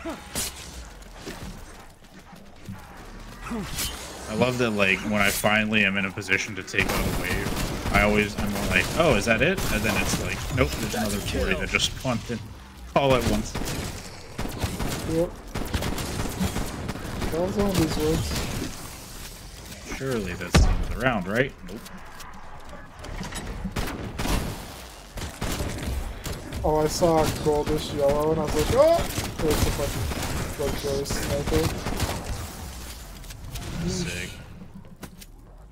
I love that, like, when I finally am in a position to take out a wave, I always, I'm like, oh, is that it? And then it's like, nope, there's another 40 that just spawned in all at once. Yep. How zombies works. Surely that's the end of the round, right? Nope. Oh, I saw goldish yellow and I was like, oh! There's a fucking like sniper. Sick.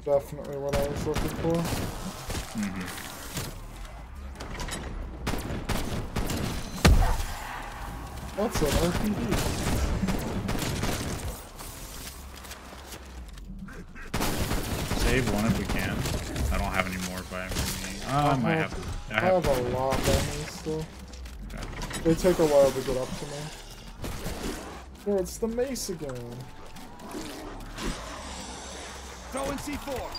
definitely what I was looking for. Mm-hmm. What's an RPG? Save one if we can. I don't have any more by me. Oh, I might have. to- I have a lot by me still. They take a while to get up to me. Oh, it's the mace again. Throwing C4.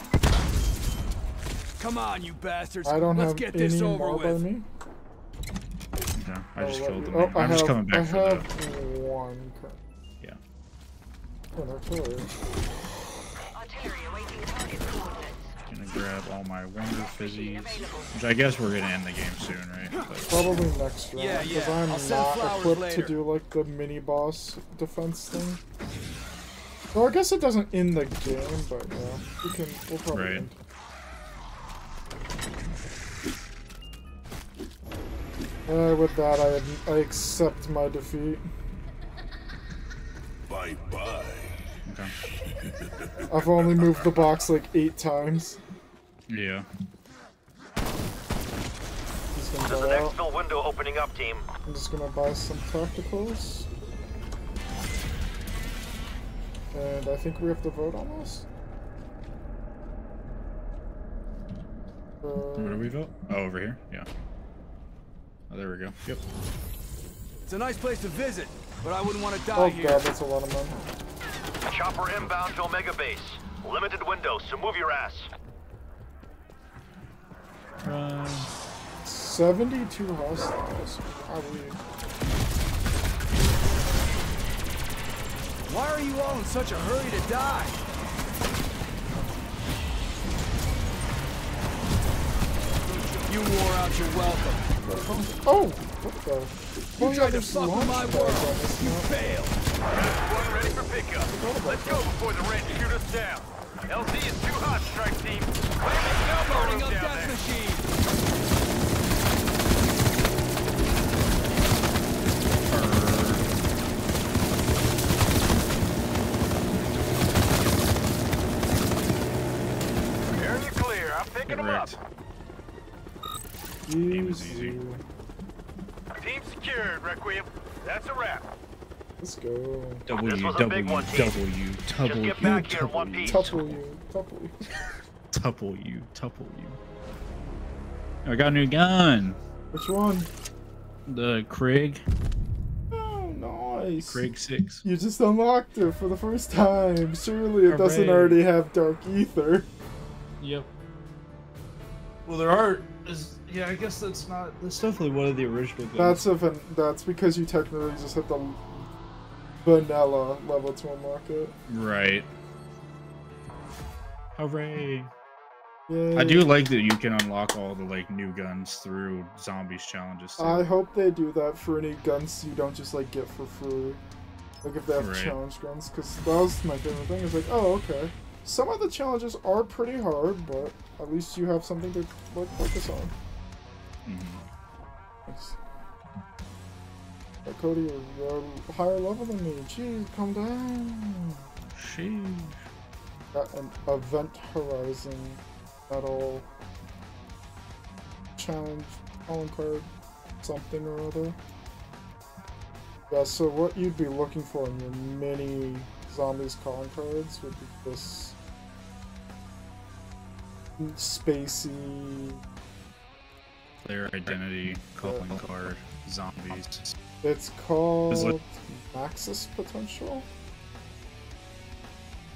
Come on, you bastards. I don't Let's have get any this over with. Oh, me. Okay, oh, I just Oh, killed them. oh, I I'm just coming back I for have the. one. cur- Yeah. Oh, an artillery. Gonna grab all my Wonder Fizzies, which I guess we're gonna end the game soon, right? But Probably next round, because yeah, I'm I'll not equipped later. to do like the mini boss defense thing. Well, I guess it doesn't in the game, but yeah, we can. We'll probably. Right. end. Uh, with that, I I accept my defeat. Bye bye. Okay. I've only moved the box like eight times. Yeah. There's an out. exfil window opening up, team. I'm just gonna buy some tacticals. And I think we have to vote on this. Where do we uh, vote? Oh, over here. Yeah. Oh, there we go. Yep. It's a nice place to visit, but I wouldn't want to die Oh here. god, that's a lot of money. Chopper inbound to Omega Base. Limited windows, so move your ass. Uh, 72 hostiles. Probably. Why are you all in such a hurry to die? You wore out your welcome. Oh! What the? You Oh, yeah, tried to there's fuck with my pads world. You failed. One ready for pickup. Let's go before the Reds shoot us down. LZ is too hot, strike team. Landing elbow Starting room up down death there. machine. Hearing clear. I'm picking them up. Game is easy. Team secured, Requiem. That's a wrap. Let's go. W, This was a W, big one, W, team. W, Just get back here in one W, piece. Tuple you. Tuple you. Tuple you. I got a new gun. Which one? The Krieg, Oh, nice. Krieg 6. You just unlocked it for the first time. Surely it doesn't already have Dark Aether. Yep. Well, there are. Is, yeah, I guess that's not. That's definitely one of the original guns. That's if an, that's because you technically just hit the vanilla level to unlock it. right. Hooray! Yay. I do like that you can unlock all the like new guns through zombies challenges. Too. I hope they do that for any guns you don't just like get for free. Like if they have Right. challenge guns, because that was my favorite thing. Is like, oh okay, some of the challenges are pretty hard, but at least you have something to like focus on. Mm-hmm. Thanks. But Cody, you're, um, you're higher level than me. Jeez, calm down. Sheesh. Got an Event Horizon Metal Challenge calling card, something or other. Yeah, so what you'd be looking for in your mini zombies calling cards would be this spacey. Player identity, calling uh, card, zombies. It's called Is it- Maxis Potential.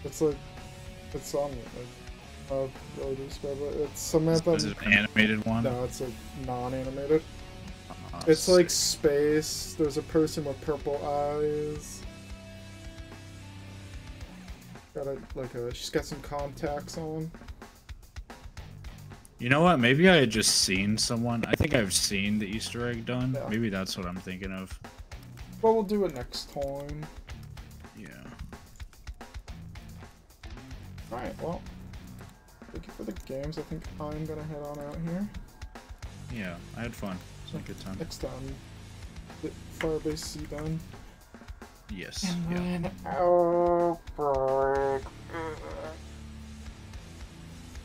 It's like it's on it. Like, how really to describe it? It's Samantha. Is it an animated one? No, it's a non-animated. Ah, It's like space. There's a person with purple eyes. Got a like a. She's got some contacts on. You know what? Maybe I had just seen someone. I think I've seen the Easter egg done. Yeah. Maybe that's what I'm thinking of. Well, we'll do it next time. Yeah. Alright, well. Thank you for the games. I think I'm gonna head on out here. Yeah, I had fun. It was a good time. Next time, get Firebase Z done. Yes. And Yeah. then oh, outbreak.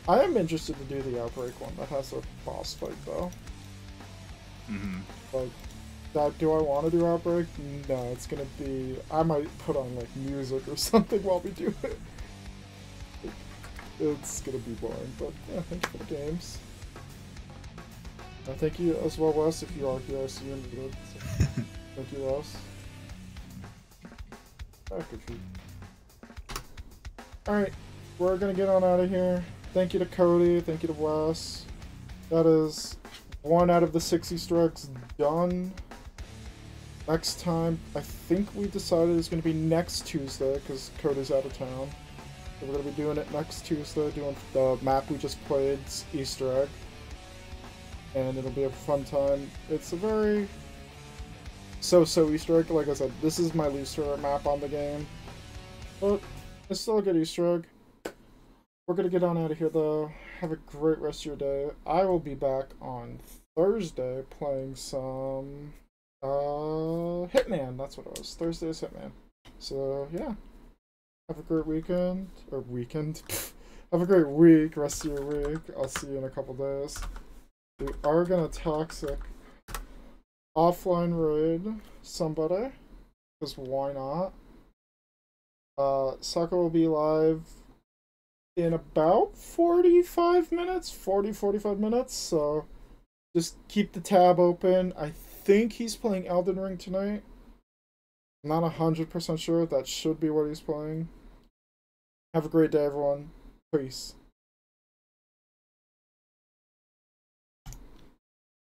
I am interested to do the Outbreak one that has a boss fight though. Mm-hmm. Like, that, do I want to do Outbreak? No, it's gonna be. I might put on like music or something while we do it. It's gonna be boring, but yeah, thank you for the games. Uh, thank you as well, Wes, if you are here. I see you muted. So thank you, Wes. Back. Alright, we're gonna get on out of here. Thank you to Cody, thank you to Wes. That is one out of the six Easter eggs done. Next time, I think we decided it's going to be next Tuesday because Cody's out of town. So we're going to be doing it next Tuesday, doing the map we just played's Easter egg. And it'll be a fun time. It's a very so-so Easter egg. Like I said, this is my least favorite map on the game. But it's still a good Easter egg. We're going to get on out of here though. Have a great rest of your day. I will be back on Thursday playing some uh Hitman. That's what it was. Thursday's Hitman. So yeah. Have a great weekend or weekend. Have a great week. Rest of your week. I'll see you in a couple days. We are gonna toxic offline raid somebody. Because why not? Uh, Saka will be live in about 45 minutes 40 45 minutes so just keep the tab open. I think he's playing elden ring tonight. I'm not 100% sure. That should be what he's playing. Have a great day everyone. Peace